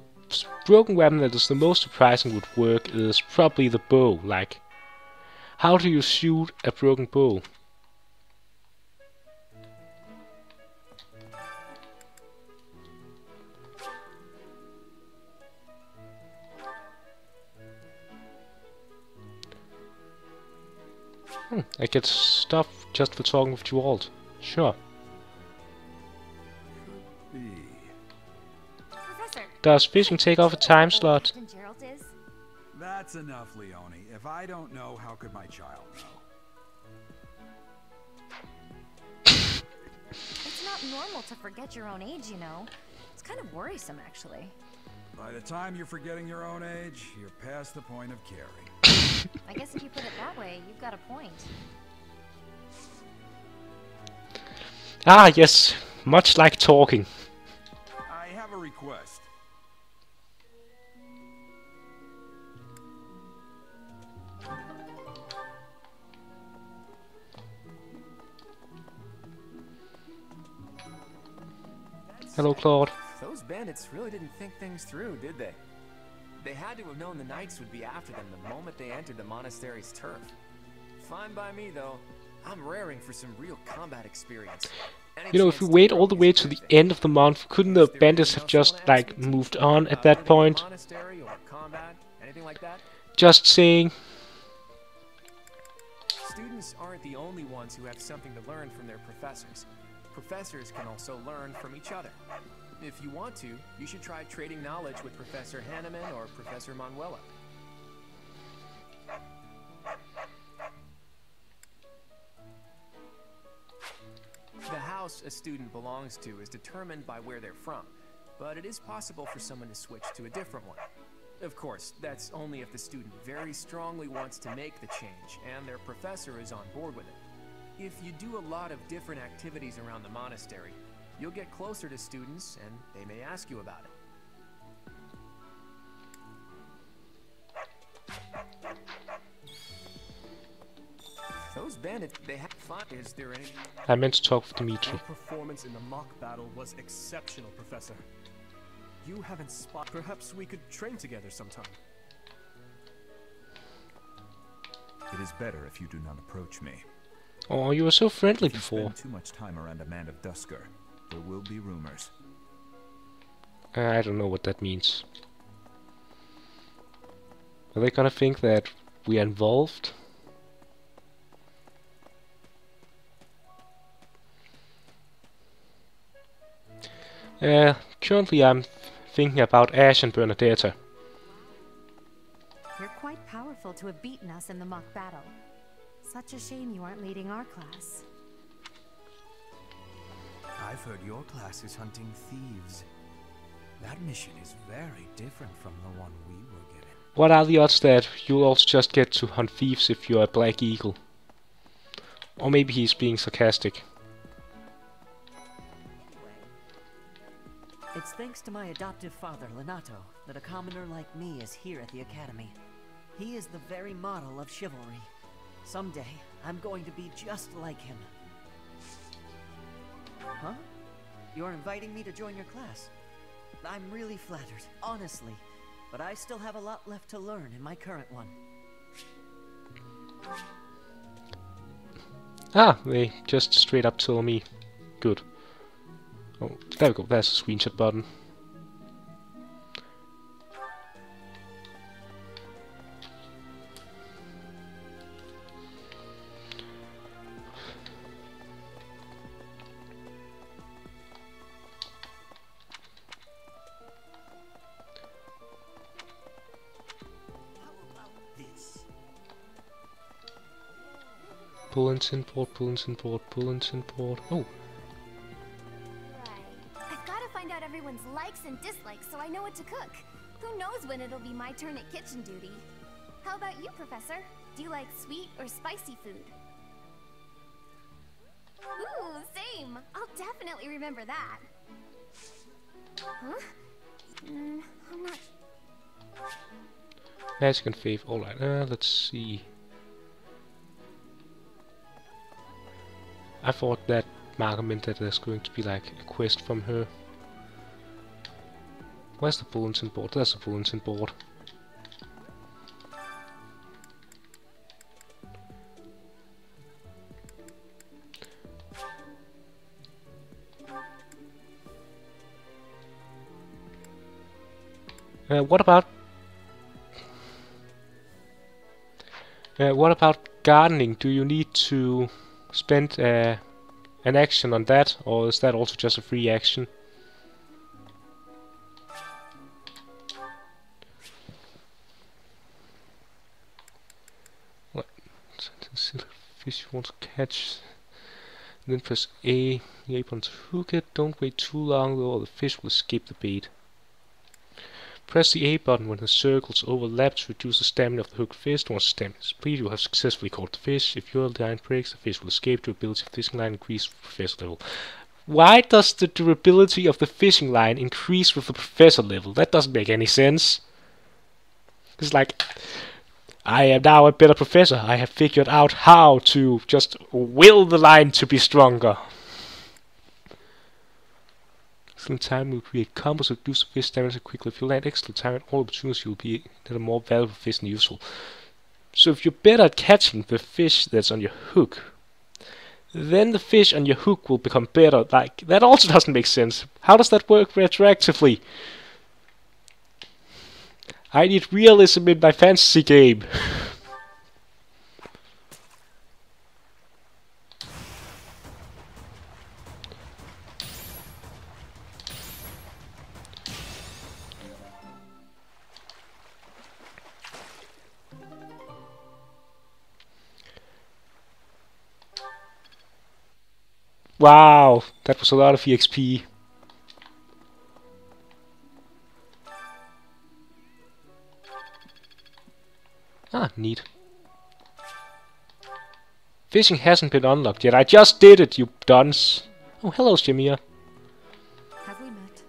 Speaker 1: broken weapon that is the most surprising would work is probably the bow. Like, how do you shoot a broken bow? Hmm, I get stuff just for talking with Jeralt. Sure. Does fishing take off a time slot?
Speaker 23: Captain Jeralt is.
Speaker 4: That's enough, Leonie. If I don't know, how could my child know?
Speaker 23: It's not normal to forget your own age, you know. It's kind of worrisome, actually.
Speaker 4: By the time you're forgetting your own age, you're past the point of caring.
Speaker 23: I guess if you put it that way, you've got a point.
Speaker 1: Ah, yes. Much like talking.
Speaker 4: I have a request.
Speaker 1: Hello, Claude.
Speaker 10: Those bandits really didn't think things through, did they? They had to have known the knights would be after them the moment they entered the monastery's turf. Fine by me, though. I'm raring for some real combat experience. Any
Speaker 1: You know, if we wait all the way to the end of the month, couldn't the bandits have just, like, moved on at that point?
Speaker 10: combat, like that?
Speaker 1: Just saying.
Speaker 10: Students aren't the only ones who have something to learn from their professors. Professors can also learn from each other. If you want to, you should try trading knowledge with Professor Hanneman or Professor Manuela. The house a student belongs to is determined by where they're from, but it is possible for someone to switch to a different one. Of course, that's only if the student very strongly wants to make the change and their professor is on board with it. If you do a lot of different activities around the monastery, you'll get closer to students and they may ask you about it. bandits, they have fun. Is there any...
Speaker 1: I meant to talk with Dimitri.
Speaker 6: Your performance in the mock battle was exceptional, Professor. You haven't spot. Perhaps we could train together sometime.
Speaker 51: It is better if you do not approach me.
Speaker 1: Oh, you were so friendly
Speaker 51: you
Speaker 1: before.
Speaker 51: Spend too much time around a man of Duscur. There will be rumors.
Speaker 1: I don't know what that means. Are they gonna think that we are involved? Uh, currently I'm thinking about Ashe and Bernadetta.
Speaker 7: You're quite powerful to have beaten us in the mock battle. Such a shame you aren't leading our class.
Speaker 27: I've heard your class is hunting thieves. That mission is very different from the one we were given.
Speaker 1: What are the odds that you'll also just get to hunt thieves if you're a Black Eagle? Or maybe he's being sarcastic.
Speaker 26: It's thanks to my adoptive father, Lonato, that a commoner like me is here at the Academy. He is the very model of chivalry. Someday, I'm going to be just like him. Huh? You're inviting me to join your class? I'm really flattered, honestly. But I still have a lot left to learn in my current one.
Speaker 1: Ah, they just straight up told me. Good. Oh, there we go, there's a screenshot button. Bulletin board, bulletin board, bulletin board. Oh,
Speaker 23: I've got to find out everyone's likes and dislikes so I know what to cook. Who knows when it'll be my turn at kitchen duty? How about you, Professor? Do you like sweet or spicy food? Ooh, same! I'll definitely remember that. Huh? Mm, I'm not...
Speaker 1: magic and faith. Alright, uh, let's see. I thought that marker meant that there's going to be like a quest from her. Where's the bulletin board? There's the bulletin board. Uh, what about uh, what about gardening? Do you need to spend uh, an action on that, or is that also just a free action? What? Fish you want to catch. Then press A. The to hook it. Don't wait too long though, or the fish will escape the bait. Press the A button when the circles overlap to reduce the stamina of the hooked fish. Once the stamina is depleted, you have successfully caught the fish. If your line breaks, the fish will escape. Durability of fishing line increase with professor level. Why does the durability of the fishing line increase with the professor level? That doesn't make any sense. It's like, I am now a better professor. I have figured out how to just will the line to be stronger. Excellent time will create combos that the fish damage quickly. If you land excellent time at all opportunities, you'll be that are more valuable fish than usual. So if you're better at catching the fish that's on your hook, then the fish on your hook will become better. Like, that also doesn't make sense. How does that work retroactively? I need realism in my fantasy game. Wow, that was a lot of EXP. Ah, neat. Fishing hasn't been unlocked yet. I just did it, you dunce. Oh, hello, Shamir.
Speaker 7: Have we met?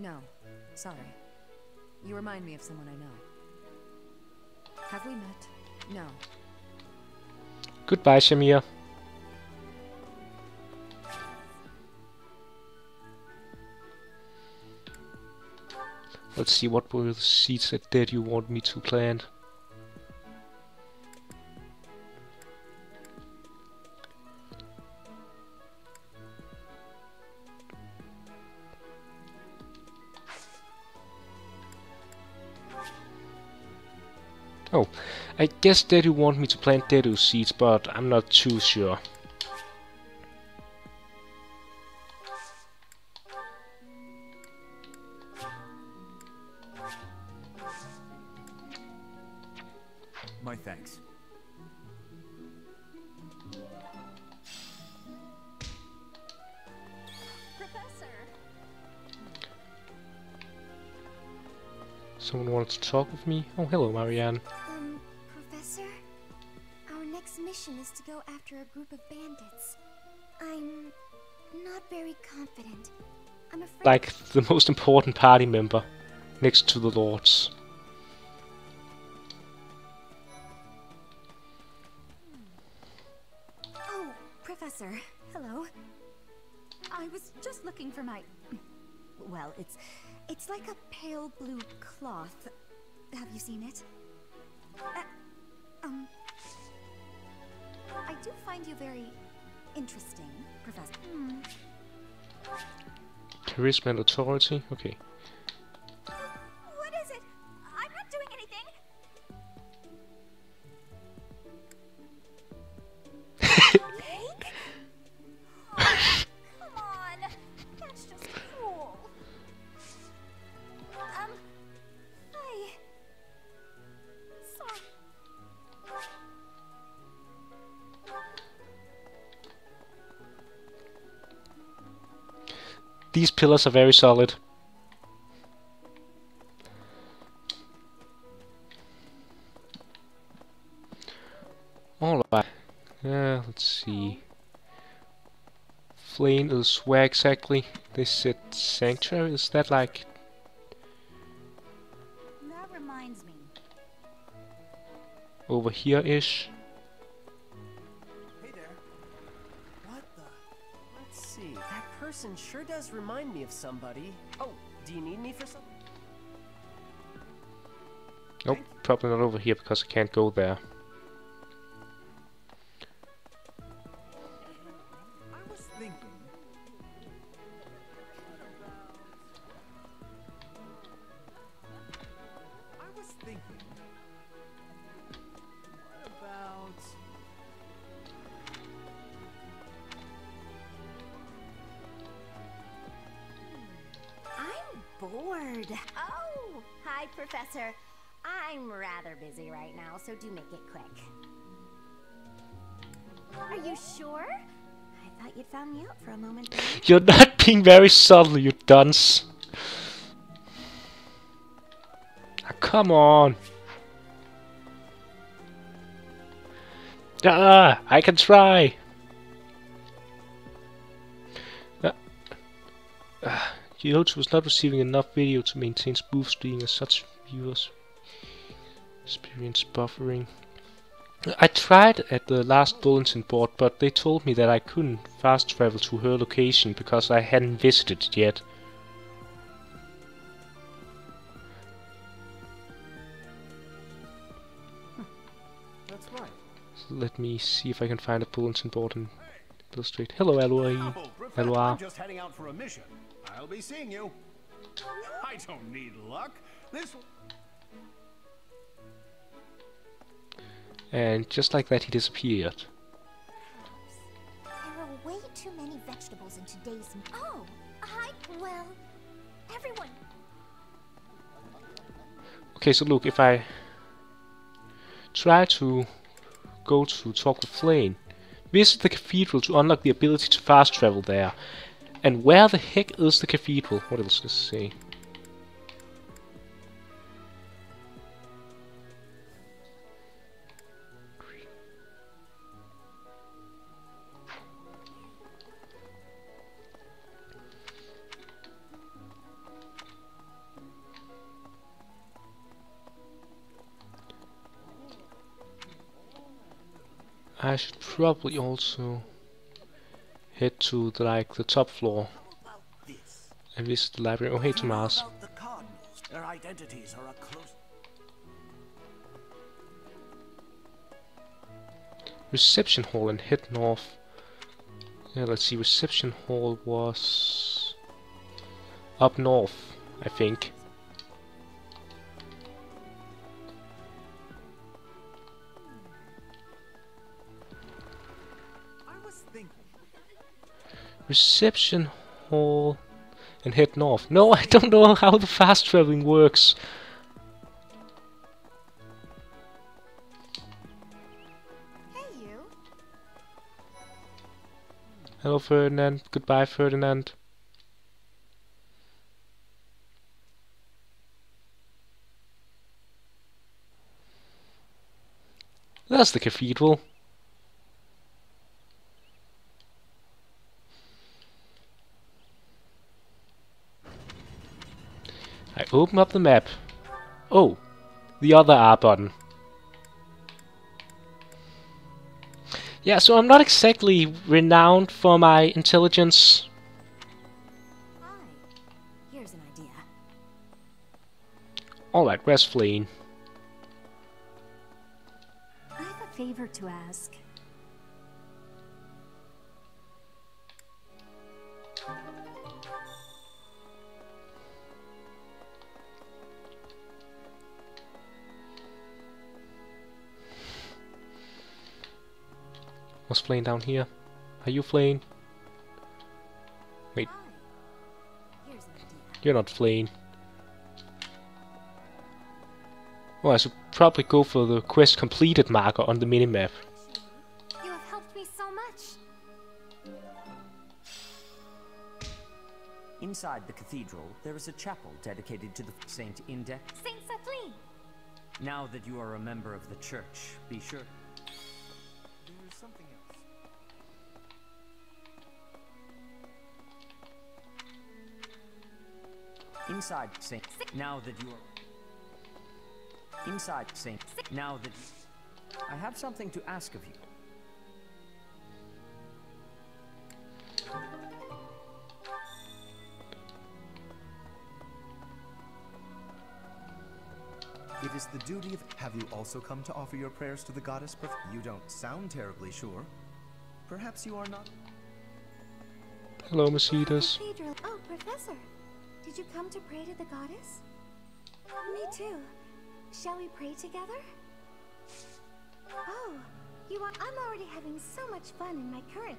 Speaker 7: No. Sorry. You remind me of someone I know. Have we met? No.
Speaker 1: Goodbye, Shamir. Let's see what were the seeds that did oh, you want me to plant. Oh, I guess Dedue want me to plant Dedue seeds, but I'm not too sure. Someone wants to talk with me? Oh, hello, Marianne.
Speaker 23: Um, Professor? Our next mission is to go after a group of bandits. I'm not very confident. I'm afraid.
Speaker 1: Like the most important party member, next to the lords.
Speaker 46: Oh, Professor. Hello. I was just looking for my... Well, it's... It's like a pale blue cloth. Have you seen it? Uh, um... I do find you very interesting, Professor. Hmm.
Speaker 1: Charisma and authority? Okay. These pillars are very solid. Alright. Yeah, let's see. Flayn is where exactly? They said sanctuary? Is that like
Speaker 46: That reminds me.
Speaker 1: over here-ish?
Speaker 16: Person sure does remind me of somebody. Oh, do you need me for something?
Speaker 1: Nope, probably not over here because I can't go there. You're not being very subtle, you dunce. Ah, come on. Ah, I can try. Ah, YouTube was not receiving enough video to maintain smooth streaming as such viewers experience buffering. I tried at the last bulletin board, but they told me that I couldn't fast travel to her location because I hadn't visited it yet.
Speaker 16: That's right.
Speaker 1: So let me see if I can find a bulletin board and illustrate. Hello, Eloy.
Speaker 48: I'm just heading out for a mission. I'll be seeing you. I don't need luck. This.
Speaker 1: And just like that, he disappeared.
Speaker 23: There are way too many vegetables in today's. Oh, hi. Well, everyone.
Speaker 1: Okay, so look, if I try to go to talk with Flayn, visit the cathedral to unlock the ability to fast travel there. And where the heck is the cathedral? What else does it say? I should probably also head to the, like the top floor and visit the library. Oh, hey, Tomas.
Speaker 32: The Their identities are a close.
Speaker 1: Reception hall and head north. Yeah, let's see. Reception hall was up north, I think. Reception hall and head north. No, I don't know how the fast traveling works.
Speaker 23: Hey, you.
Speaker 1: Hello, Ferdinand. Goodbye, Ferdinand. That's the cathedral. Open up the map. Oh, the other R button. Yeah, so I'm not exactly renowned for my intelligence.
Speaker 52: Here's an idea.
Speaker 1: Alright, where's Flayn?
Speaker 52: I have a favor to ask.
Speaker 1: Was Flayn down here? Are you Flayn? Wait. You're not Flayn. Well, I should probably go for the quest completed marker on the minimap.
Speaker 23: You have helped me so much.
Speaker 11: Inside the cathedral, there is a chapel dedicated to the Saint Indech.
Speaker 23: Saint Cethleann.
Speaker 11: Now that you are a member of the church, be sure. Inside Saint. Now that you are. Inside Saint. Now that. I have something to ask of you.
Speaker 18: It is the duty of... Have you also come to offer your prayers to the goddess? Prof you don't sound terribly sure. Perhaps you are not...
Speaker 1: Hello, Mercedes.
Speaker 23: Oh, Professor. Did you come to pray to the goddess? Me too. Shall we pray together? Oh, you are. I'm already having so much fun in my current.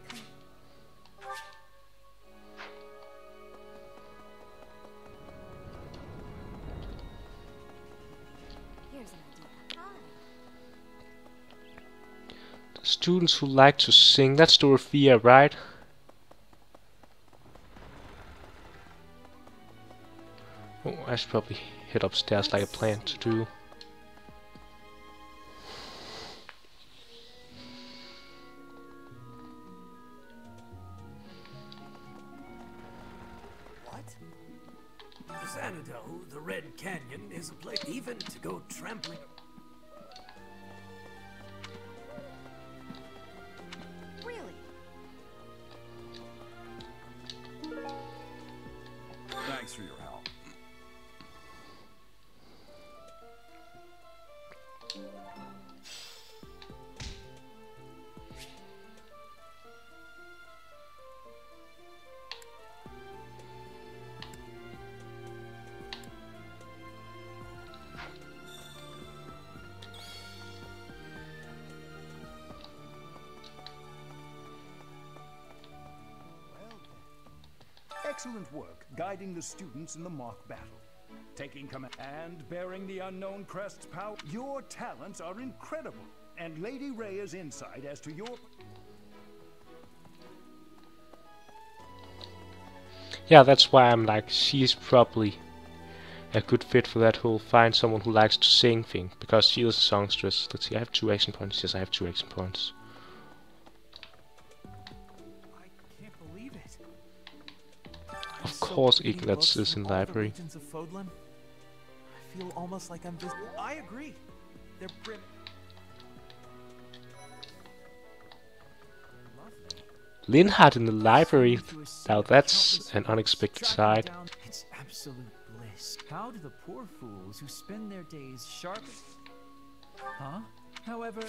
Speaker 1: The students who like to sing, that's Dorothea, right? I should probably head upstairs like I planned to do.
Speaker 32: The
Speaker 13: students in the mock battle. Taking command and bearing the unknown crest's power. Your talents are incredible. And Lady Rhea's insight as to your...
Speaker 1: Yeah, that's why I'm like, she's probably a good fit for that whole find someone who likes to sing thing. Because she is a songstress. Let's see, I have two action points. Yes, I have two action points. Course
Speaker 21: reading
Speaker 1: is in library.
Speaker 21: I feel almost like I'm visiting. I agree. They're brim.
Speaker 1: Linhardt in the library. Now that's an unexpected side.
Speaker 35: It's absolute bliss. How do the poor fools who spend their days sharp... Huh? However...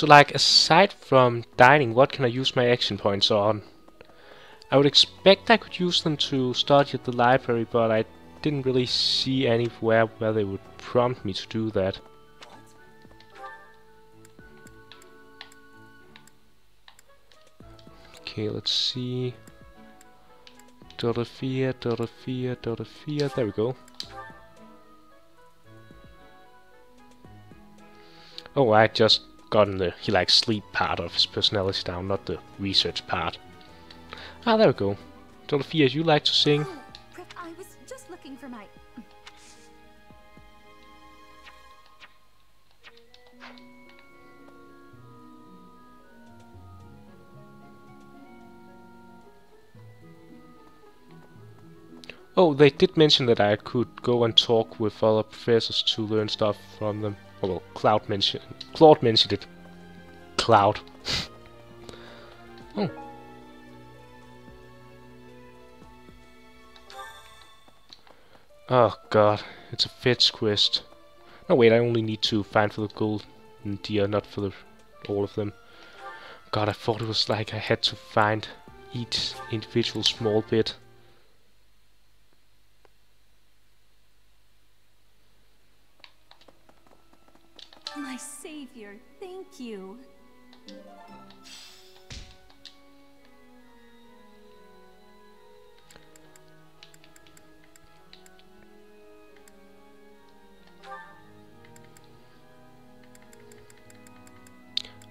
Speaker 1: So like, aside from dining, what can I use my action points on? I would expect I could use them to study at the library, but I didn't really see anywhere where they would prompt me to do that. Okay, let's see. Dorothea, Dorothea, Dorothea, there we go. Oh, I just gotten the he likes sleep part of his personality down, not the research part. Ah, there we go. Dorothea, you like to sing?
Speaker 46: Oh, I was just looking for my...
Speaker 1: Oh, they did mention that I could go and talk with other professors to learn stuff from them. Well, Cloud mentioned... Claude mentioned it. Cloud. oh. Oh god, it's a fetch quest. No wait, I only need to find for the golden deer, not for the, all of them. God, I thought it was like I had to find each individual small bit.
Speaker 46: You.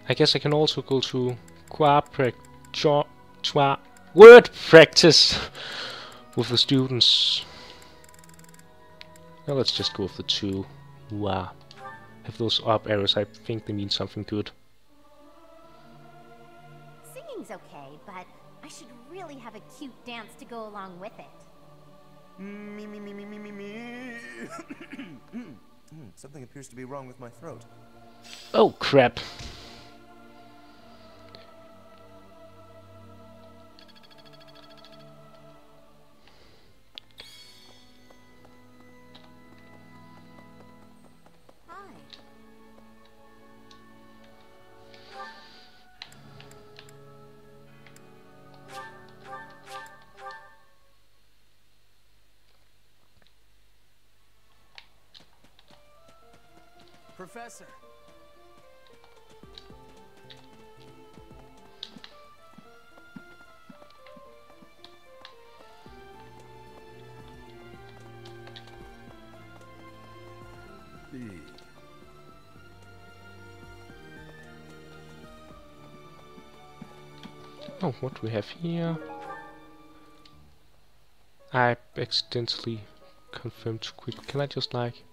Speaker 1: I guess I can also go to qua word practice with the students. Now let's just go with the two. Wow. Have those up arrows, I think they mean something good.
Speaker 53: Singing's okay, but I should really have a cute dance to go along with it.
Speaker 54: Me, me, me, me, me, me, me. Hmm, Something appears to be wrong with my throat.
Speaker 1: Oh crap. What we have here? I accidentally confirmed quick. Can I just like...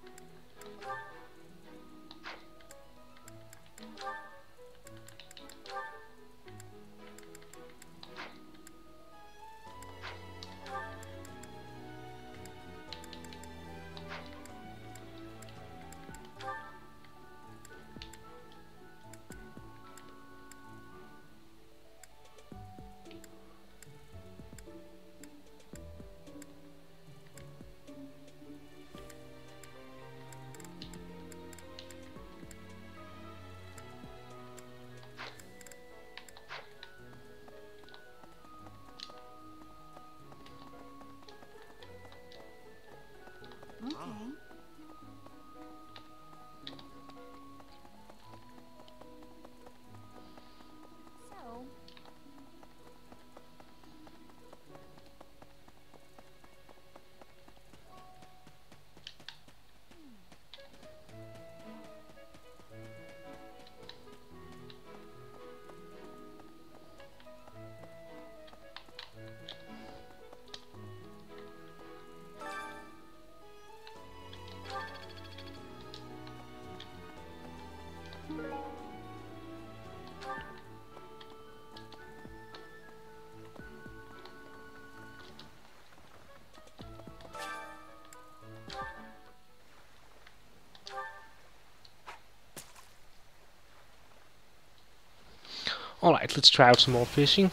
Speaker 1: let's try out some more fishing.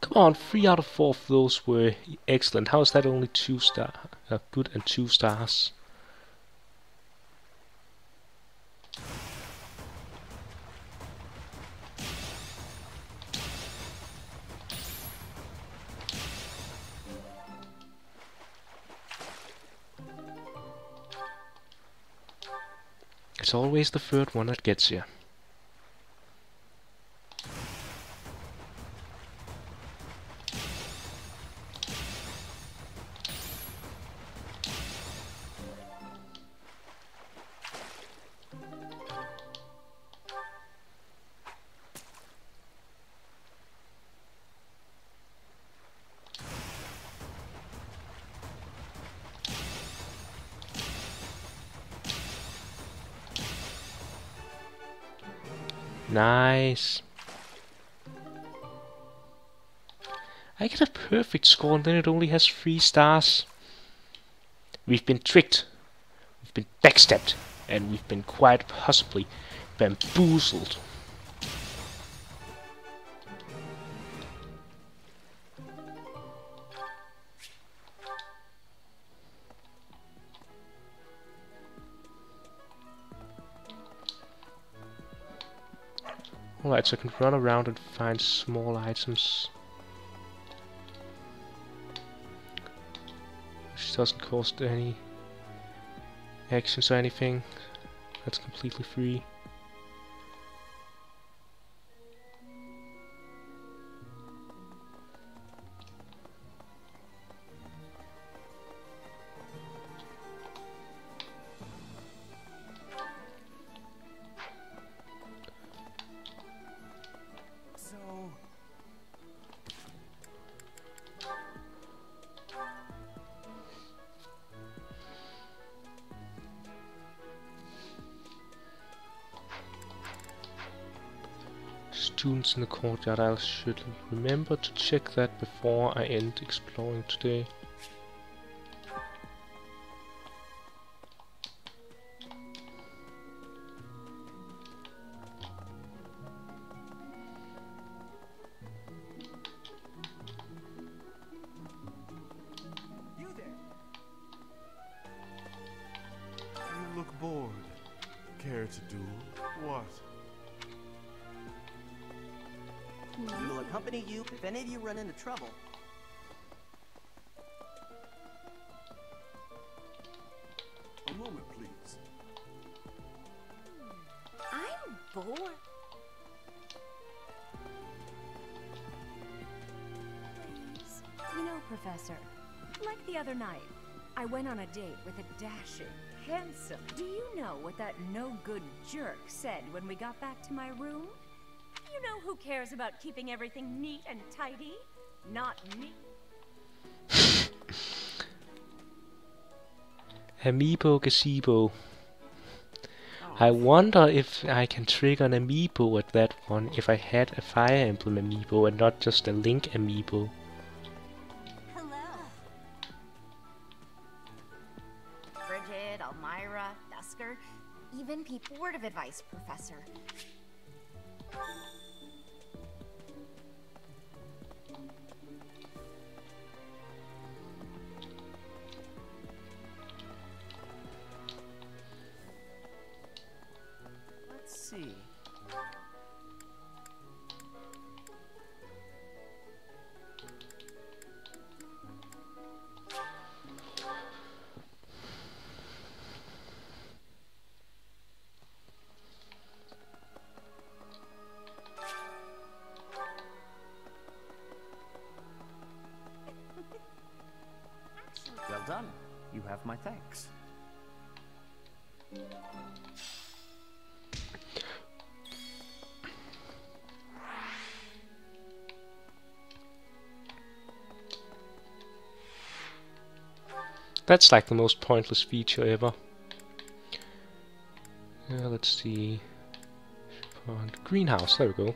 Speaker 1: Come on, three out of four of those were excellent. How is that only two star? Uh, good and two stars. Always the third one that gets you. Score and then it only has three stars. We've been tricked. We've been backstabbed. And we've been quite possibly bamboozled. Alright, so I can run around and find small items. Doesn't cost any actions or anything. That's completely free. In the courtyard. I should remember to check that before I end exploring today.
Speaker 26: If any of you run into trouble.
Speaker 55: A moment, please.
Speaker 56: I'm bored.
Speaker 12: You know, Professor, like the other night, I went on a date with a dashing, handsome. Do you know what that no good jerk said when we got back to my room? Who cares about keeping everything neat and tidy? Not me.
Speaker 1: Amiibo Gazebo. Oh. I wonder if I can trigger an amiibo at that one if I had a Fire Emblem amiibo and not just a Link amiibo. That's like the most pointless feature ever. Uh, let's see. And greenhouse, there we go.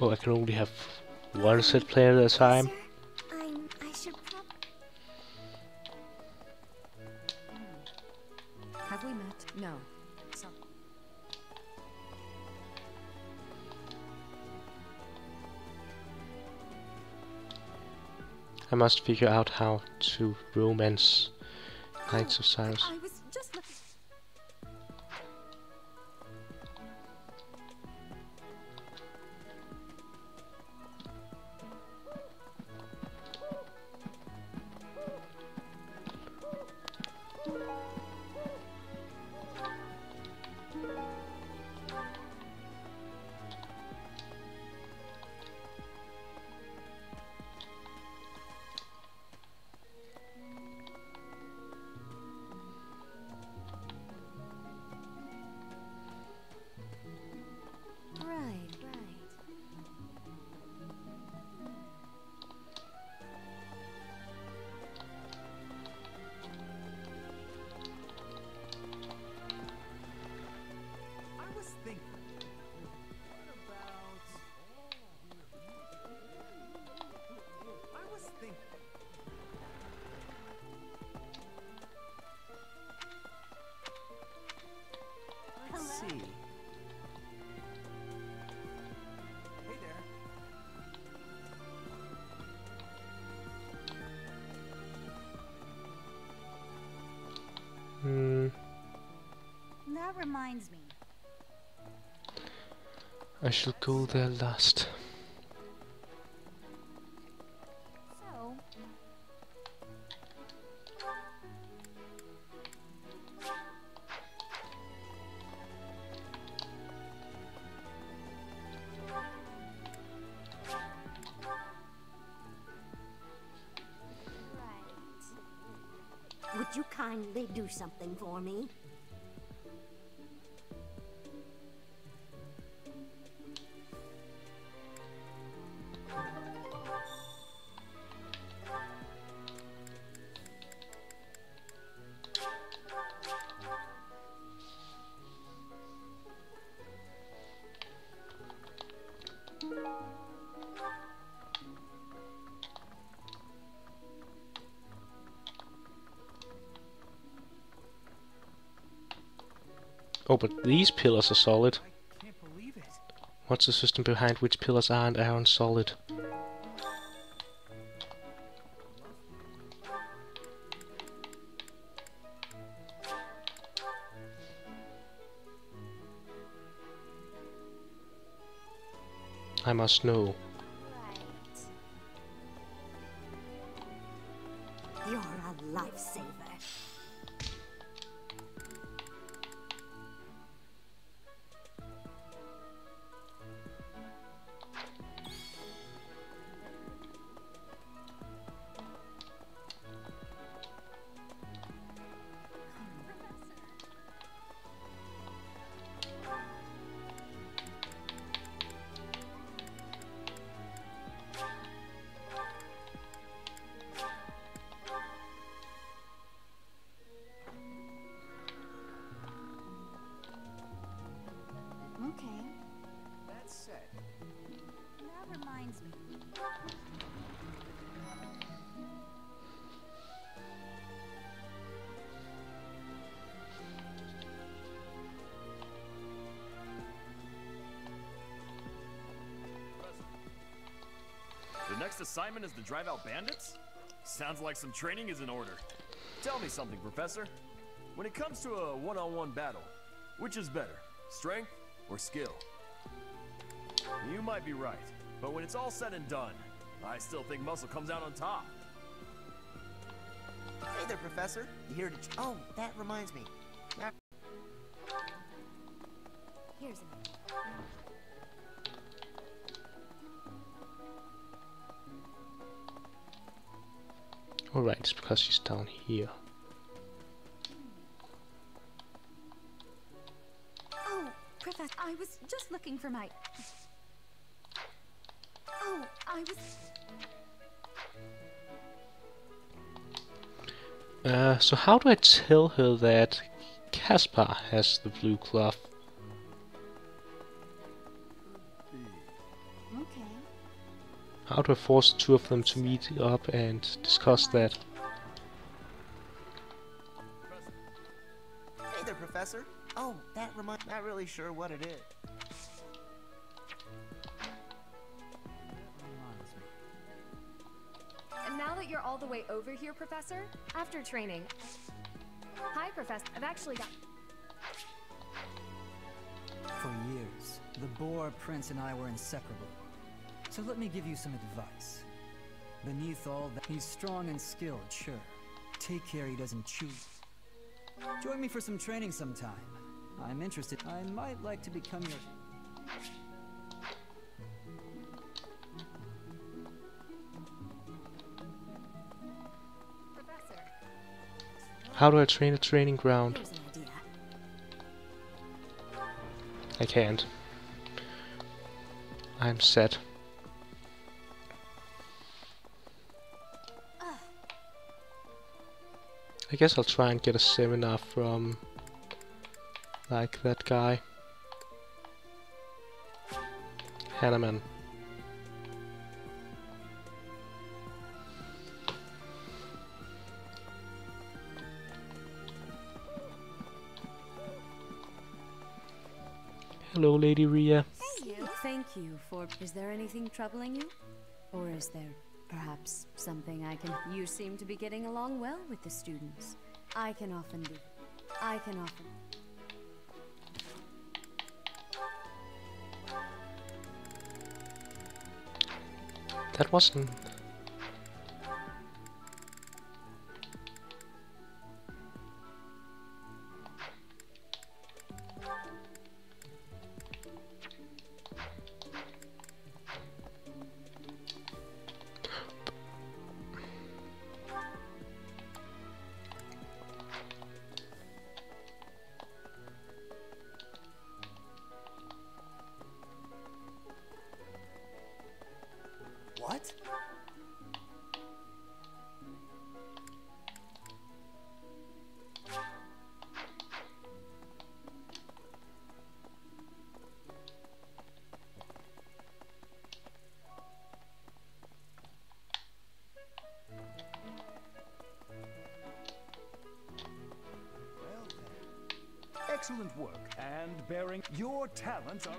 Speaker 1: Oh, I can only have one set player at a time. Must figure out how to romance Knights of Seiros. Shall go there last.
Speaker 31: Would you kindly do something for me?
Speaker 1: But these pillars are solid. What's the system behind which pillars aren't solid? I must know.
Speaker 19: To drive out bandits? Sounds like some training is in order. Tell me something, Professor. When it comes to a one-on-one battle, which is better, strength or skill? You might be right, but when it's all said and done, I still think muscle comes out on top.
Speaker 18: Hey there, Professor. You here to... Oh, that reminds me. That
Speaker 57: Here's an
Speaker 1: Alright, it's because she's down here.
Speaker 58: Oh, Professor, I was just looking for my. Oh, I was.
Speaker 1: Uh, so how do I tell her that Caspar has the blue cloth? How do I force two of them to meet up and discuss that?
Speaker 18: Hey there, Professor. Oh, that reminds. Not really sure what it is.
Speaker 14: And now that you're all the way over here, Professor, after training. Hi, Professor. I've actually got.
Speaker 35: For years, the Boar Prince and I were inseparable. So let me give you some advice. Beneath all that, he's strong and skilled, sure. Take care he doesn't chew. Join me for some training sometime. I'm interested. I might like to become your...
Speaker 1: How do I train a training ground? I can't. I'm set. I guess I'll try and get a seminar from like that guy. Hanneman. Hello, Lady Rhea.
Speaker 14: Thank you. Thank you for. Is there anything troubling you? Or is there perhaps something I can. You seem to be getting along well with the students. I can often be. I can often.
Speaker 1: That wasn't...
Speaker 13: your talents are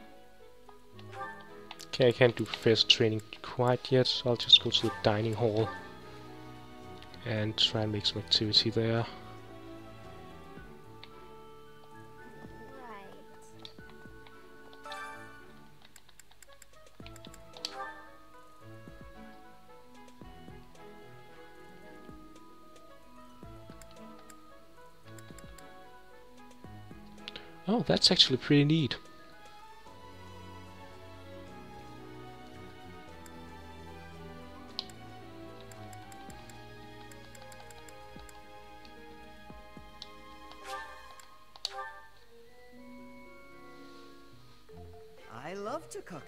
Speaker 1: Okay, I can't do first training quite yet, so I'll just go to the dining hall and try and make some activity there. Oh, that's actually pretty neat.
Speaker 26: I love to cook.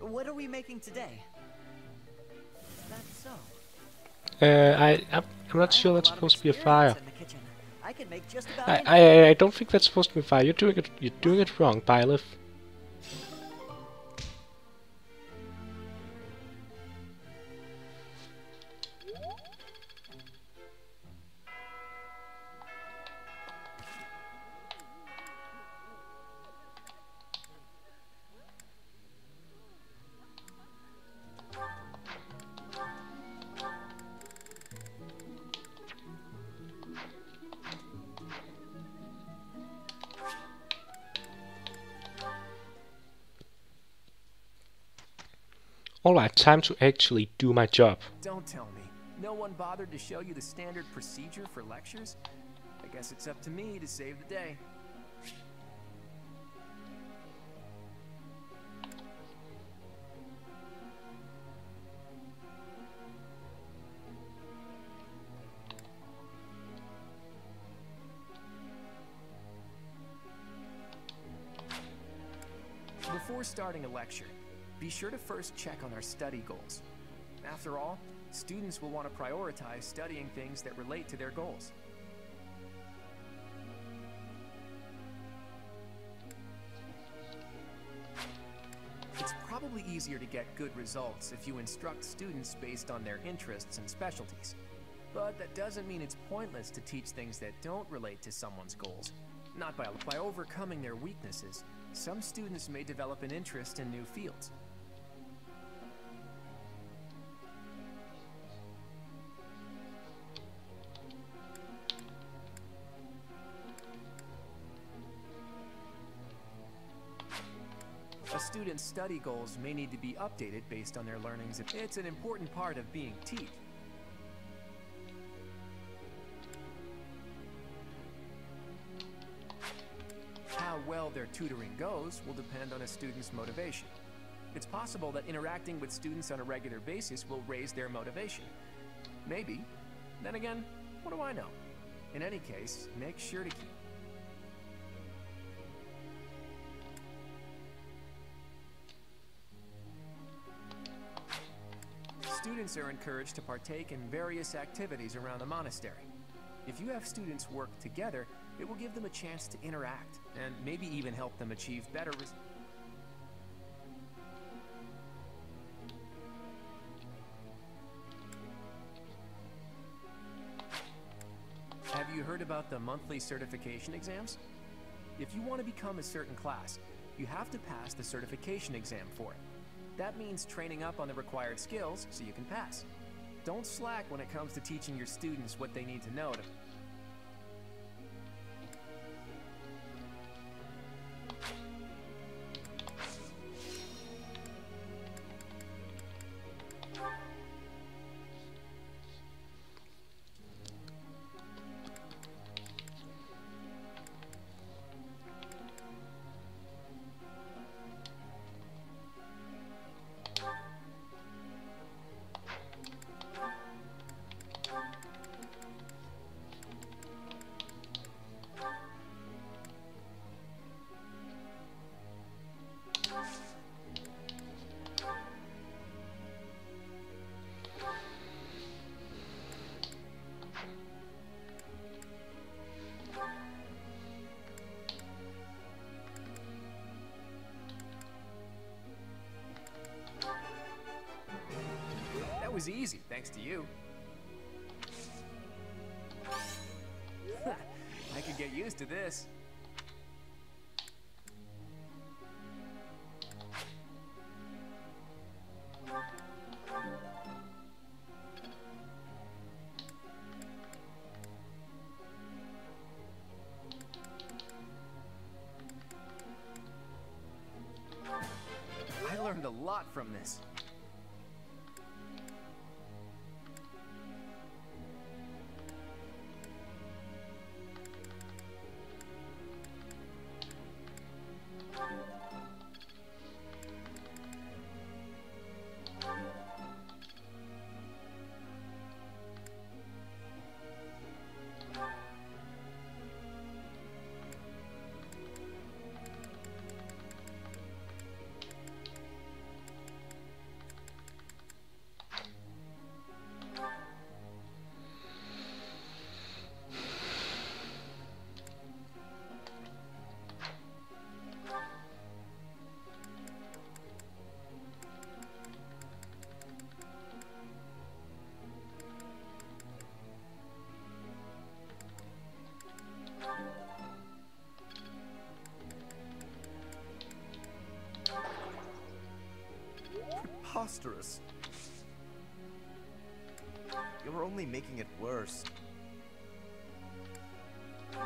Speaker 26: What are we making today? Is that so?
Speaker 1: Uh, I, I'm not sure that's supposed to be a fire.
Speaker 26: In the kitchen. I can make just about
Speaker 1: I. I, don't think that's supposed to be fire. You're doing it, you're doing it wrong, Byleth. Time to actually do my job.
Speaker 10: Don't tell me. No one bothered to show you the standard procedure for lectures? I guess it's up to me to save the day. Before starting a lecture, be sure to first check on our study goals. After all, students will want to prioritize studying things that relate to their goals. It's probably easier to get good results if you instruct students based on their interests and specialties. But that doesn't mean it's pointless to teach things that don't relate to someone's goals. Not by, by overcoming their weaknesses, some students may develop an interest in new fields. Student's study goals may need to be updated based on their learnings. It's an important part of being teach. How well their tutoring goes will depend on a student's motivation. It's possible that interacting with students on a regular basis will raise their motivation. Maybe. Then again, what do I know? In any case, make sure to keep Students are encouraged to partake in various activities around the monastery. If you have students work together, it will give them a chance to interact, and maybe even help them achieve better results. Have you heard about the monthly certification exams? If you want to become a certain class, you have to pass the certification exam for it. That means training up on the required skills so you can pass. Don't slack when it comes to teaching your students what they need to know to
Speaker 54: Preposterous. You're only making it worse.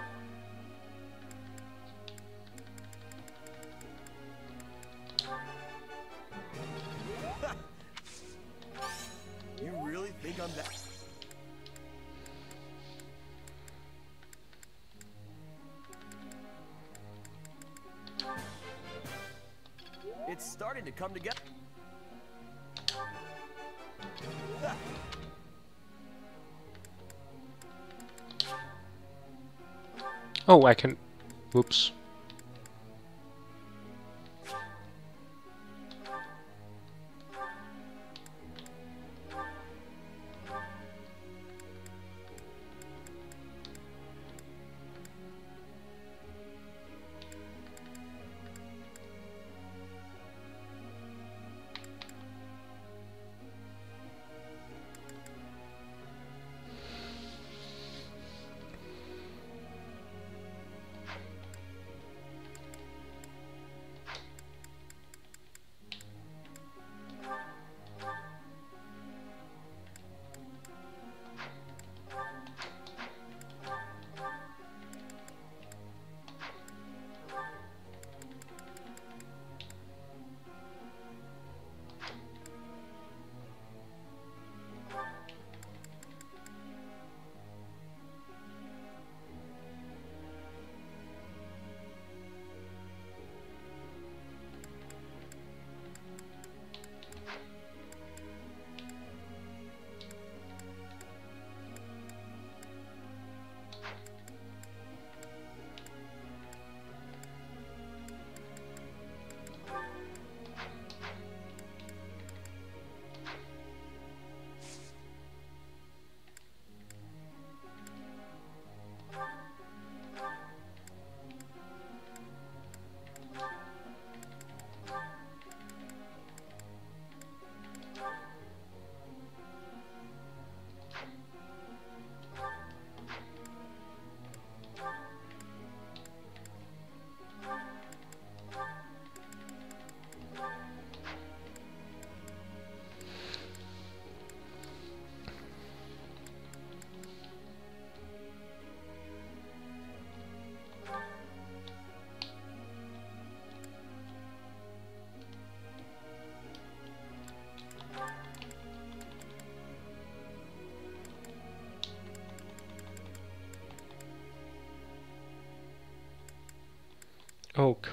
Speaker 54: you really think I'm that?
Speaker 59: It's starting to come together.
Speaker 1: Oh, I can... Whoops.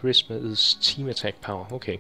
Speaker 1: Charisma is team attack power. Okay.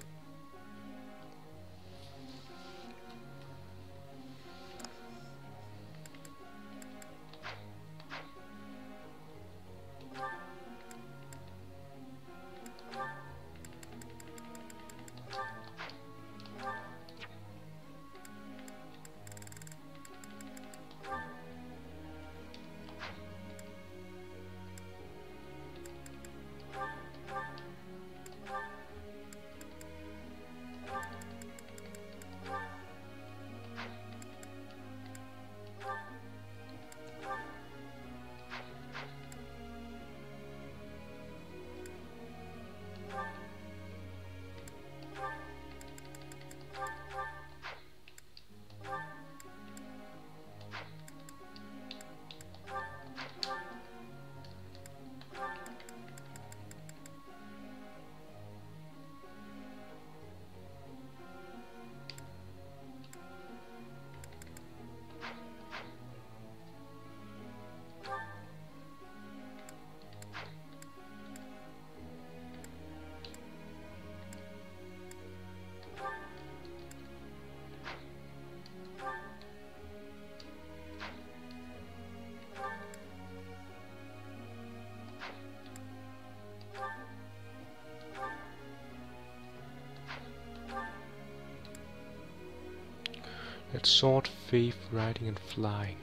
Speaker 1: Riding and flying.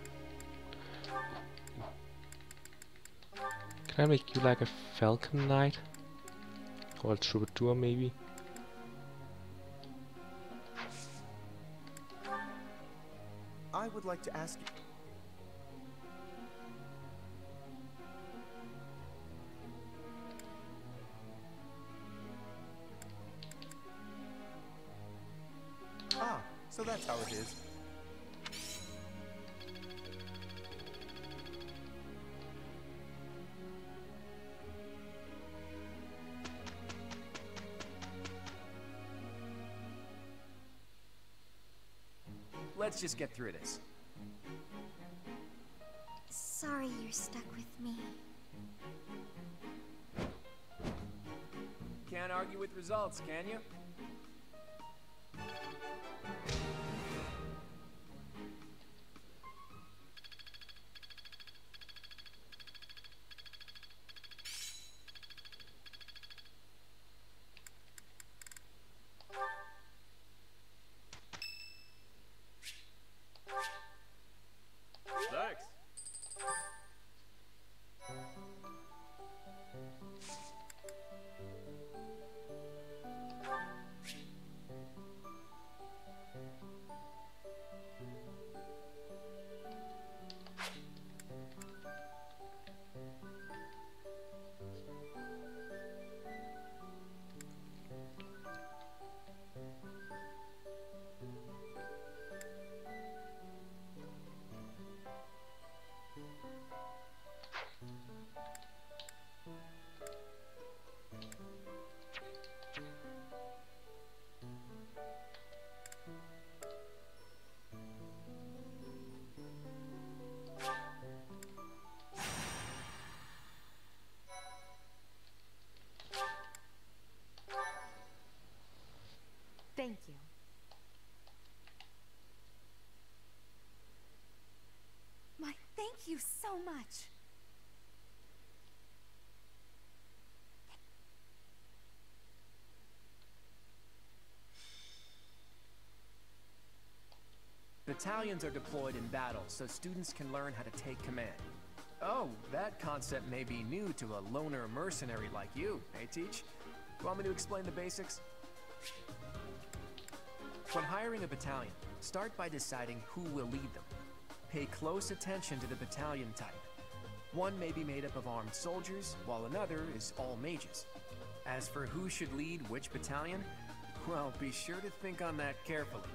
Speaker 1: Can I make you like a falcon knight? Or a troubadour maybe?
Speaker 54: I would like to ask you... Ah, so that's how it is.
Speaker 10: Let's just get through this.
Speaker 23: Sorry you're stuck with me.
Speaker 10: Can't argue with results, can you? Battalions are deployed in battle so students can learn how to take command. Oh, that concept may be new to a loner mercenary like you, eh, Teach? Want me to explain the basics? When hiring a battalion, start by deciding who will lead them. Pay close attention to the battalion type. One may be made up of armed soldiers, while another is all mages. As for who should lead which battalion, well, be sure to think on that carefully.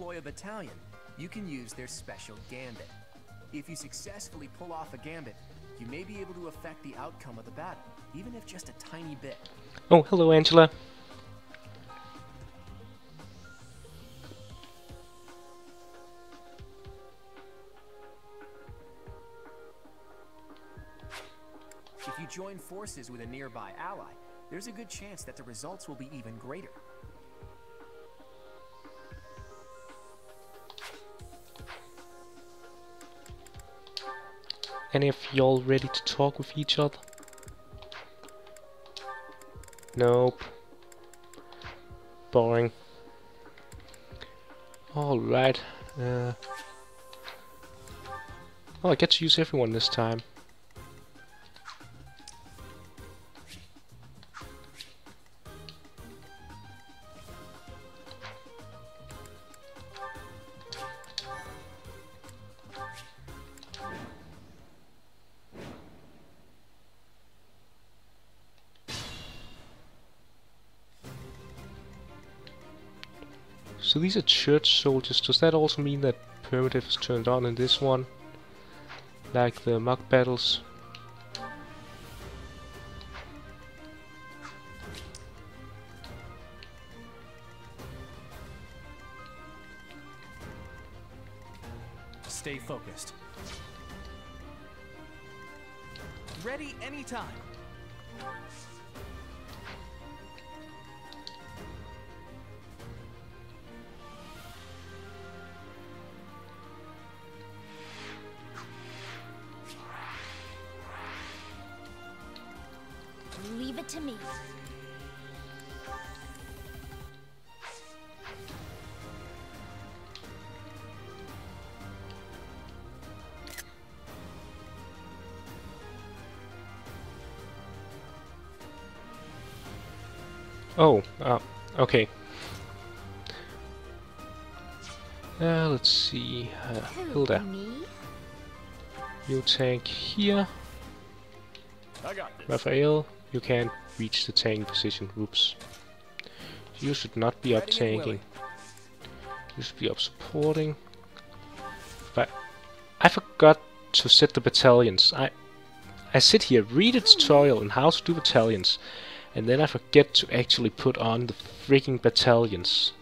Speaker 10: deploy a battalion, you can use their special gambit. If you successfully pull off a gambit, you may be able to affect the outcome of the battle, even if just a tiny bit.
Speaker 1: Oh, hello, Angela.
Speaker 10: If you join forces with a nearby ally, there's a good chance that the results will be even greater.
Speaker 1: Any of y'all ready to talk with each other? Nope. Boring. Alright. Uh, oh, I get to use everyone this time. These are church soldiers. Does that also mean that primitive is turned on in this one? Like the mock battles?
Speaker 16: Stay focused. Ready anytime.
Speaker 1: Oh, uh, okay. Uh, let's see. Uh, Hilda. You tank here.
Speaker 59: I.
Speaker 1: Raphael, you can't reach the tank position. Oops. You should not be up
Speaker 10: Ready
Speaker 1: tanking. You should be up supporting. But I forgot to set the battalions. I I sit here, read a tutorial on how to do battalions, and then I forget to actually put on the freaking battalions.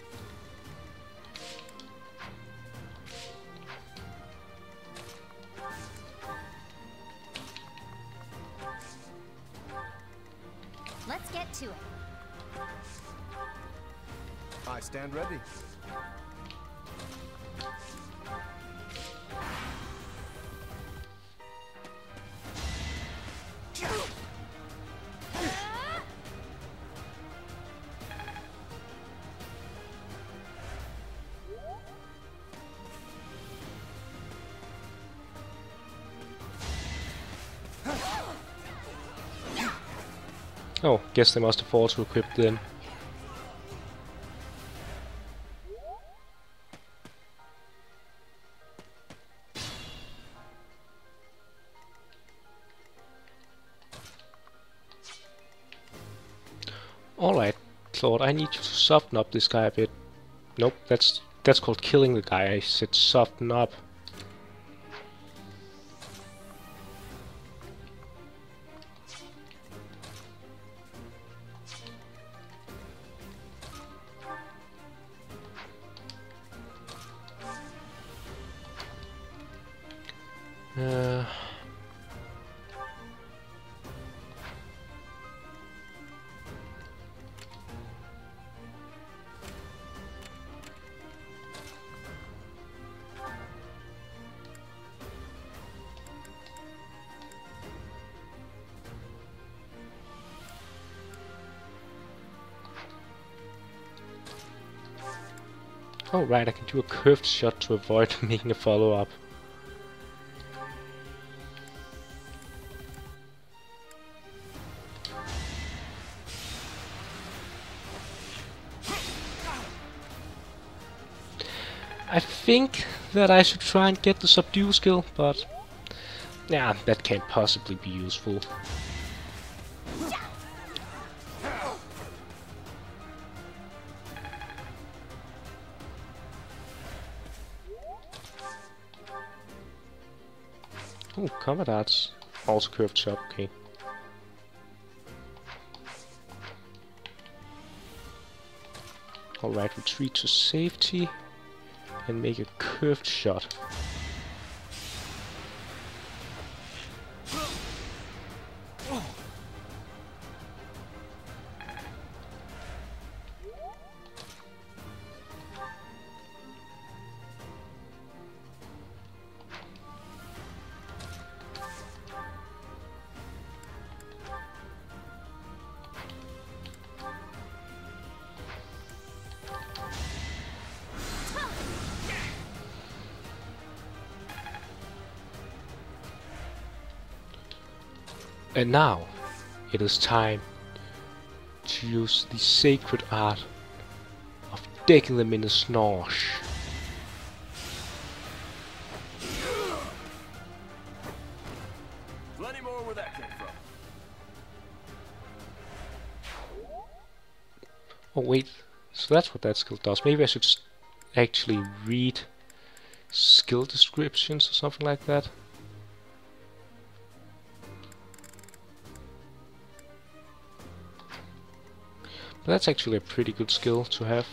Speaker 1: Guess they must have also equipped then. Alright, Claude, I need you to soften up this guy a bit. Nope, that's that's called killing the guy. I said soften up. Oh right, I can do a curved shot to avoid making a follow-up. I think that I should try and get the subdue skill, but yeah, that can't possibly be useful. Combat arts. Also curved shot, okay. Alright, retreat to safety and make a curved shot. And now, it is time to use the sacred art of decking them in the snosh.
Speaker 59: Plenty more where that came from.
Speaker 1: Oh wait, so that's what that skill does. Maybe I should actually read skill descriptions or something like that. That's actually a pretty good skill to have.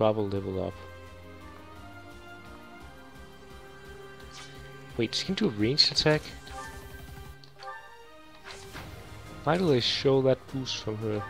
Speaker 1: Proper level up. Wait, she can do a ranged attack? Do they show that boost from her?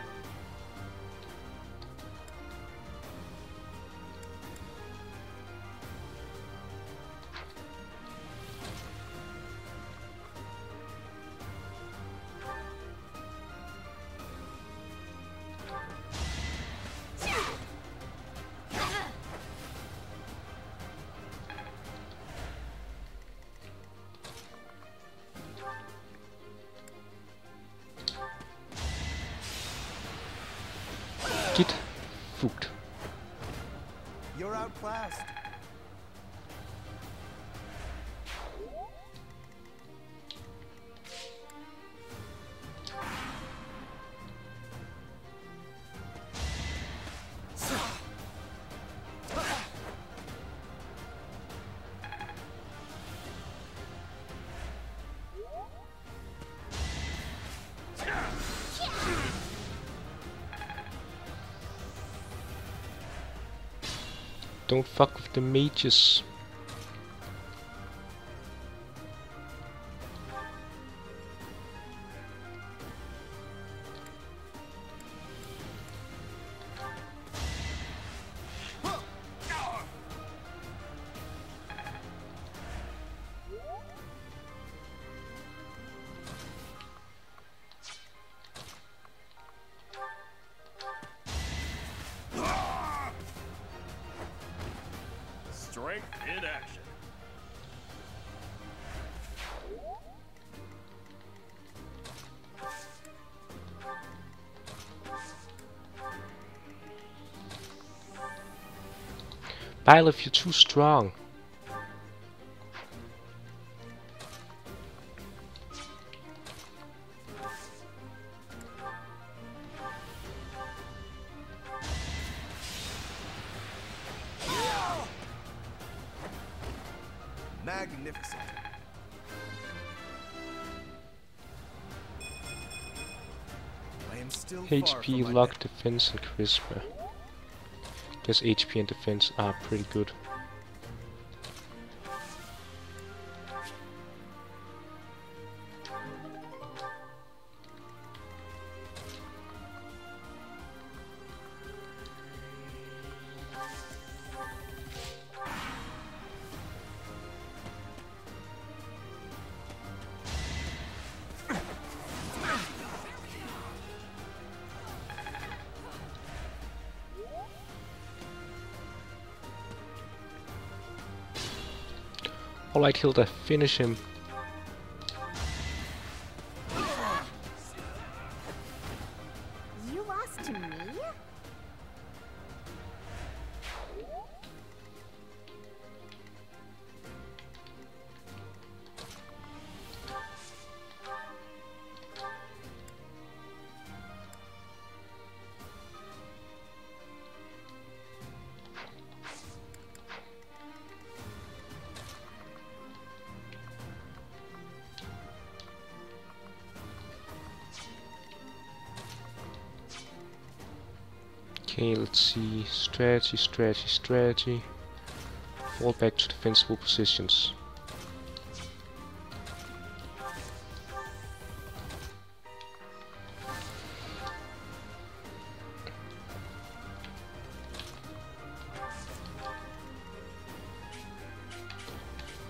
Speaker 1: Don't fuck with the mages. If you're too strong.
Speaker 54: Magnificent. I am still
Speaker 1: HP, luck, defense, and charisma. Guess HP and defense are pretty good. Alright, Hilda, finish him. Strategy, strategy, strategy. Fall back to defensible positions.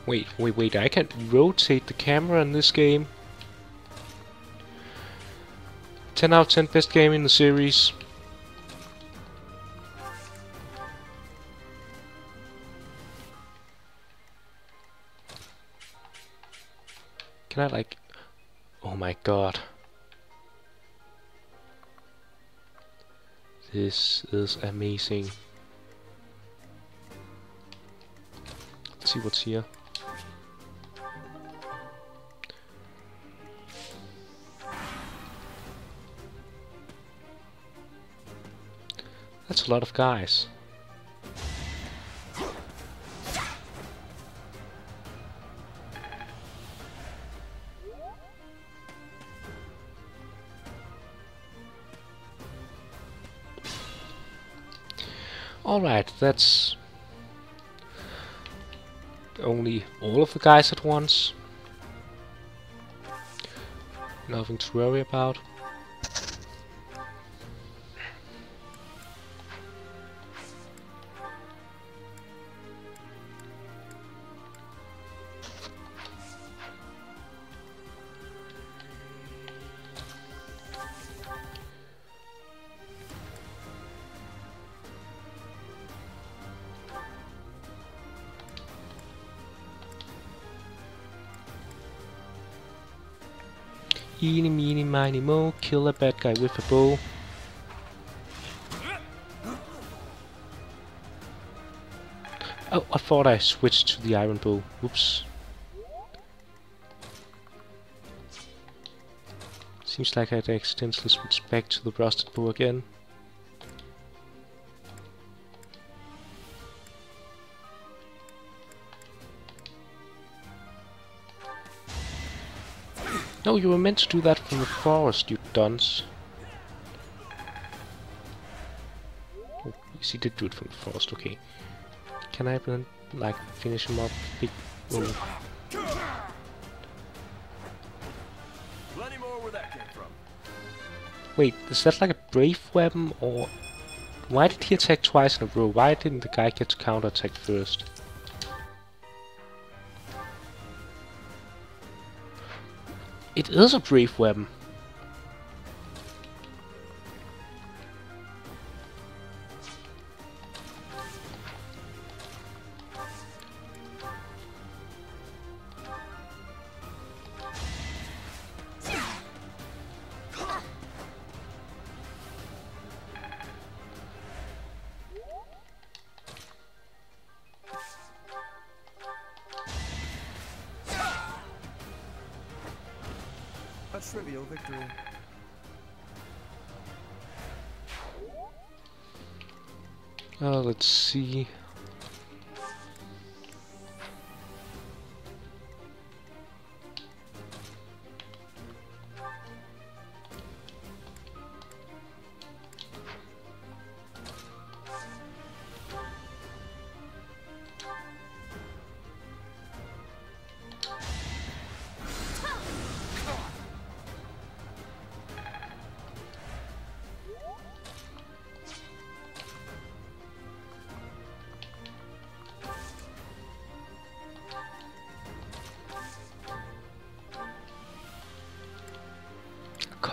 Speaker 1: Wait, wait, wait, I can rotate the camera in this game? 10 out of 10 best game in the series. Can I like... Oh my god. This is amazing. Let's see what's here. That's a lot of guys. Alright, that's only all of the guys at once. Nothing to worry about. Mo, kill a bad guy with a bow. Oh, I thought I switched to the iron bow. Whoops. Seems like I'd accidentally switched back to the rusted bow again. No, you were meant to do that from the forest, you dunce. Oh, yes, he did do it from the forest, okay. Can I like, finish him up? Wait, is that like a brave weapon, or... Why did he attack twice in a row? Why didn't the guy get to counterattack first? It is a brave weapon.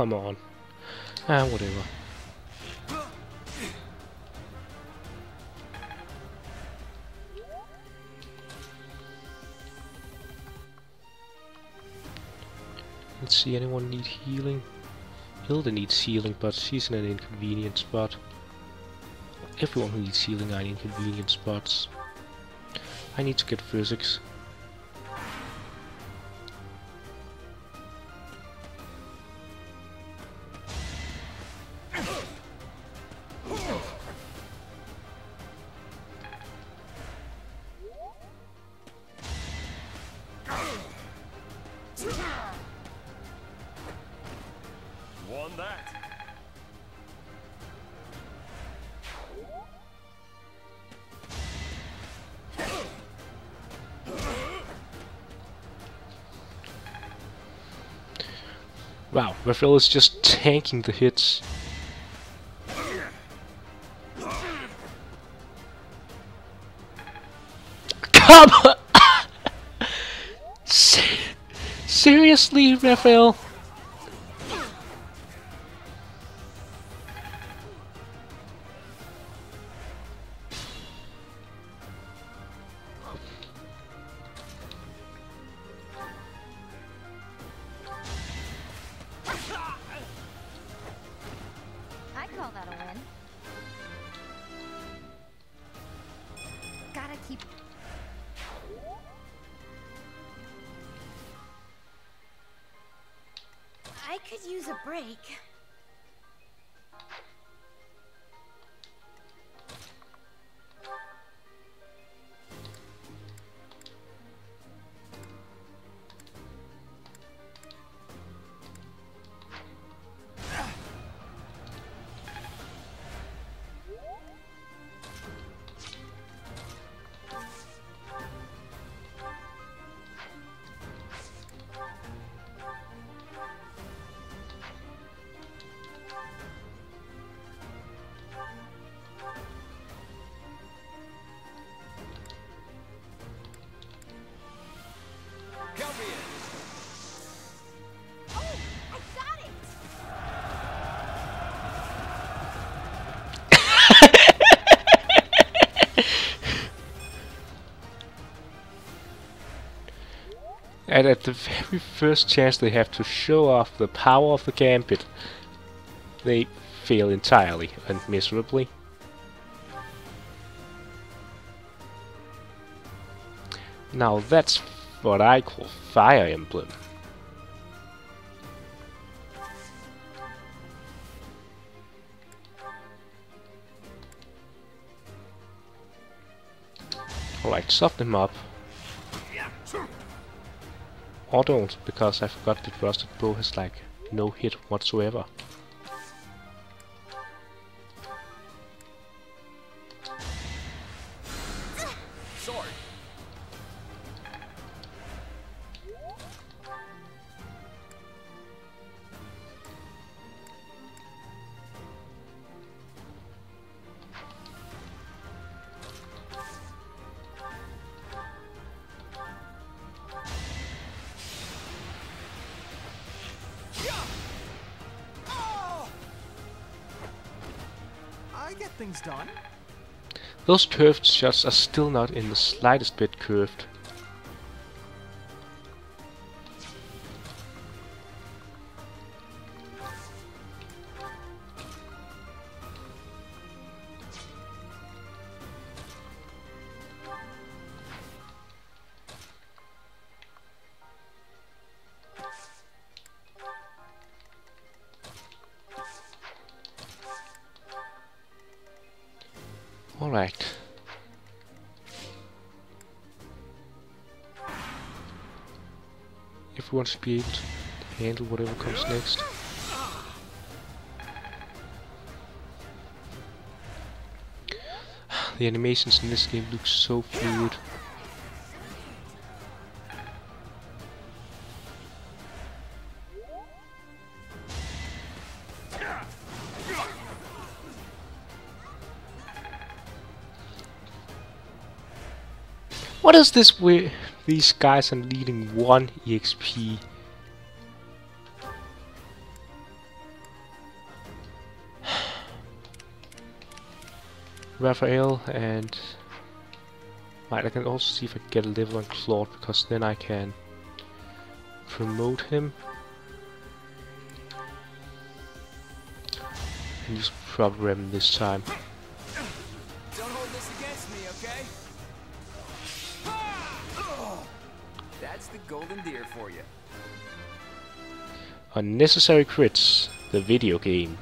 Speaker 1: Come on. Ah, whatever. Let's see, anyone need healing? Hilda needs healing, but she's in an inconvenient spot. Everyone who needs healing are in inconvenient spots. I need to get physics. Raphael is just tanking the hits. Come on! Seriously, Raphael? And at the very first chance they have to show off the power of the gambit, they fail entirely and miserably. Now that's what I call Fire Emblem. Alright, soften them up. Or don't, because I forgot that Rusted Bow has like no hit whatsoever.
Speaker 21: Done.
Speaker 1: Those curved shots are still not in the slightest bit curved. Everyone be able to handle whatever comes next. The animations in this game look so fluid. What is this with these guys are leading one EXP? Raphael and right, I can also see if I can get a level on Claude because then I can promote him and use proper rem this time. Unnecessary crits, the video game.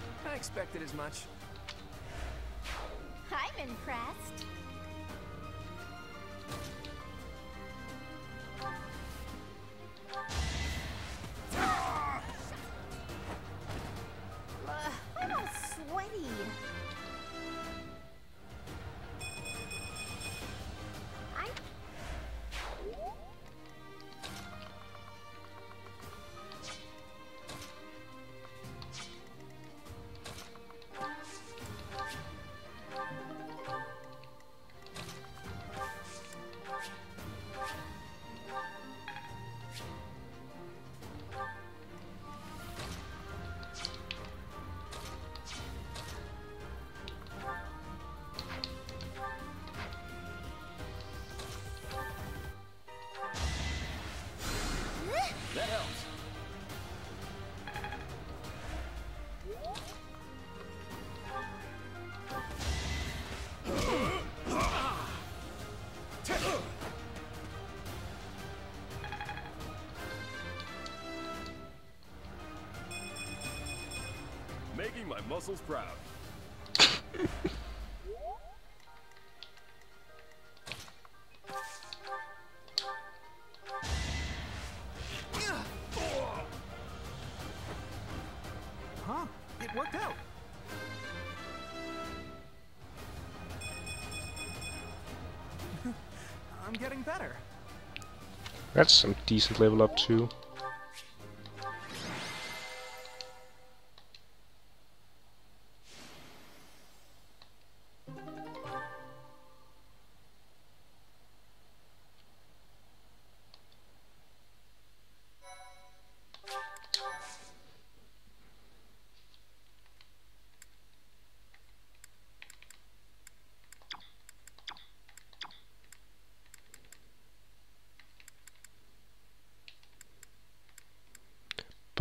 Speaker 1: That's some decent level up too.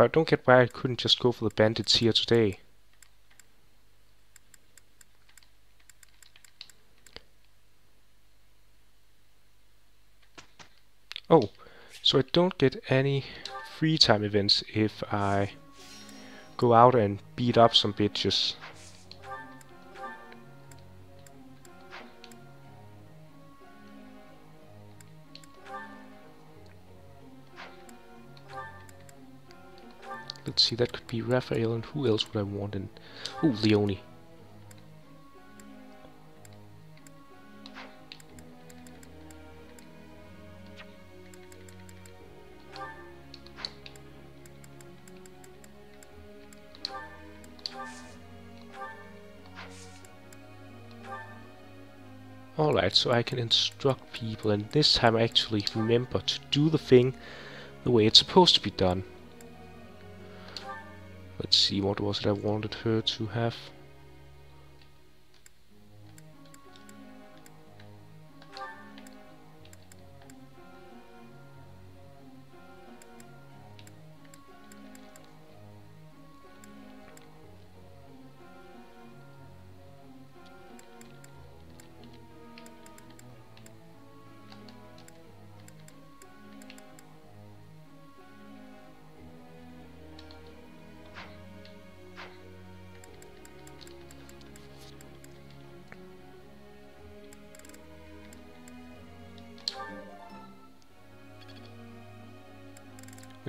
Speaker 1: I don't get why I couldn't just go for the bandits here today. Oh, so I don't get any free time events if I go out and beat up some bitches. See, that could be Raphael, and who else would I want in... Ooh, Leonie. Alright, so I can instruct people, and this time I actually remember to do the thing the way it's supposed to be done. See, what was it I wanted her to have?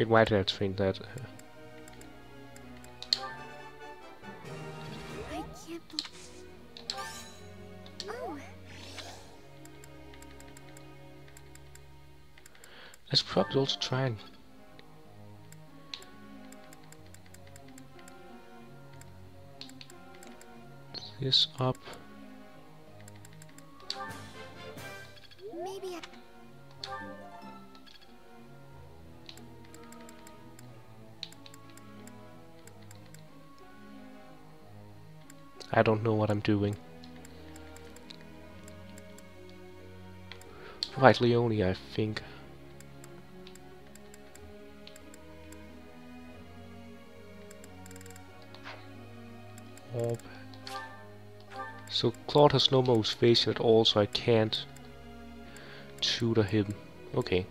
Speaker 1: Why did I train that? Let's probably also try and... This up.
Speaker 53: I
Speaker 1: don't know what I'm doing. Right, Leonie, I think. Orb. So Claude has no facial at all, so I can't tutor him. Okay.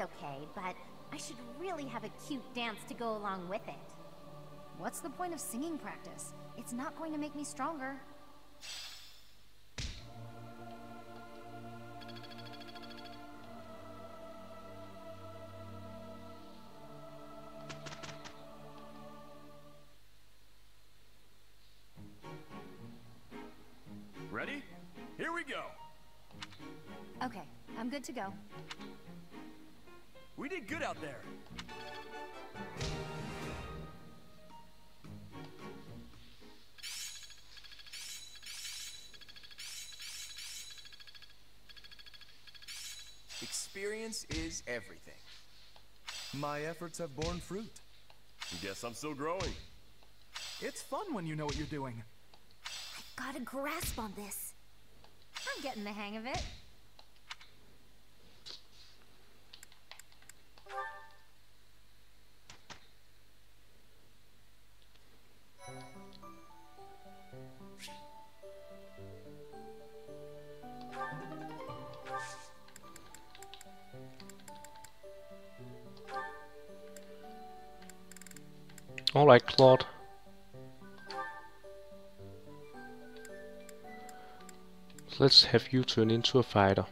Speaker 23: Okay, but I should really have a cute dance to go along with it.
Speaker 60: What's the point of singing practice? It's not going to make me stronger.
Speaker 19: Ready? Here we go.
Speaker 60: Okay, I'm good to go.
Speaker 10: Experience is everything.
Speaker 18: My efforts have borne fruit.
Speaker 19: Guess I'm still growing.
Speaker 21: It's fun when you know what you're doing.
Speaker 23: I got a grasp on this.
Speaker 60: I'm getting the hang of it.
Speaker 1: Let's have you turn into a fighter.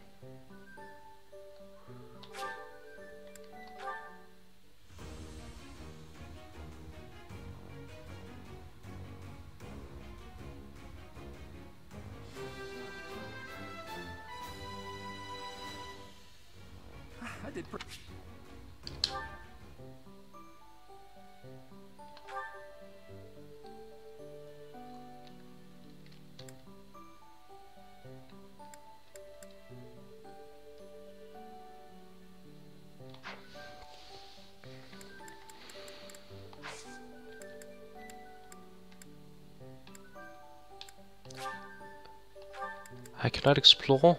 Speaker 1: Cannot explore.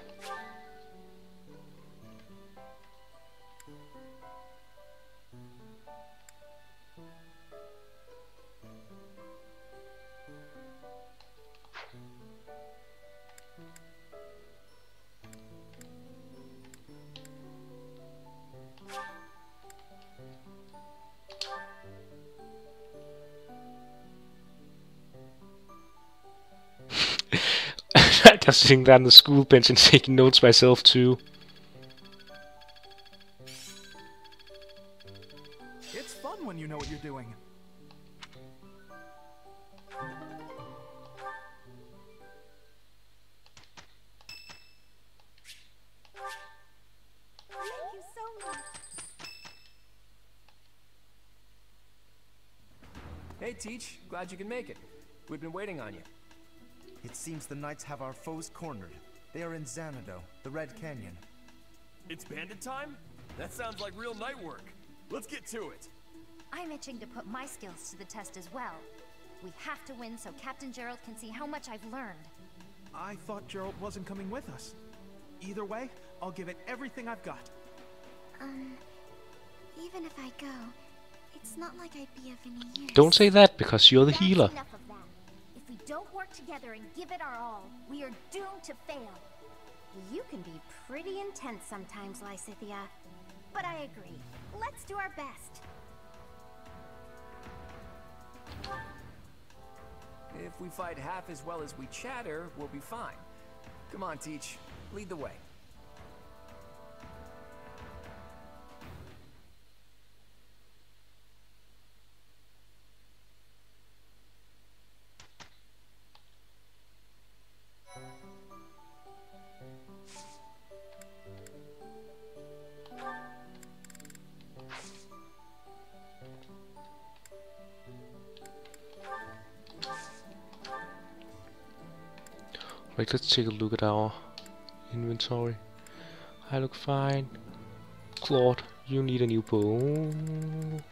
Speaker 1: I sitting there on the school bench and taking notes myself too.
Speaker 21: It's fun when you know what you're doing.
Speaker 61: Thank you so much.
Speaker 10: Hey, Teach. Glad you can make it.
Speaker 18: The knights have our foes cornered. They are in Zanado, the Red Canyon.
Speaker 19: It's bandit time? That sounds like real night work. Let's get to it.
Speaker 23: I'm itching to put my skills to the test as well. We have to win so Captain Jeralt can see how much I've learned.
Speaker 21: I thought Jeralt wasn't coming with us. Either way, I'll give it everything I've got.
Speaker 3: Um, even if I go, it's not like I'd be of any use.
Speaker 1: Don't say that because you're the
Speaker 23: That's
Speaker 1: healer.
Speaker 23: enough of that. If we don't work together and give it our all, we are doomed to fail. You can be pretty intense sometimes, Lysithea. But I agree. Let's do our best.
Speaker 10: If we fight half as well as we chatter, we'll be fine. Come on, Teach. Lead the way.
Speaker 1: Let's take a look at our inventory. I look fine. Claude, you need a new bow.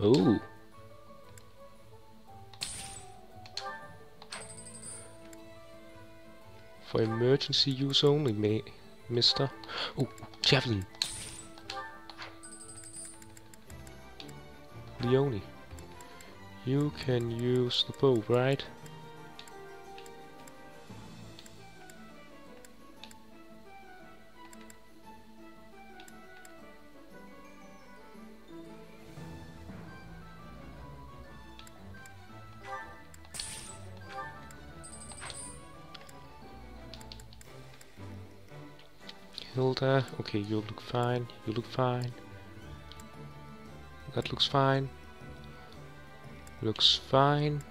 Speaker 1: Oh. For emergency use only, ma mister. Oh, javelin. Leonie. You can use the bow, right? Okay, you look fine. You look fine. That looks fine. Looks fine.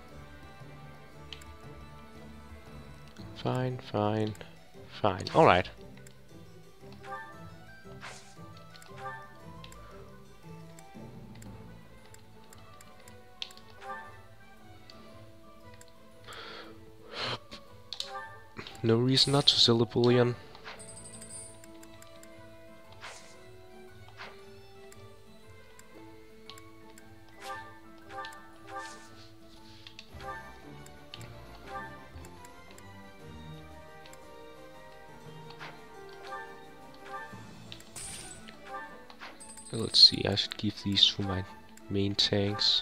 Speaker 1: Fine, fine, fine. Alright. No reason not to sell the bullion. Give these to my main tanks.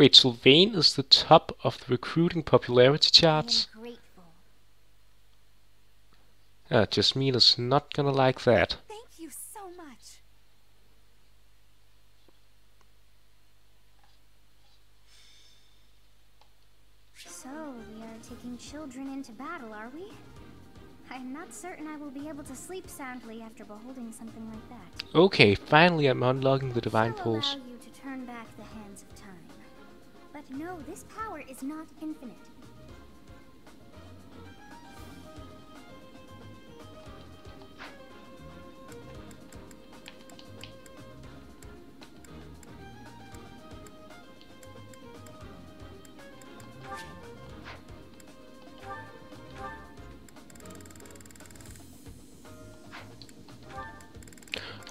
Speaker 1: Wait, Sylvain is the top of the recruiting popularity charts? Ah, Jasmina's not gonna like that.
Speaker 46: Thank you so much.
Speaker 23: So, we are taking children into battle, are we? I'm not certain I will be able to sleep soundly after beholding something like that.
Speaker 1: Okay, finally I'm unlocking the divine pulse.
Speaker 23: Is not infinite.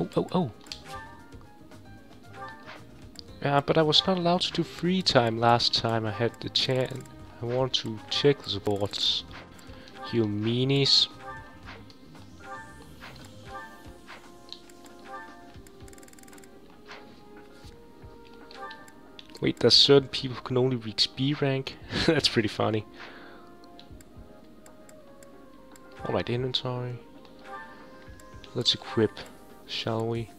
Speaker 1: Oh, oh, oh. Yeah, but I was not allowed to do free time last time I had the chance. I want to check the boards. You meanies. Wait, there's certain people who can only reach B rank? That's pretty funny. Alright, inventory. Let's equip, shall we?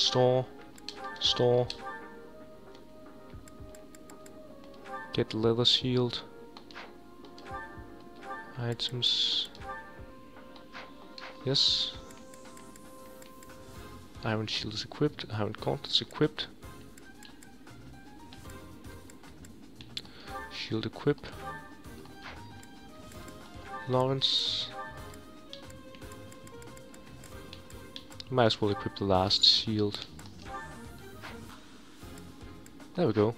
Speaker 1: Store. Store. Get leather shield. Items. Yes. Iron shield is equipped. Iron gauntlet is equipped. Shield equip. Lorenz. Might as well equip the last shield. There we go.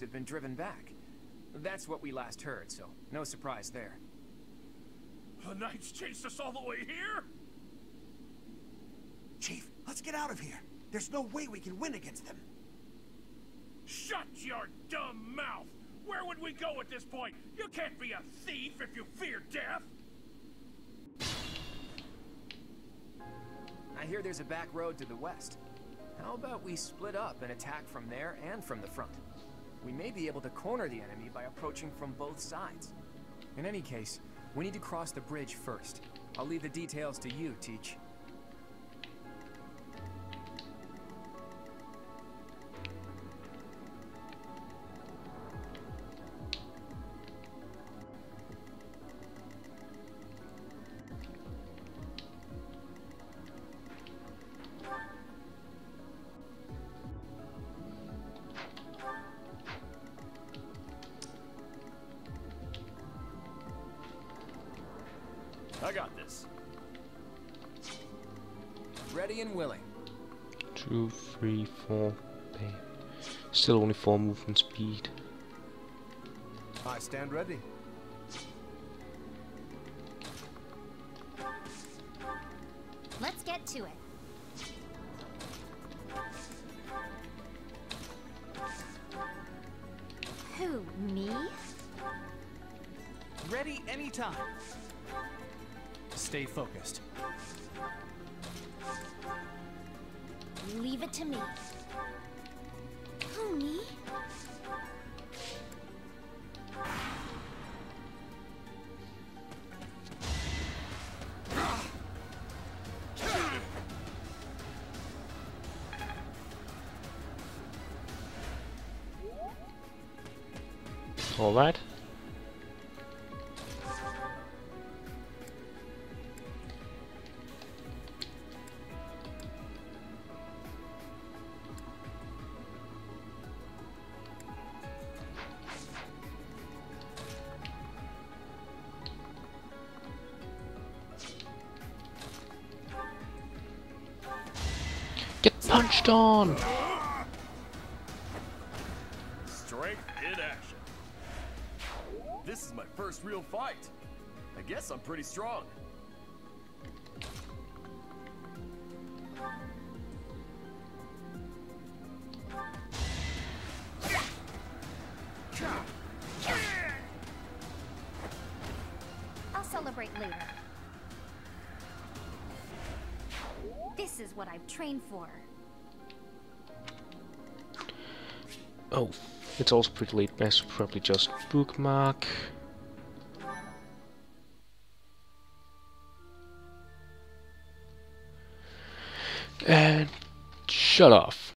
Speaker 10: Like the thieves have been driven back. That's what we last heard, so no surprise there.
Speaker 62: The Knights chased us all the way here?
Speaker 63: Chief, let's get out of here. There's no way we can win against them.
Speaker 62: Shut your dumb mouth! Where would we go at this point? You can't be a thief if you fear death!
Speaker 10: I hear there's a back road to the west. How about we split up and attack from there and from the front? We may be able to corner the enemy by approaching from both sides. In any case, we need to cross the bridge first. I'll leave the details to you, Teach.
Speaker 1: 4. Still only 4 movement speed.
Speaker 19: I stand ready.
Speaker 64: Strong.
Speaker 23: I'll celebrate later. This is what I've trained for.
Speaker 1: Oh, it's also pretty late. I should probably just bookmark. And shut off.